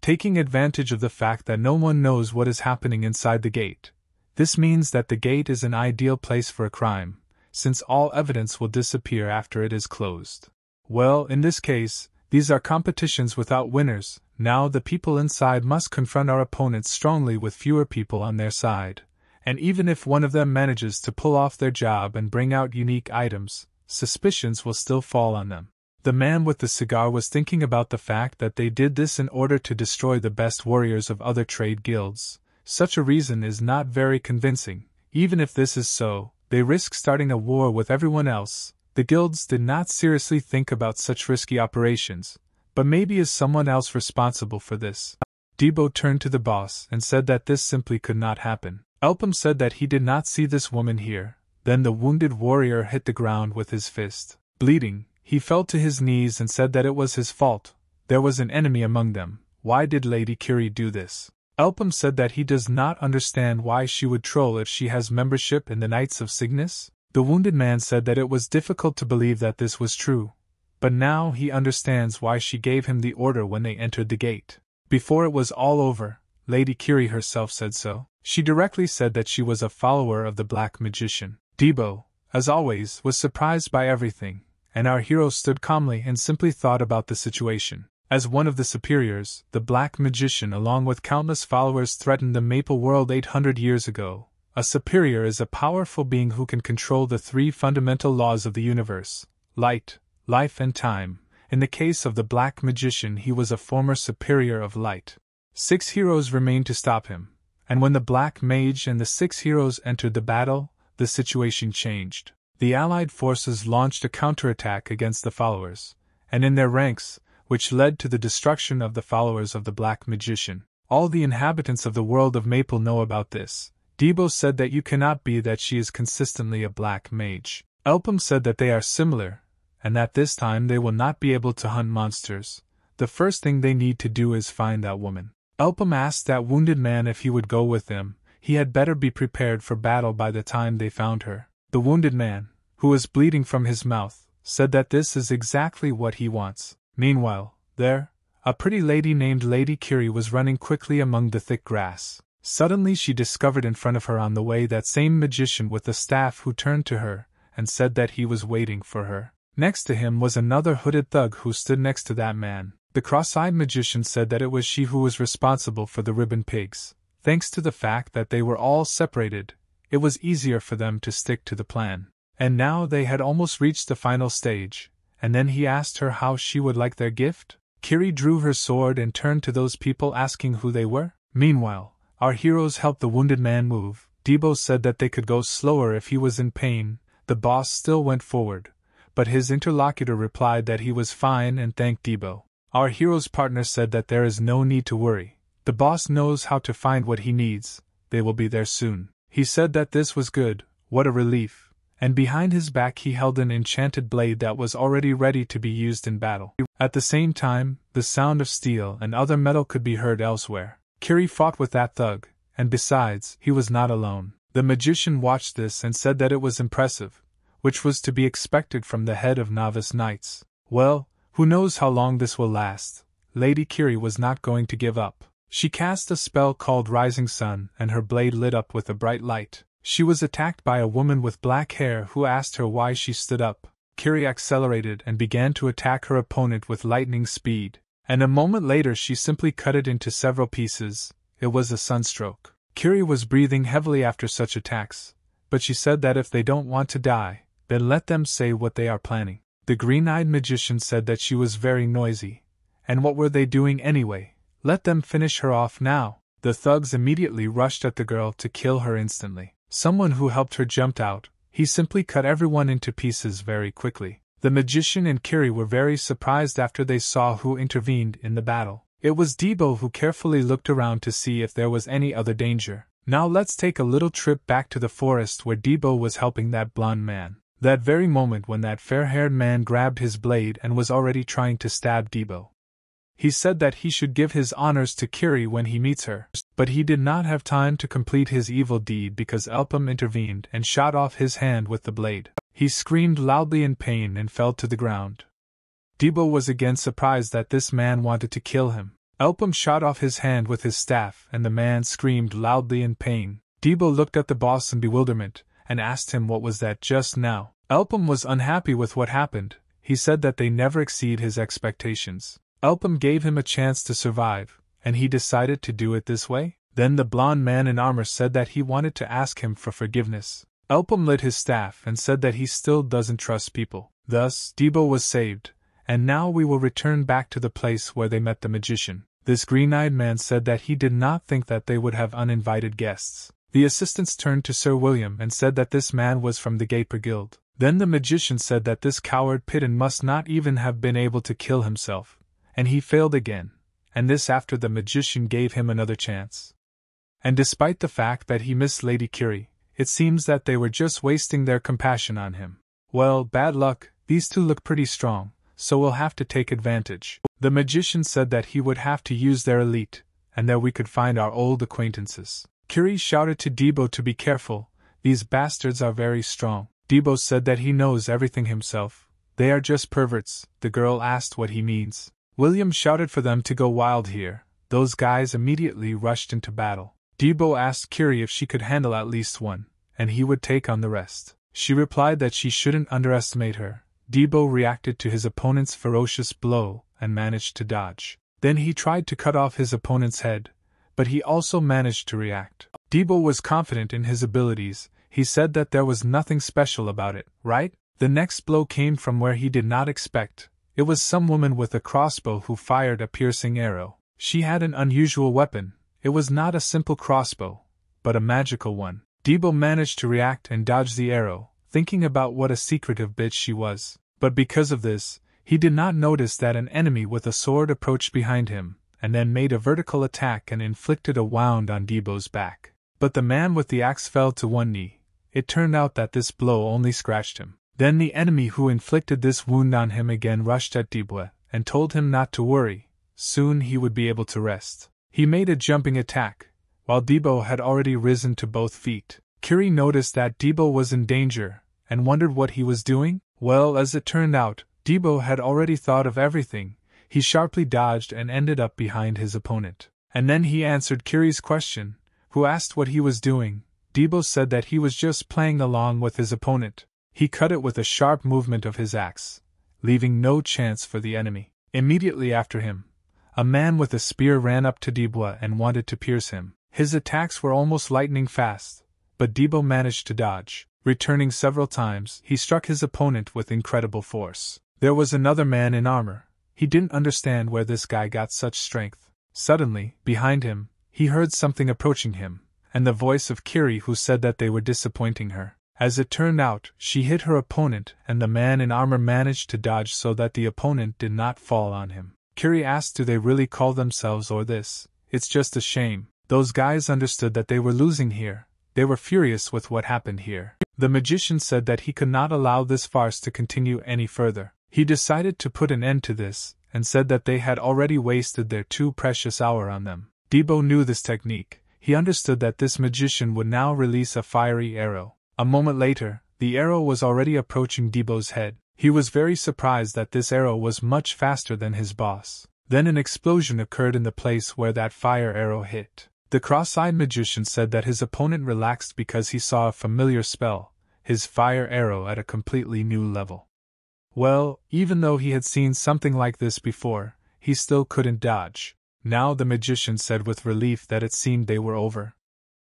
Taking advantage of the fact that no one knows what is happening inside the gate. This means that the gate is an ideal place for a crime, since all evidence will disappear after it is closed. Well, in this case, these are competitions without winners, now the people inside must confront our opponents strongly with fewer people on their side. And even if one of them manages to pull off their job and bring out unique items, suspicions will still fall on them. The man with the cigar was thinking about the fact that they did this in order to destroy the best warriors of other trade guilds, Such a reason is not very convincing. Even if this is so, they risk starting a war with everyone else. The guilds did not seriously think about such risky operations, but maybe is someone else responsible for this? Debo turned to the boss and said that this simply could not happen. Elpham said that he did not see this woman here. Then the wounded warrior hit the ground with his fist. Bleeding, he fell to his knees and said that it was his fault. There was an enemy among them. Why did Lady Curie do this? Elpham said that he does not understand why she would troll if she has membership in the Knights of Cygnus. The wounded man said that it was difficult to believe that this was true, but now he understands why she gave him the order when they entered the gate. Before it was all over, Lady Curie herself said so. She directly said that she was a follower of the Black Magician. Debo, as always, was surprised by everything, and our hero stood calmly and simply thought about the situation. As one of the superiors, the Black Magician, along with countless followers, threatened the Maple World 800 years ago. A superior is a powerful being who can control the three fundamental laws of the universe light, life, and time. In the case of the Black Magician, he was a former superior of light. Six heroes remained to stop him, and when the Black Mage and the six heroes entered the battle, the situation changed. The Allied forces launched a counterattack against the followers, and in their ranks, which led to the destruction of the followers of the Black Magician. All the inhabitants of the world of Maple know about this. Debo said that you cannot be that she is consistently a black mage. Elpham said that they are similar, and that this time they will not be able to hunt monsters. The first thing they need to do is find that woman. Elpham asked that wounded man if he would go with them, he had better be prepared for battle by the time they found her. The wounded man, who was bleeding from his mouth, said that this is exactly what he wants. Meanwhile, there, a pretty lady named Lady Curie was running quickly among the thick grass. Suddenly she discovered in front of her on the way that same magician with the staff who turned to her and said that he was waiting for her. Next to him was another hooded thug who stood next to that man. The cross eyed magician said that it was she who was responsible for the ribbon pigs. Thanks to the fact that they were all separated, it was easier for them to stick to the plan. And now they had almost reached the final stage, and then he asked her how she would like their gift. Curie drew her sword and turned to those people asking who they were. Meanwhile, our heroes helped the wounded man move. Debo said that they could go slower if he was in pain. The boss still went forward, but his interlocutor replied that he was fine and thanked Debo. Our hero's partner said that there is no need to worry. The boss knows how to find what he needs, they will be there soon. He said that this was good, what a relief, and behind his back he held an enchanted blade that was already ready to be used in battle. At the same time, the sound of steel and other metal could be heard elsewhere. Curie fought with that thug, and besides, he was not alone. The magician watched this and said that it was impressive, which was to be expected from the head of novice knights. Well, who knows how long this will last? Lady Curie was not going to give up. She cast a spell called Rising Sun, and her blade lit up with a bright light. She was attacked by a woman with black hair who asked her why she stood up. Curie accelerated and began to attack her opponent with lightning speed, and a moment later she simply cut it into several pieces. It was a sunstroke. Curie was breathing heavily after such attacks, but she said that if they don't want to die, then let them say what they are planning. The green eyed magician said that she was very noisy. And what were they doing anyway? Let them finish her off now. The thugs immediately rushed at the girl to kill her instantly. Someone who helped her jumped out. He simply cut everyone into pieces very quickly. The magician and Kiri were very surprised after they saw who intervened in the battle. It was Debo who carefully looked around to see if there was any other danger. Now let's take a little trip back to the forest where Debo was helping that blond man. That very moment when that fair haired man grabbed his blade and was already trying to stab Debo. He said that he should give his honors to Kiri when he meets her, but he did not have time to complete his evil deed because Elpham intervened and shot off his hand with the blade. He screamed loudly in pain and fell to the ground. Debo was again surprised that this man wanted to kill him. Elpham shot off his hand with his staff, and the man screamed loudly in pain. Debo looked at the boss in bewilderment, and asked him what was that just now. Elpham was unhappy with what happened. He said that they never exceed his expectations. Elpham gave him a chance to survive, and he decided to do it this way? Then the blond man in armor said that he wanted to ask him for forgiveness. Elpham lit his staff and said that he still doesn't trust people. Thus, Debo was saved, and now we will return back to the place where they met the magician. This green eyed man said that he did not think that they would have uninvited guests. The assistants turned to Sir William and said that this man was from the Gapor Guild. Then the magician said that this coward Pitton must not even have been able to kill himself, and he failed again, and this after the magician gave him another chance. And despite the fact that he missed Lady Curie, it seems that they were just wasting their compassion on him. Well, bad luck, these two look pretty strong, so we'll have to take advantage. The magician said that he would have to use their elite, and that we could find our old acquaintances. Curie shouted to Debo to be careful, these bastards are very strong. Debo said that he knows everything himself. They are just perverts. The girl asked what he means. William shouted for them to go wild here. Those guys immediately rushed into battle. Debo asked Curie if she could handle at least one, and he would take on the rest. She replied that she shouldn't underestimate her. Debo reacted to his opponent's ferocious blow and managed to dodge. Then he tried to cut off his opponent's head, but he also managed to react. Debo was confident in his abilities, he said that there was nothing special about it, right? The next blow came from where he did not expect. It was some woman with a crossbow who fired a piercing arrow. She had an unusual weapon. It was not a simple crossbow, but a magical one. Debo managed to react and dodge the arrow, thinking about what a secretive bitch she was. But because of this, he did not notice that an enemy with a sword approached behind him, and then made a vertical attack and inflicted a wound on Debo's back. But the man with the axe fell to one knee. It turned out that this blow only scratched him. Then the enemy who inflicted this wound on him again rushed at Debo and told him not to worry, soon he would be able to rest. He made a jumping attack, while Debo had already risen to both feet. Curie noticed that Debo was in danger and wondered what he was doing. Well, as it turned out, Debo had already thought of everything. He sharply dodged and ended up behind his opponent. And then he answered Curie's question, who asked what he was doing. Debo said that he was just playing along with his opponent. He cut it with a sharp movement of his axe, leaving no chance for the enemy. Immediately after him, a man with a spear ran up to Debo and wanted to pierce him. His attacks were almost lightning fast, but Debo managed to dodge. Returning several times, he struck his opponent with incredible force. There was another man in armor. He didn't understand where this guy got such strength. Suddenly, behind him, he heard something approaching him, and the voice of Curie who said that they were disappointing her. As it turned out, she hit her opponent, and the man in armor managed to dodge so that the opponent did not fall on him. Curie asked, Do they really call themselves or this? It's just a shame. Those guys understood that they were losing here. They were furious with what happened here. The magician said that he could not allow this farce to continue any further. He decided to put an end to this, and said that they had already wasted their too precious hour on them. Debo knew this technique. He understood that this magician would now release a fiery arrow. A moment later, the arrow was already approaching Debo's head. He was very surprised that this arrow was much faster than his boss. Then an explosion occurred in the place where that fire arrow hit. The cross eyed magician said that his opponent relaxed because he saw a familiar spell, his fire arrow at a completely new level. Well, even though he had seen something like this before, he still couldn't dodge. Now the magician said with relief that it seemed they were over.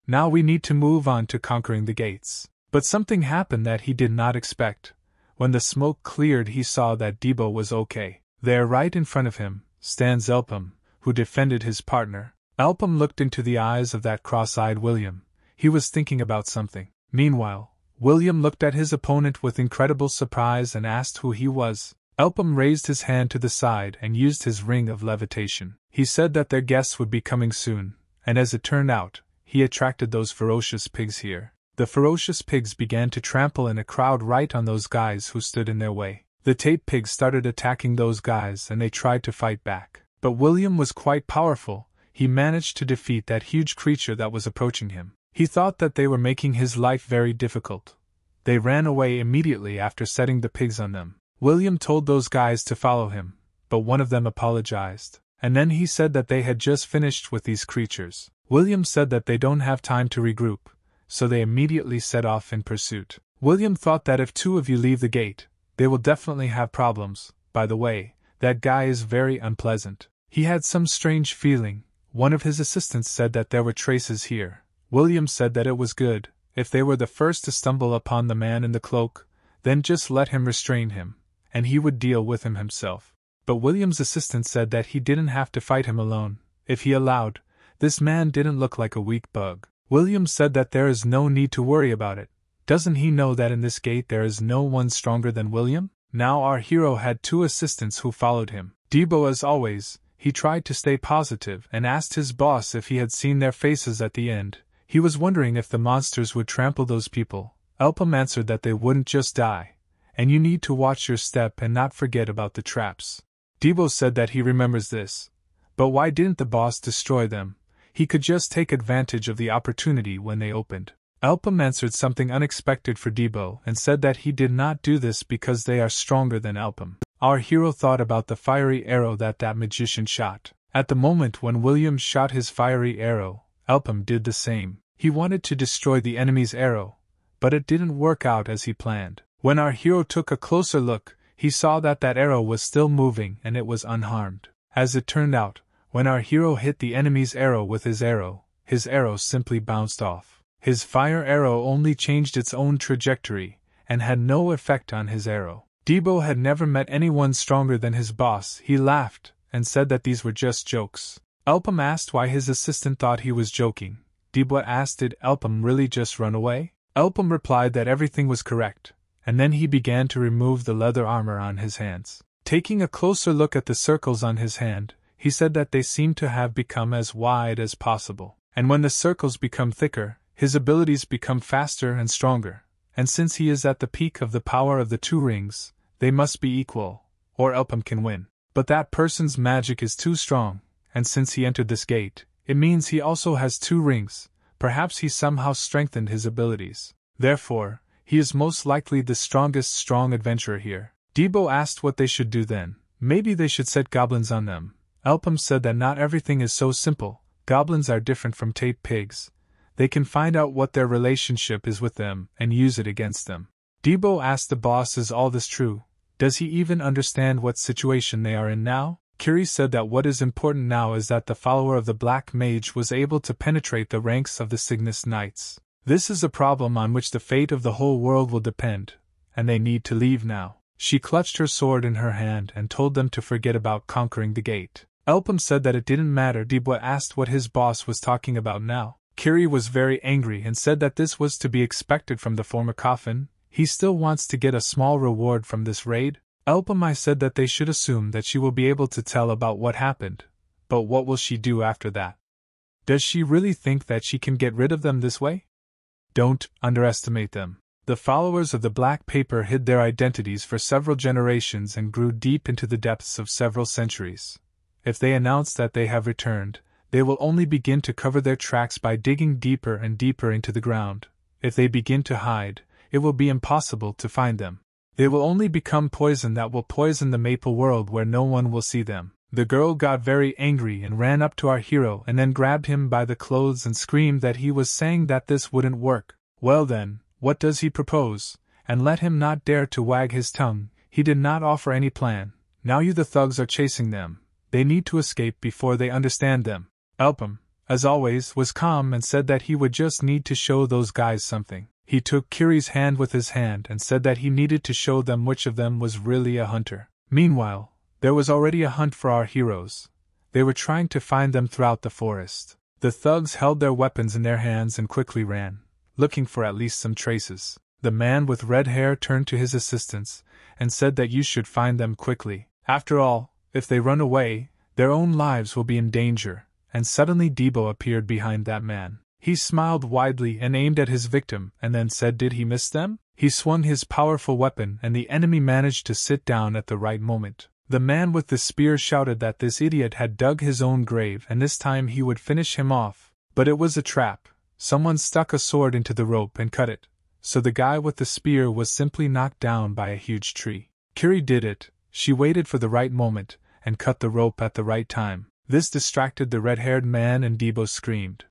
Now we need to move on to conquering the gates. But something happened that he did not expect. When the smoke cleared, he saw that Debo was okay. There, right in front of him, stands Elpham, who defended his partner. Elpham looked into the eyes of that cross eyed William. He was thinking about something. Meanwhile, William looked at his opponent with incredible surprise and asked who he was. Elpham raised his hand to the side and used his ring of levitation. He said that their guests would be coming soon, and as it turned out, he attracted those ferocious pigs here. The ferocious pigs began to trample in a crowd right on those guys who stood in their way. The tape pigs started attacking those guys and they tried to fight back. But William was quite powerful, he managed to defeat that huge creature that was approaching him. He thought that they were making his life very difficult. They ran away immediately after setting the pigs on them. William told those guys to follow him, but one of them apologized, and then he said that they had just finished with these creatures. William said that they don't have time to regroup, so they immediately set off in pursuit. William thought that if two of you leave the gate, they will definitely have problems. By the way, that guy is very unpleasant. He had some strange feeling, one of his assistants said that there were traces here. William said that it was good, if they were the first to stumble upon the man in the cloak, then just let him restrain him, and he would deal with him himself. But William's assistant said that he didn't have to fight him alone, if he allowed. This man didn't look like a weak bug. William said that there is no need to worry about it. Doesn't he know that in this gate there is no one stronger than William? Now our hero had two assistants who followed him. Debo, as always, he tried to stay positive and asked his boss if he had seen their faces at the end. He was wondering if the monsters would trample those people. Elpham answered that they wouldn't just die, and you need to watch your step and not forget about the traps. Debo said that he remembers this. But why didn't the boss destroy them? He could just take advantage of the opportunity when they opened. Elpham answered something unexpected for Debo and said that he did not do this because they are stronger than Elpham. Our hero thought about the fiery arrow that that magician shot. At the moment when William shot his fiery arrow, Elpham did the same. He wanted to destroy the enemy's arrow, but it didn't work out as he planned. When our hero took a closer look, he saw that that arrow was still moving and it was unharmed. As it turned out, when our hero hit the enemy's arrow with his arrow, his arrow simply bounced off. His fire arrow only changed its own trajectory, and had no effect on his arrow. Debo had never met anyone stronger than his boss. He laughed, and said that these were just jokes. Elpham asked why his assistant thought he was joking. Debo asked did Elpham really just run away? Elpham replied that everything was correct, and then he began to remove the leather armor on his hands. Taking a closer look at the circles on his hand, he said that they seemed to have become as wide as possible. And when the circles become thicker, his abilities become faster and stronger. And since he is at the peak of the power of the two rings, they must be equal, or Elpham can win. But that person's magic is too strong, and since he entered this gate, it means he also has two rings. Perhaps he somehow strengthened his abilities. Therefore, he is most likely the strongest strong adventurer here. Debo asked what they should do then. Maybe they should set goblins on them, Elpham said that not everything is so simple. Goblins are different from tape pigs. They can find out what their relationship is with them and use it against them. Debo asked the boss, Is all this true? Does he even understand what situation they are in now? Curie said that what is important now is that the follower of the Black Mage was able to penetrate the ranks of the Cygnus Knights. This is a problem on which the fate of the whole world will depend, and they need to leave now. She clutched her sword in her hand and told them to forget about conquering the gate. Elpham said that it didn't matter. Debo asked what his boss was talking about now. Curie was very angry and said that this was to be expected from the former coffin. He still wants to get a small reward from this raid. Elpham I said that they should assume that she will be able to tell about what happened. But what will she do after that? Does she really think that she can get rid of them this way? Don't underestimate them. The followers of the Black Paper hid their identities for several generations and grew deep into the depths of several centuries. If they announce that they have returned, they will only begin to cover their tracks by digging deeper and deeper into the ground. If they begin to hide, it will be impossible to find them. They will only become poison that will poison the maple world where no one will see them. The girl got very angry and ran up to our hero and then grabbed him by the clothes and screamed that he was saying that this wouldn't work. Well then, what does he propose? And let him not dare to wag his tongue. He did not offer any plan. Now you the thugs are chasing them. They need to escape before they understand them. Elpham, as always, was calm and said that he would just need to show those guys something. He took Curie's hand with his hand and said that he needed to show them which of them was really a hunter. Meanwhile, there was already a hunt for our heroes. They were trying to find them throughout the forest. The thugs held their weapons in their hands and quickly ran, looking for at least some traces. The man with red hair turned to his assistants and said that you should find them quickly. After all, if they run away, their own lives will be in danger. And suddenly Debo appeared behind that man. He smiled widely and aimed at his victim, and then said, Did he miss them? He swung his powerful weapon, and the enemy managed to sit down at the right moment. The man with the spear shouted that this idiot had dug his own grave and this time he would finish him off. But it was a trap. Someone stuck a sword into the rope and cut it. So the guy with the spear was simply knocked down by a huge tree. Curie did it. She waited for the right moment, and cut the rope at the right time. This distracted the red haired man, and Debo screamed.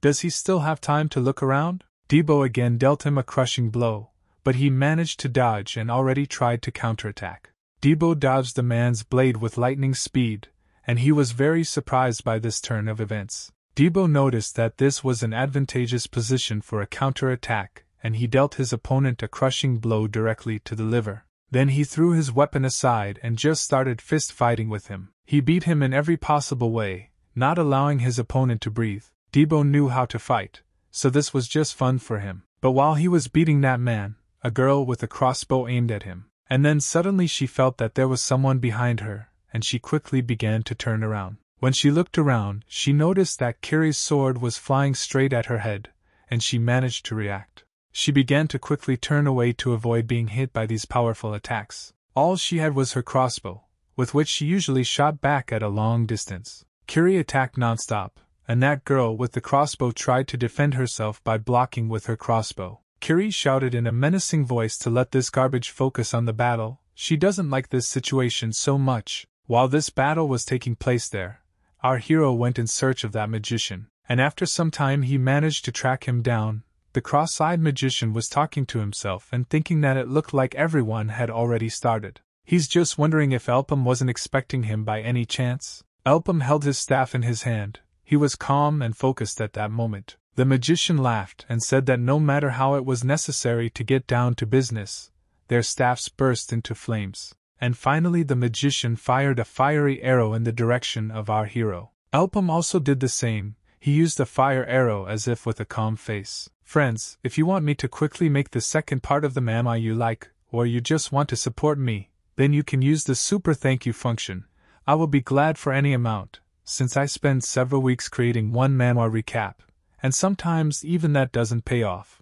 Does he still have time to look around? Debo again dealt him a crushing blow, but he managed to dodge and already tried to counterattack. Debo dodged the man's blade with lightning speed, and he was very surprised by this turn of events. Debo noticed that this was an advantageous position for a counterattack, and he dealt his opponent a crushing blow directly to the liver. Then he threw his weapon aside and just started fist fighting with him. He beat him in every possible way, not allowing his opponent to breathe. Debo knew how to fight, so this was just fun for him. But while he was beating that man, a girl with a crossbow aimed at him. And then suddenly she felt that there was someone behind her, and she quickly began to turn around. When she looked around, she noticed that Kiri's sword was flying straight at her head, and she managed to react. She began to quickly turn away to avoid being hit by these powerful attacks. All she had was her crossbow, with which she usually shot back at a long distance. Kiri attacked nonstop, and that girl with the crossbow tried to defend herself by blocking with her crossbow. Kiri shouted in a menacing voice to let this garbage focus on the battle. She doesn't like this situation so much. While this battle was taking place there, our hero went in search of that magician, and after some time he managed to track him down. The cross eyed magician was talking to himself and thinking that it looked like everyone had already started. He's just wondering if Elpham wasn't expecting him by any chance. Elpham held his staff in his hand, he was calm and focused at that moment. The magician laughed and said that no matter how it was necessary to get down to business, their staffs burst into flames. And finally, the magician fired a fiery arrow in the direction of our hero. Elpham also did the same, he used a fire arrow as if with a calm face. Friends, if you want me to quickly make the second part of the manhwa you like, or you just want to support me, then you can use the super thank you function. I will be glad for any amount since I spend several weeks creating one manhwa recap, and sometimes even that doesn't pay off.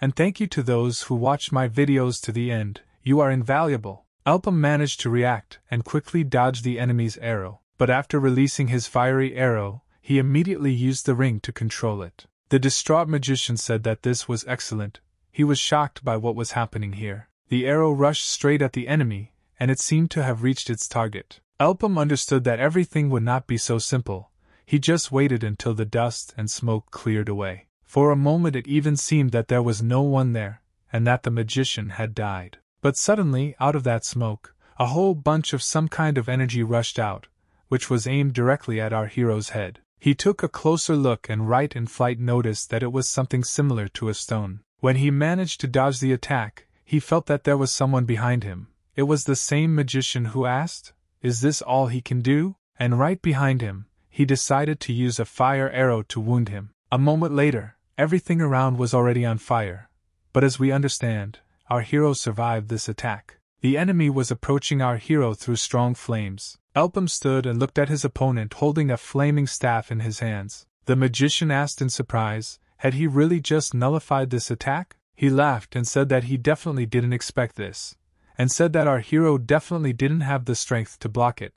And thank you to those who watched my videos to the end, you are invaluable. Elpham managed to react and quickly dodge the enemy's arrow, but after releasing his fiery arrow, he immediately used the ring to control it. The distraught magician said that this was excellent, he was shocked by what was happening here. The arrow rushed straight at the enemy, and it seemed to have reached its target. Elpham understood that everything would not be so simple. He just waited until the dust and smoke cleared away. For a moment it even seemed that there was no one there, and that the magician had died. But suddenly, out of that smoke, a whole bunch of some kind of energy rushed out, which was aimed directly at our hero's head. He took a closer look and right in flight noticed that it was something similar to a stone. When he managed to dodge the attack, he felt that there was someone behind him. It was the same magician who asked, is this all he can do? And right behind him, he decided to use a fire arrow to wound him. A moment later, everything around was already on fire. But as we understand, our hero survived this attack. The enemy was approaching our hero through strong flames. Elpham stood and looked at his opponent holding a flaming staff in his hands. The magician asked in surprise, had he really just nullified this attack? He laughed and said that he definitely didn't expect this and said that our hero definitely didn't have the strength to block it.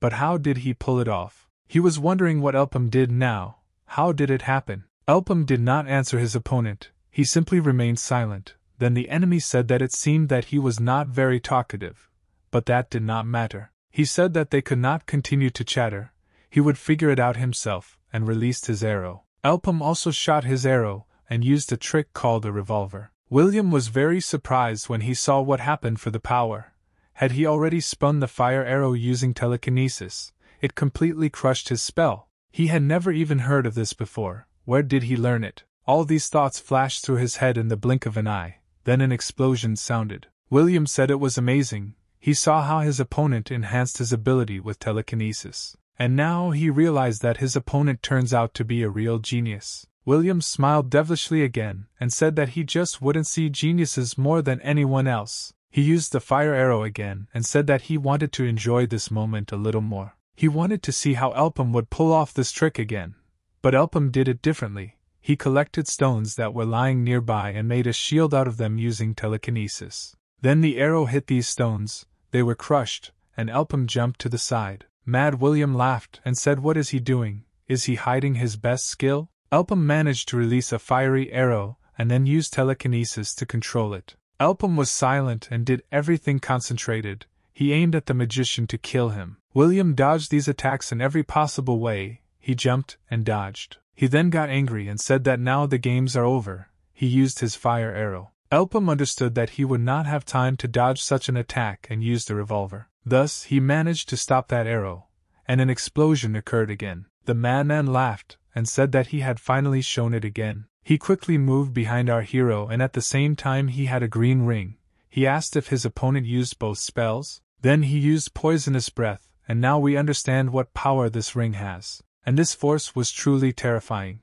But how did he pull it off? He was wondering what Elpham did now. How did it happen? Elpham did not answer his opponent, he simply remained silent. Then the enemy said that it seemed that he was not very talkative. But that did not matter. He said that they could not continue to chatter, he would figure it out himself, and released his arrow. Elpham also shot his arrow, and used a trick called a revolver. William was very surprised when he saw what happened for the power. Had he already spun the fire arrow using telekinesis, it completely crushed his spell. He had never even heard of this before. Where did he learn it? All these thoughts flashed through his head in the blink of an eye. Then an explosion sounded. William said it was amazing. He saw how his opponent enhanced his ability with telekinesis. And now he realized that his opponent turns out to be a real genius. Williams smiled devilishly again and said that he just wouldn't see geniuses more than anyone else. He used the fire arrow again and said that he wanted to enjoy this moment a little more. He wanted to see how Elpham would pull off this trick again. But Elpham did it differently. He collected stones that were lying nearby and made a shield out of them using telekinesis. Then the arrow hit these stones, they were crushed, and Elpham jumped to the side. Mad William laughed and said, What is he doing? Is he hiding his best skill? Elpham managed to release a fiery arrow and then used telekinesis to control it. Elpham was silent and did everything concentrated. He aimed at the magician to kill him. William dodged these attacks in every possible way. He jumped and dodged. He then got angry and said that now the games are over. He used his fire arrow. Elpham understood that he would not have time to dodge such an attack and used the revolver. Thus, he managed to stop that arrow, and an explosion occurred again. The madman laughed and said that he had finally shown it again. He quickly moved behind our hero, and at the same time, he had a green ring. He asked if his opponent used both spells. Then he used poisonous breath, and now we understand what power this ring has. And this force was truly terrifying.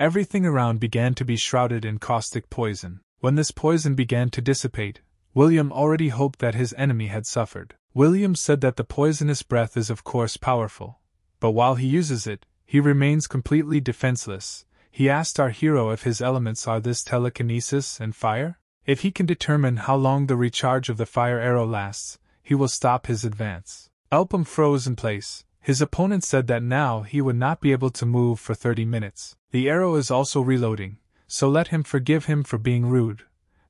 Everything around began to be shrouded in caustic poison. When this poison began to dissipate, William already hoped that his enemy had suffered. William said that the poisonous breath is, of course, powerful, but while he uses it, he remains completely defenseless. He asked our hero if his elements are this telekinesis and fire? If he can determine how long the recharge of the fire arrow lasts, he will stop his advance. Elpham froze in place. His opponent said that now he would not be able to move for 30 minutes. The arrow is also reloading, so let him forgive him for being rude,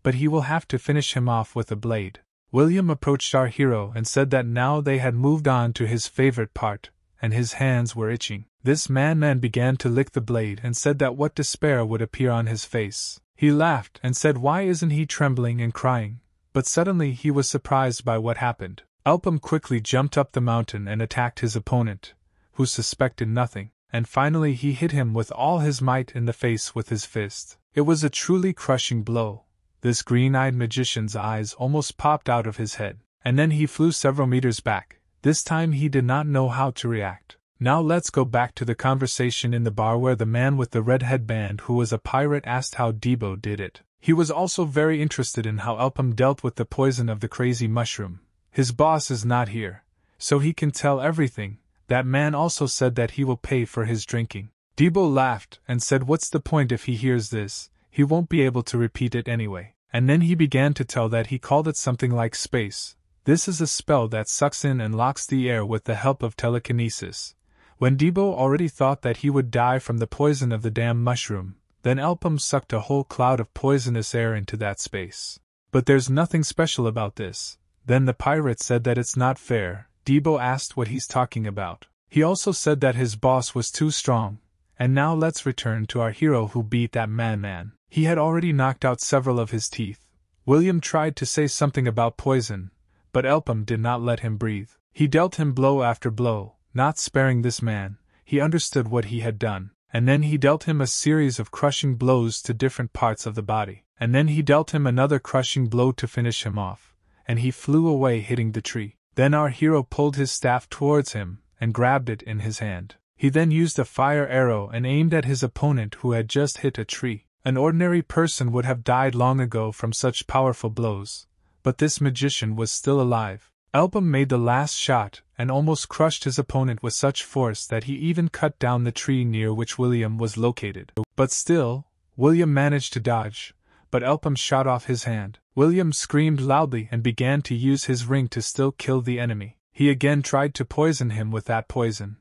but he will have to finish him off with a blade. William approached our hero and said that now they had moved on to his favorite part, and his hands were itching. This man man began to lick the blade and said that what despair would appear on his face. He laughed and said, Why isn't he trembling and crying? But suddenly he was surprised by what happened. Elpham quickly jumped up the mountain and attacked his opponent, who suspected nothing, and finally he hit him with all his might in the face with his fist. It was a truly crushing blow, this green eyed magician's eyes almost popped out of his head, and then he flew several meters back. This time he did not know how to react. Now let's go back to the conversation in the bar where the man with the red headband who was a pirate asked how Debo did it. He was also very interested in how Elpham dealt with the poison of the crazy mushroom. His boss is not here, so he can tell everything. That man also said that he will pay for his drinking. Debo laughed and said, What's the point if he hears this? he won't be able to repeat it anyway. And then he began to tell that he called it something like space. This is a spell that sucks in and locks the air with the help of telekinesis. When Debo already thought that he would die from the poison of the damn mushroom, then Elpham sucked a whole cloud of poisonous air into that space. But there's nothing special about this. Then the pirate said that it's not fair. Debo asked what he's talking about. He also said that his boss was too strong. And now let's return to our hero who beat that man man. He had already knocked out several of his teeth. William tried to say something about poison, but Elpham did not let him breathe. He dealt him blow after blow, not sparing this man. He understood what he had done, and then he dealt him a series of crushing blows to different parts of the body, and then he dealt him another crushing blow to finish him off, and he flew away hitting the tree. Then our hero pulled his staff towards him and grabbed it in his hand. He then used a fire arrow and aimed at his opponent who had just hit a tree. An ordinary person would have died long ago from such powerful blows, but this magician was still alive. Elpham made the last shot and almost crushed his opponent with such force that he even cut down the tree near which William was located. But still, William managed to dodge, but Elpham shot off his hand. William screamed loudly and began to use his ring to still kill the enemy. He again tried to poison him with that poison.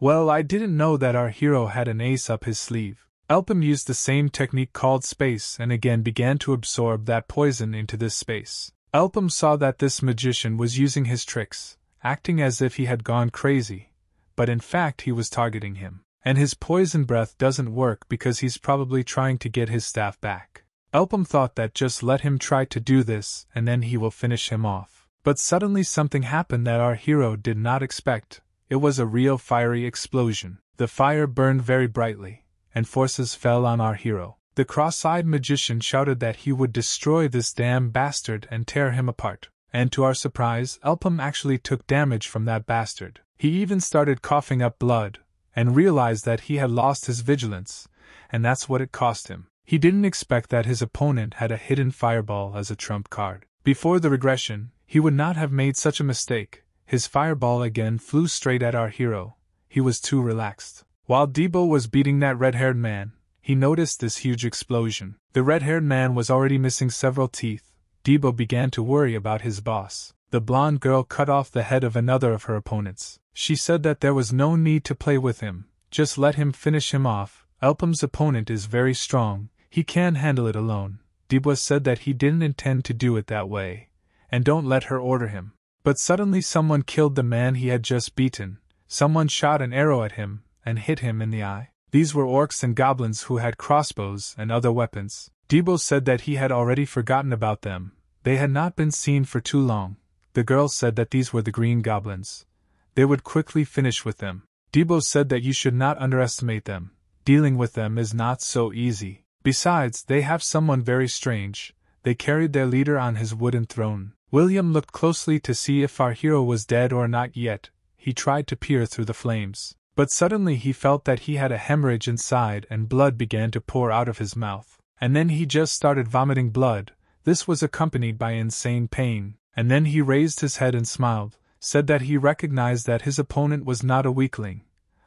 Well, I didn't know that our hero had an ace up his sleeve. Elpham used the same technique called space and again began to absorb that poison into this space. Elpham saw that this magician was using his tricks, acting as if he had gone crazy, but in fact he was targeting him. And his poison breath doesn't work because he's probably trying to get his staff back. Elpham thought that just let him try to do this and then he will finish him off. But suddenly something happened that our hero did not expect. It was a real fiery explosion. The fire burned very brightly and forces fell on our hero. The cross eyed magician shouted that he would destroy this damn bastard and tear him apart. And to our surprise, Elpham actually took damage from that bastard. He even started coughing up blood, and realized that he had lost his vigilance, and that's what it cost him. He didn't expect that his opponent had a hidden fireball as a trump card. Before the regression, he would not have made such a mistake. His fireball again flew straight at our hero. He was too relaxed. While Debo was beating that red haired man, he noticed this huge explosion. The red haired man was already missing several teeth. Debo began to worry about his boss. The blonde girl cut off the head of another of her opponents. She said that there was no need to play with him, just let him finish him off. Elpham's opponent is very strong, he can handle it alone. Debo said that he didn't intend to do it that way, and don't let her order him. But suddenly someone killed the man he had just beaten. Someone shot an arrow at him, and hit him in the eye. These were orcs and goblins who had crossbows and other weapons. Debo said that he had already forgotten about them, they had not been seen for too long. The girl said that these were the green goblins. They would quickly finish with them. Debo said that you should not underestimate them. Dealing with them is not so easy. Besides, they have someone very strange. they carried their leader on his wooden throne. William looked closely to see if our hero was dead or not yet. He tried to peer through the flames. But suddenly he felt that he had a hemorrhage inside and blood began to pour out of his mouth. And then he just started vomiting blood. This was accompanied by insane pain. And then he raised his head and smiled, said that he recognized that his opponent was not a weakling.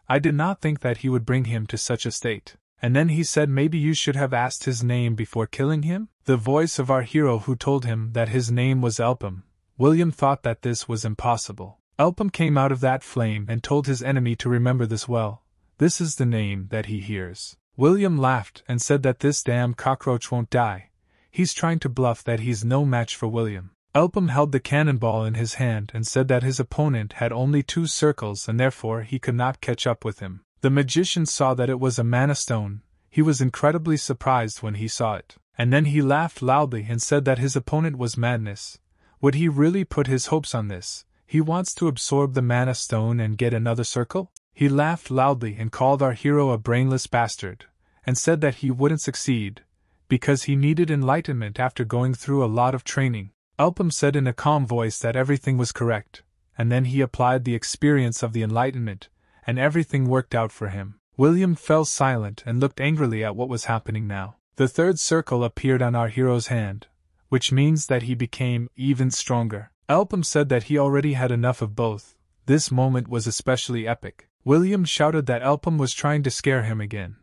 I did not think that he would bring him to such a state. And then he said maybe you should have asked his name before killing him? The voice of our hero who told him that his name was Elpham. William thought that this was impossible. Elpham came out of that flame and told his enemy to remember this well. This is the name that he hears. William laughed and said that this damn cockroach won't die. He's trying to bluff that he's no match for William. Elpham held the cannonball in his hand and said that his opponent had only two circles and therefore he could not catch up with him. The magician saw that it was a mana stone. He was incredibly surprised when he saw it, and then he laughed loudly and said that his opponent was madness. Would he really put his hopes on this? He wants to absorb the mana stone and get another circle? He laughed loudly and called our hero a brainless bastard, and said that he wouldn't succeed, because he needed enlightenment after going through a lot of training. Elpham said in a calm voice that everything was correct, and then he applied the experience of the Enlightenment, and everything worked out for him. William fell silent and looked angrily at what was happening now. The third circle appeared on our hero's hand, which means that he became even stronger. Elpham said that he already had enough of both. This moment was especially epic. William shouted that Elpham was trying to scare him again.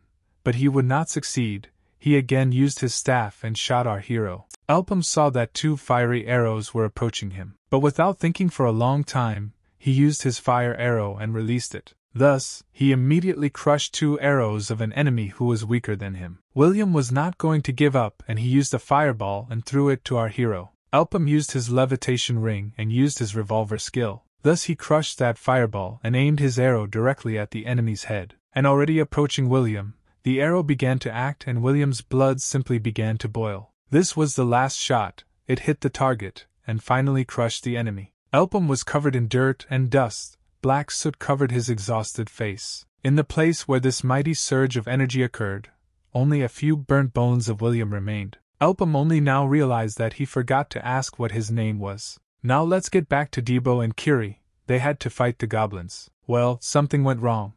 But he would not succeed. He again used his staff and shot our hero. Elpham saw that two fiery arrows were approaching him, but without thinking for a long time, he used his fire arrow and released it. Thus, he immediately crushed two arrows of an enemy who was weaker than him. William was not going to give up and he used a fireball and threw it to our hero. Elpham used his levitation ring and used his revolver skill. Thus he crushed that fireball and aimed his arrow directly at the enemy's head. And already approaching William, the arrow began to act and William's blood simply began to boil. This was the last shot, it hit the target, and finally crushed the enemy. Elpham was covered in dirt and dust, black soot covered his exhausted face. In the place where this mighty surge of energy occurred, only a few burnt bones of William remained. Elpham only now realized that he forgot to ask what his name was. Now let's get back to Debo and Kiri, they had to fight the goblins. Well, something went wrong.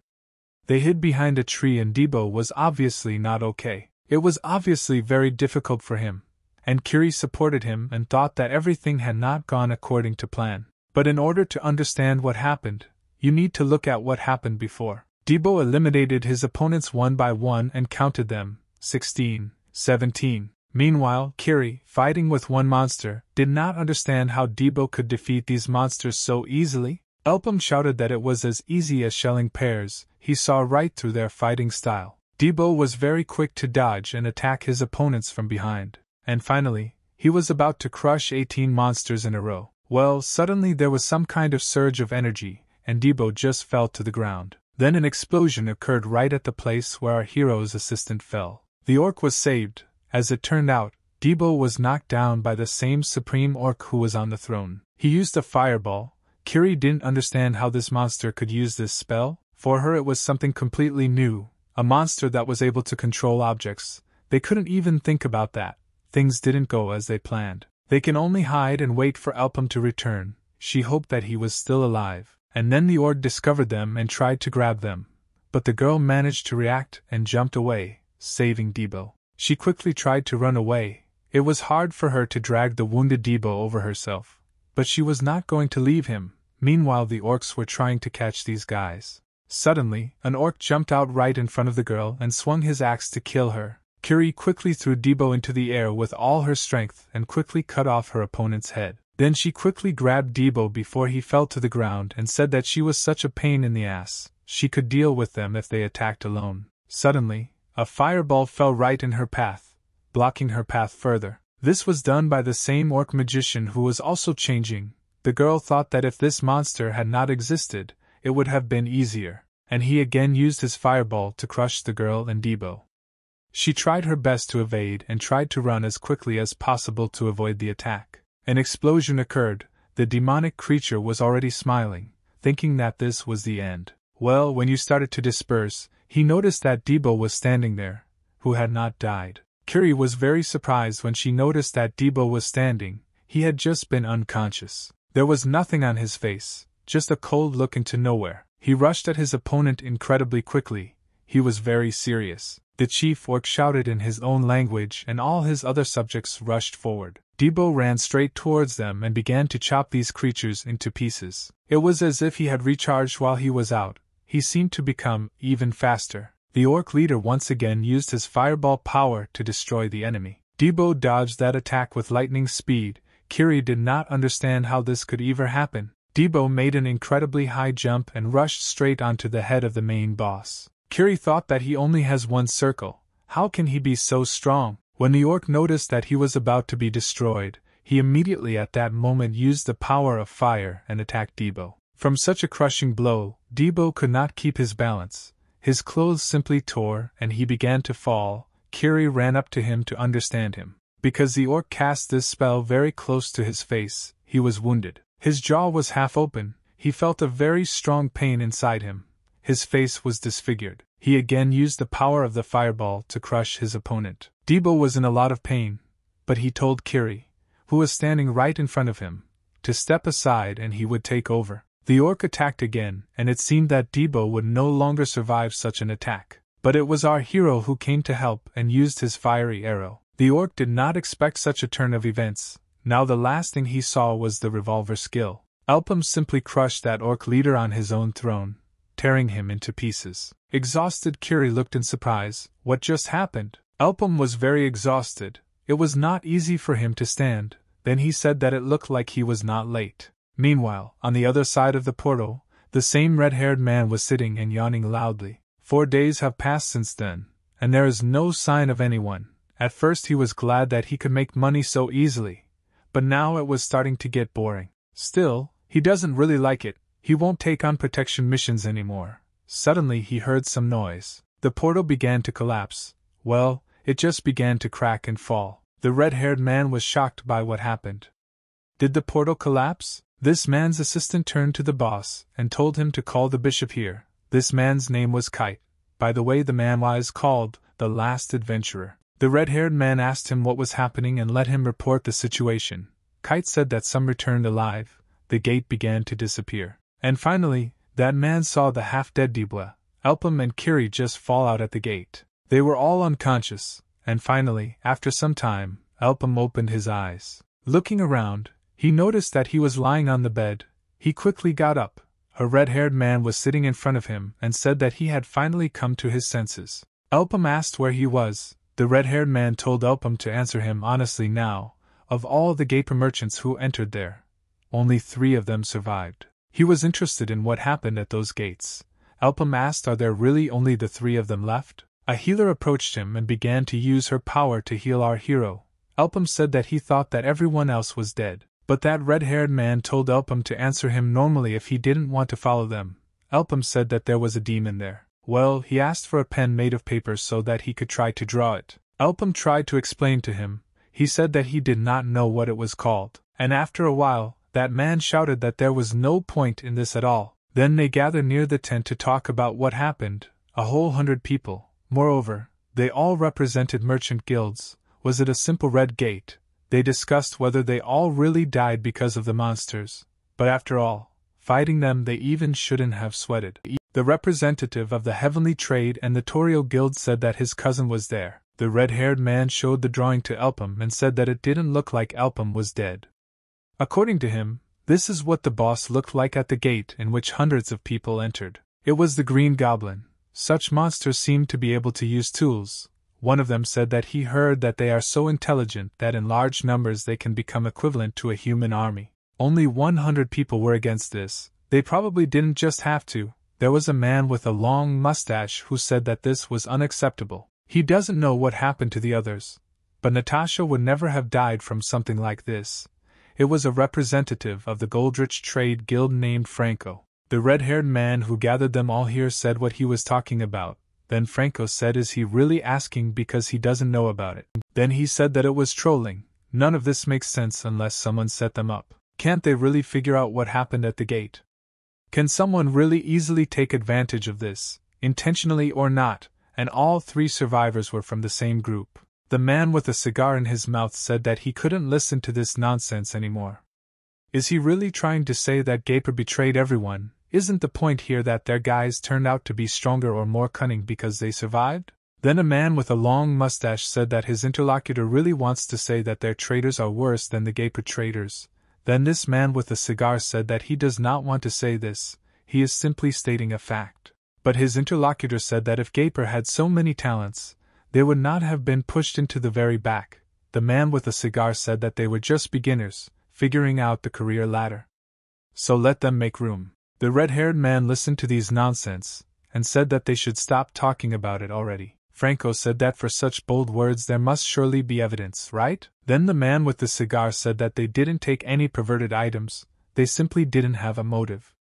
They hid behind a tree and Debo was obviously not okay. It was obviously very difficult for him, and Kiri supported him and thought that everything had not gone according to plan. But in order to understand what happened, you need to look at what happened before. Debo eliminated his opponents one by one and counted them 16, 17. Meanwhile, Kiri, fighting with one monster, did not understand how Debo could defeat these monsters so easily. Elpham shouted that it was as easy as shelling pears, he saw right through their fighting style. Debo was very quick to dodge and attack his opponents from behind, and finally, he was about to crush 18 monsters in a row. Well, suddenly there was some kind of surge of energy, and Debo just fell to the ground. Then an explosion occurred right at the place where our hero's assistant fell. The orc was saved. As it turned out, Debo was knocked down by the same supreme orc who was on the throne. He used a fireball. Kiri didn't understand how this monster could use this spell. For her, it was something completely new, a monster that was able to control objects. They couldn't even think about that. Things didn't go as they planned. They can only hide and wait for Elpham to return. She hoped that he was still alive. And then the Orc discovered them and tried to grab them. But the girl managed to react and jumped away, saving Debo. She quickly tried to run away. It was hard for her to drag the wounded Debo over herself. But she was not going to leave him. Meanwhile, the orcs were trying to catch these guys. Suddenly, an orc jumped out right in front of the girl and swung his axe to kill her. Kiri quickly threw Debo into the air with all her strength and quickly cut off her opponent's head. Then she quickly grabbed Debo before he fell to the ground and said that she was such a pain in the ass, she could deal with them if they attacked alone. Suddenly, a fireball fell right in her path, blocking her path further. This was done by the same orc magician who was also changing. The girl thought that if this monster had not existed, it would have been easier, and he again used his fireball to crush the girl and Debo. She tried her best to evade and tried to run as quickly as possible to avoid the attack. An explosion occurred, the demonic creature was already smiling, thinking that this was the end. Well, when you started to disperse, he noticed that Debo was standing there, who had not died. Kiri was very surprised when she noticed that Debo was standing, he had just been unconscious. There was nothing on his face, just a cold look into nowhere. He rushed at his opponent incredibly quickly. He was very serious. The chief orc shouted in his own language, and all his other subjects rushed forward. Debo ran straight towards them and began to chop these creatures into pieces. It was as if he had recharged while he was out. He seemed to become even faster. The orc leader once again used his fireball power to destroy the enemy. Debo dodged that attack with lightning speed. Kiri did not understand how this could ever happen. Debo made an incredibly high jump and rushed straight onto the head of the main boss. Kiri thought that he only has one circle. How can he be so strong? When the orc noticed that he was about to be destroyed, he immediately at that moment used the power of fire and attacked Debo. From such a crushing blow, Debo could not keep his balance. His clothes simply tore and he began to fall. Kiri ran up to him to understand him. Because the orc cast this spell very close to his face, he was wounded. His jaw was half open, he felt a very strong pain inside him, his face was disfigured. He again used the power of the fireball to crush his opponent. Debo was in a lot of pain, but he told Kiri, who was standing right in front of him, to step aside and he would take over. The orc attacked again, and it seemed that Debo would no longer survive such an attack. But it was our hero who came to help and used his fiery arrow. The orc did not expect such a turn of events. Now the last thing he saw was the revolver skill. Elpham simply crushed that orc leader on his own throne, tearing him into pieces. Exhausted Kiri looked in surprise. What just happened? Elpham was very exhausted. It was not easy for him to stand. Then he said that it looked like he was not late. Meanwhile, on the other side of the portal, the same red haired man was sitting and yawning loudly. Four days have passed since then, and there is no sign of anyone. At first he was glad that he could make money so easily, but now it was starting to get boring. Still, he doesn't really like it, he won't take on protection missions anymore. Suddenly he heard some noise. The portal began to collapse. Well, it just began to crack and fall. The red haired man was shocked by what happened. Did the portal collapse? This man's assistant turned to the boss and told him to call the bishop here. This man's name was Kite. By the way, the man was called the last adventurer. The red haired man asked him what was happening and let him report the situation. Kite said that some returned alive. The gate began to disappear. And finally, that man saw the half dead Dibla, Elpham, and Kiri just fall out at the gate. They were all unconscious, and finally, after some time, Elpham opened his eyes. Looking around, he noticed that he was lying on the bed. He quickly got up. A red haired man was sitting in front of him and said that he had finally come to his senses. Elpham asked where he was. The red haired man told Elpham to answer him honestly now. Of all the Gapor merchants who entered there, only three of them survived. He was interested in what happened at those gates. Elpham asked, Are there really only the three of them left? A healer approached him and began to use her power to heal our hero. Elpham said that he thought that everyone else was dead. But that red haired man told Elpham to answer him normally if he didn't want to follow them. Elpham said that there was a demon there. Well, he asked for a pen made of paper so that he could try to draw it. Elpham tried to explain to him. He said that he did not know what it was called. And after a while, that man shouted that there was no point in this at all. Then they gathered near the tent to talk about what happened, a whole hundred people. Moreover, they all represented merchant guilds. Was it a simple red gate? They discussed whether they all really died because of the monsters. But after all, fighting them they even shouldn't have sweated. The representative of the Heavenly Trade and the Toriel Guild said that his cousin was there. The red haired man showed the drawing to Elpham and said that it didn't look like Elpham was dead. According to him, this is what the boss looked like at the gate in which hundreds of people entered. It was the Green Goblin. Such monsters seem to be able to use tools. One of them said that he heard that they are so intelligent that in large numbers they can become equivalent to a human army. Only 100 people were against this. They probably didn't just have to. There was a man with a long mustache who said that this was unacceptable. He doesn't know what happened to the others. But Natasha would never have died from something like this. It was a representative of the Goldrich Trade Guild named Franco. The red haired man who gathered them all here said what he was talking about. Then Franco said, Is he really asking because he doesn't know about it? Then he said that it was trolling. None of this makes sense unless someone set them up. Can't they really figure out what happened at the gate? Can someone really easily take advantage of this, intentionally or not? And all three survivors were from the same group. The man with a cigar in his mouth said that he couldn't listen to this nonsense anymore. Is he really trying to say that Gapor betrayed everyone? Isn't the point here that their guys turned out to be stronger or more cunning because they survived? Then a man with a long mustache said that his interlocutor really wants to say that their traitors are worse than the Gapor traitors. Then this man with a cigar said that he does not want to say this, he is simply stating a fact. But his interlocutor said that if Gapor had so many talents, they would not have been pushed into the very back. The man with a cigar said that they were just beginners, figuring out the career ladder. So let them make room. The red haired man listened to these nonsense, and said that they should stop talking about it already. Franco said that for such bold words there must surely be evidence, right? Then the man with the cigar said that they didn't take any perverted items, they simply didn't have a motive.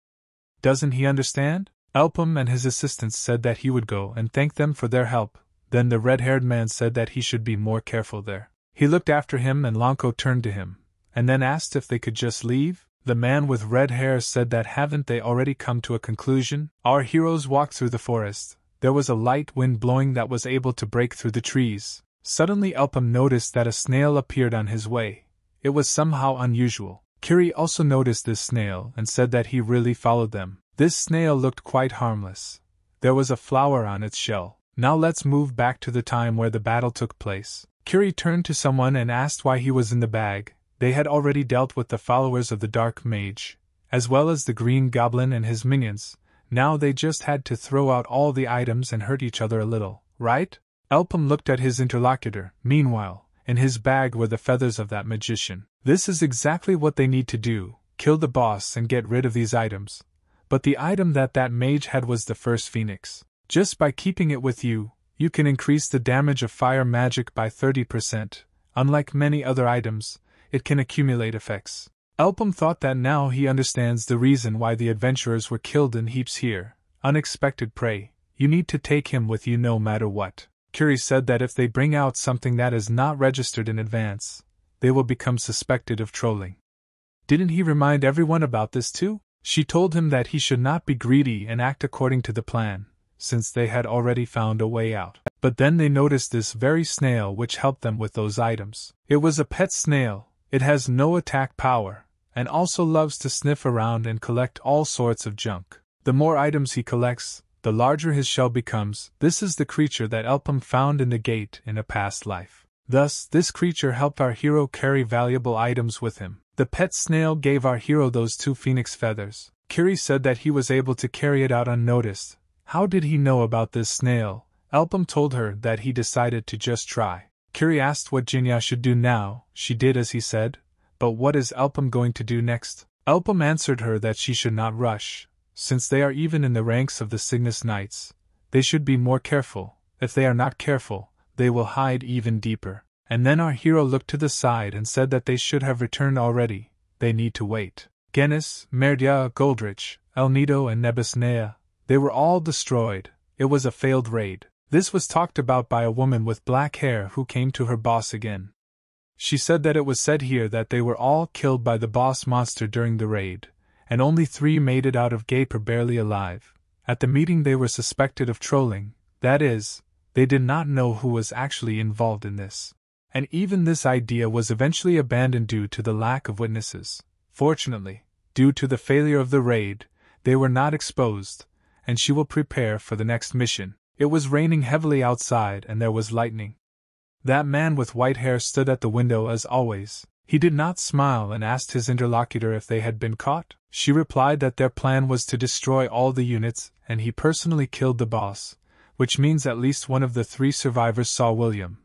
Doesn't he understand? Elpham and his assistants said that he would go and thank them for their help. Then the red haired man said that he should be more careful there. He looked after him and Lonko turned to him and then asked if they could just leave? The man with red hair said that haven't they already come to a conclusion? Our heroes walked through the forest. There was a light wind blowing that was able to break through the trees. Suddenly Elpham noticed that a snail appeared on his way. It was somehow unusual. Kiri also noticed this snail and said that he really followed them. This snail looked quite harmless. There was a flower on its shell. Now let's move back to the time where the battle took place. Kiri turned to someone and asked why he was in the bag, they had already dealt with the followers of the Dark Mage, as well as the Green Goblin and his minions, now they just had to throw out all the items and hurt each other a little, right? Elpham looked at his interlocutor. Meanwhile, in his bag were the feathers of that magician. This is exactly what they need to do kill the boss and get rid of these items. But the item that that mage had was the first phoenix. Just by keeping it with you, you can increase the damage of fire magic by 30%. Unlike many other items, it can accumulate effects. Elpham thought that now he understands the reason why the adventurers were killed in heaps here. Unexpected prey. You need to take him with you no matter what. Kiri said that if they bring out something that is not registered in advance, they will become suspected of trolling. Didn't he remind everyone about this too? She told him that he should not be greedy and act according to the plan, since they had already found a way out. But then they noticed this very snail which helped them with those items. It was a pet snail, it has no attack power, and also loves to sniff around and collect all sorts of junk. The more items he collects, the larger his shell becomes. This is the creature that Elpham found in the gate in a past life. Thus, this creature helped our hero carry valuable items with him. The pet snail gave our hero those two phoenix feathers. Kiri said that he was able to carry it out unnoticed. How did he know about this snail? Elpham told her that he decided to just try. Kiri asked what Jinya should do now, she did as he said, but what is Elpham going to do next? Elpham answered her that she should not rush, since they are even in the ranks of the Cygnus Knights. They should be more careful, if they are not careful, they will hide even deeper. And then our hero looked to the side and said that they should have returned already, they need to wait. Genis, Merdia, Goldrich, El Nido, and Nebusnea, they were all destroyed, it was a failed raid. This was talked about by a woman with black hair who came to her boss again. She said that it was said here that they were all killed by the boss monster during the raid, and only three made it out of Gapor barely alive. At the meeting, they were suspected of trolling, that is, they did not know who was actually involved in this. And even this idea was eventually abandoned due to the lack of witnesses. Fortunately, due to the failure of the raid, they were not exposed, and she will prepare for the next mission. It was raining heavily outside and there was lightning. That man with white hair stood at the window as always. He did not smile and asked his interlocutor if they had been caught. She replied that their plan was to destroy all the units, and he personally killed the boss, which means at least one of the three survivors saw William.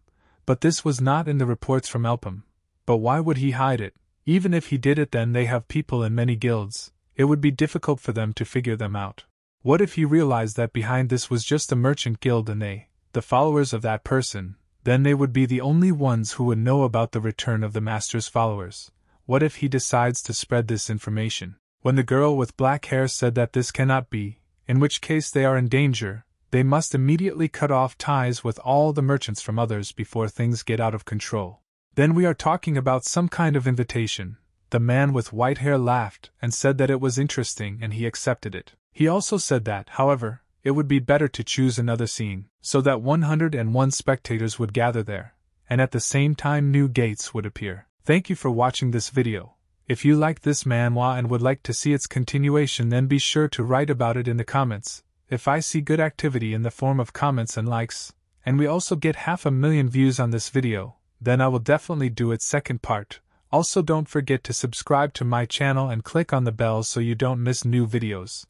But this was not in the reports from Elpham. But why would he hide it? Even if he did it, then they have people in many guilds. It would be difficult for them to figure them out. What if he realized that behind this was just a merchant guild and they, the followers of that person, then they would be the only ones who would know about the return of the Master's followers. What if he decides to spread this information? When the girl with black hair said that this cannot be, in which case they are in danger, they must immediately cut off ties with all the merchants from others before things get out of control. Then we are talking about some kind of invitation. The man with white hair laughed and said that it was interesting and he accepted it. He also said that, however, it would be better to choose another scene, so that 101 spectators would gather there. and at the same time new gates would appear. Thank you for watching this video. If you like this manhwa and would like to see its continuation, then be sure to write about it in the comments. If I see good activity in the form of comments and likes, and we also get half a million views on this video, then I will definitely do its second part. Also, don't forget to subscribe to my channel and click on the bell so you don't miss new videos.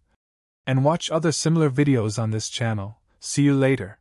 And watch other similar videos on this channel. See you later.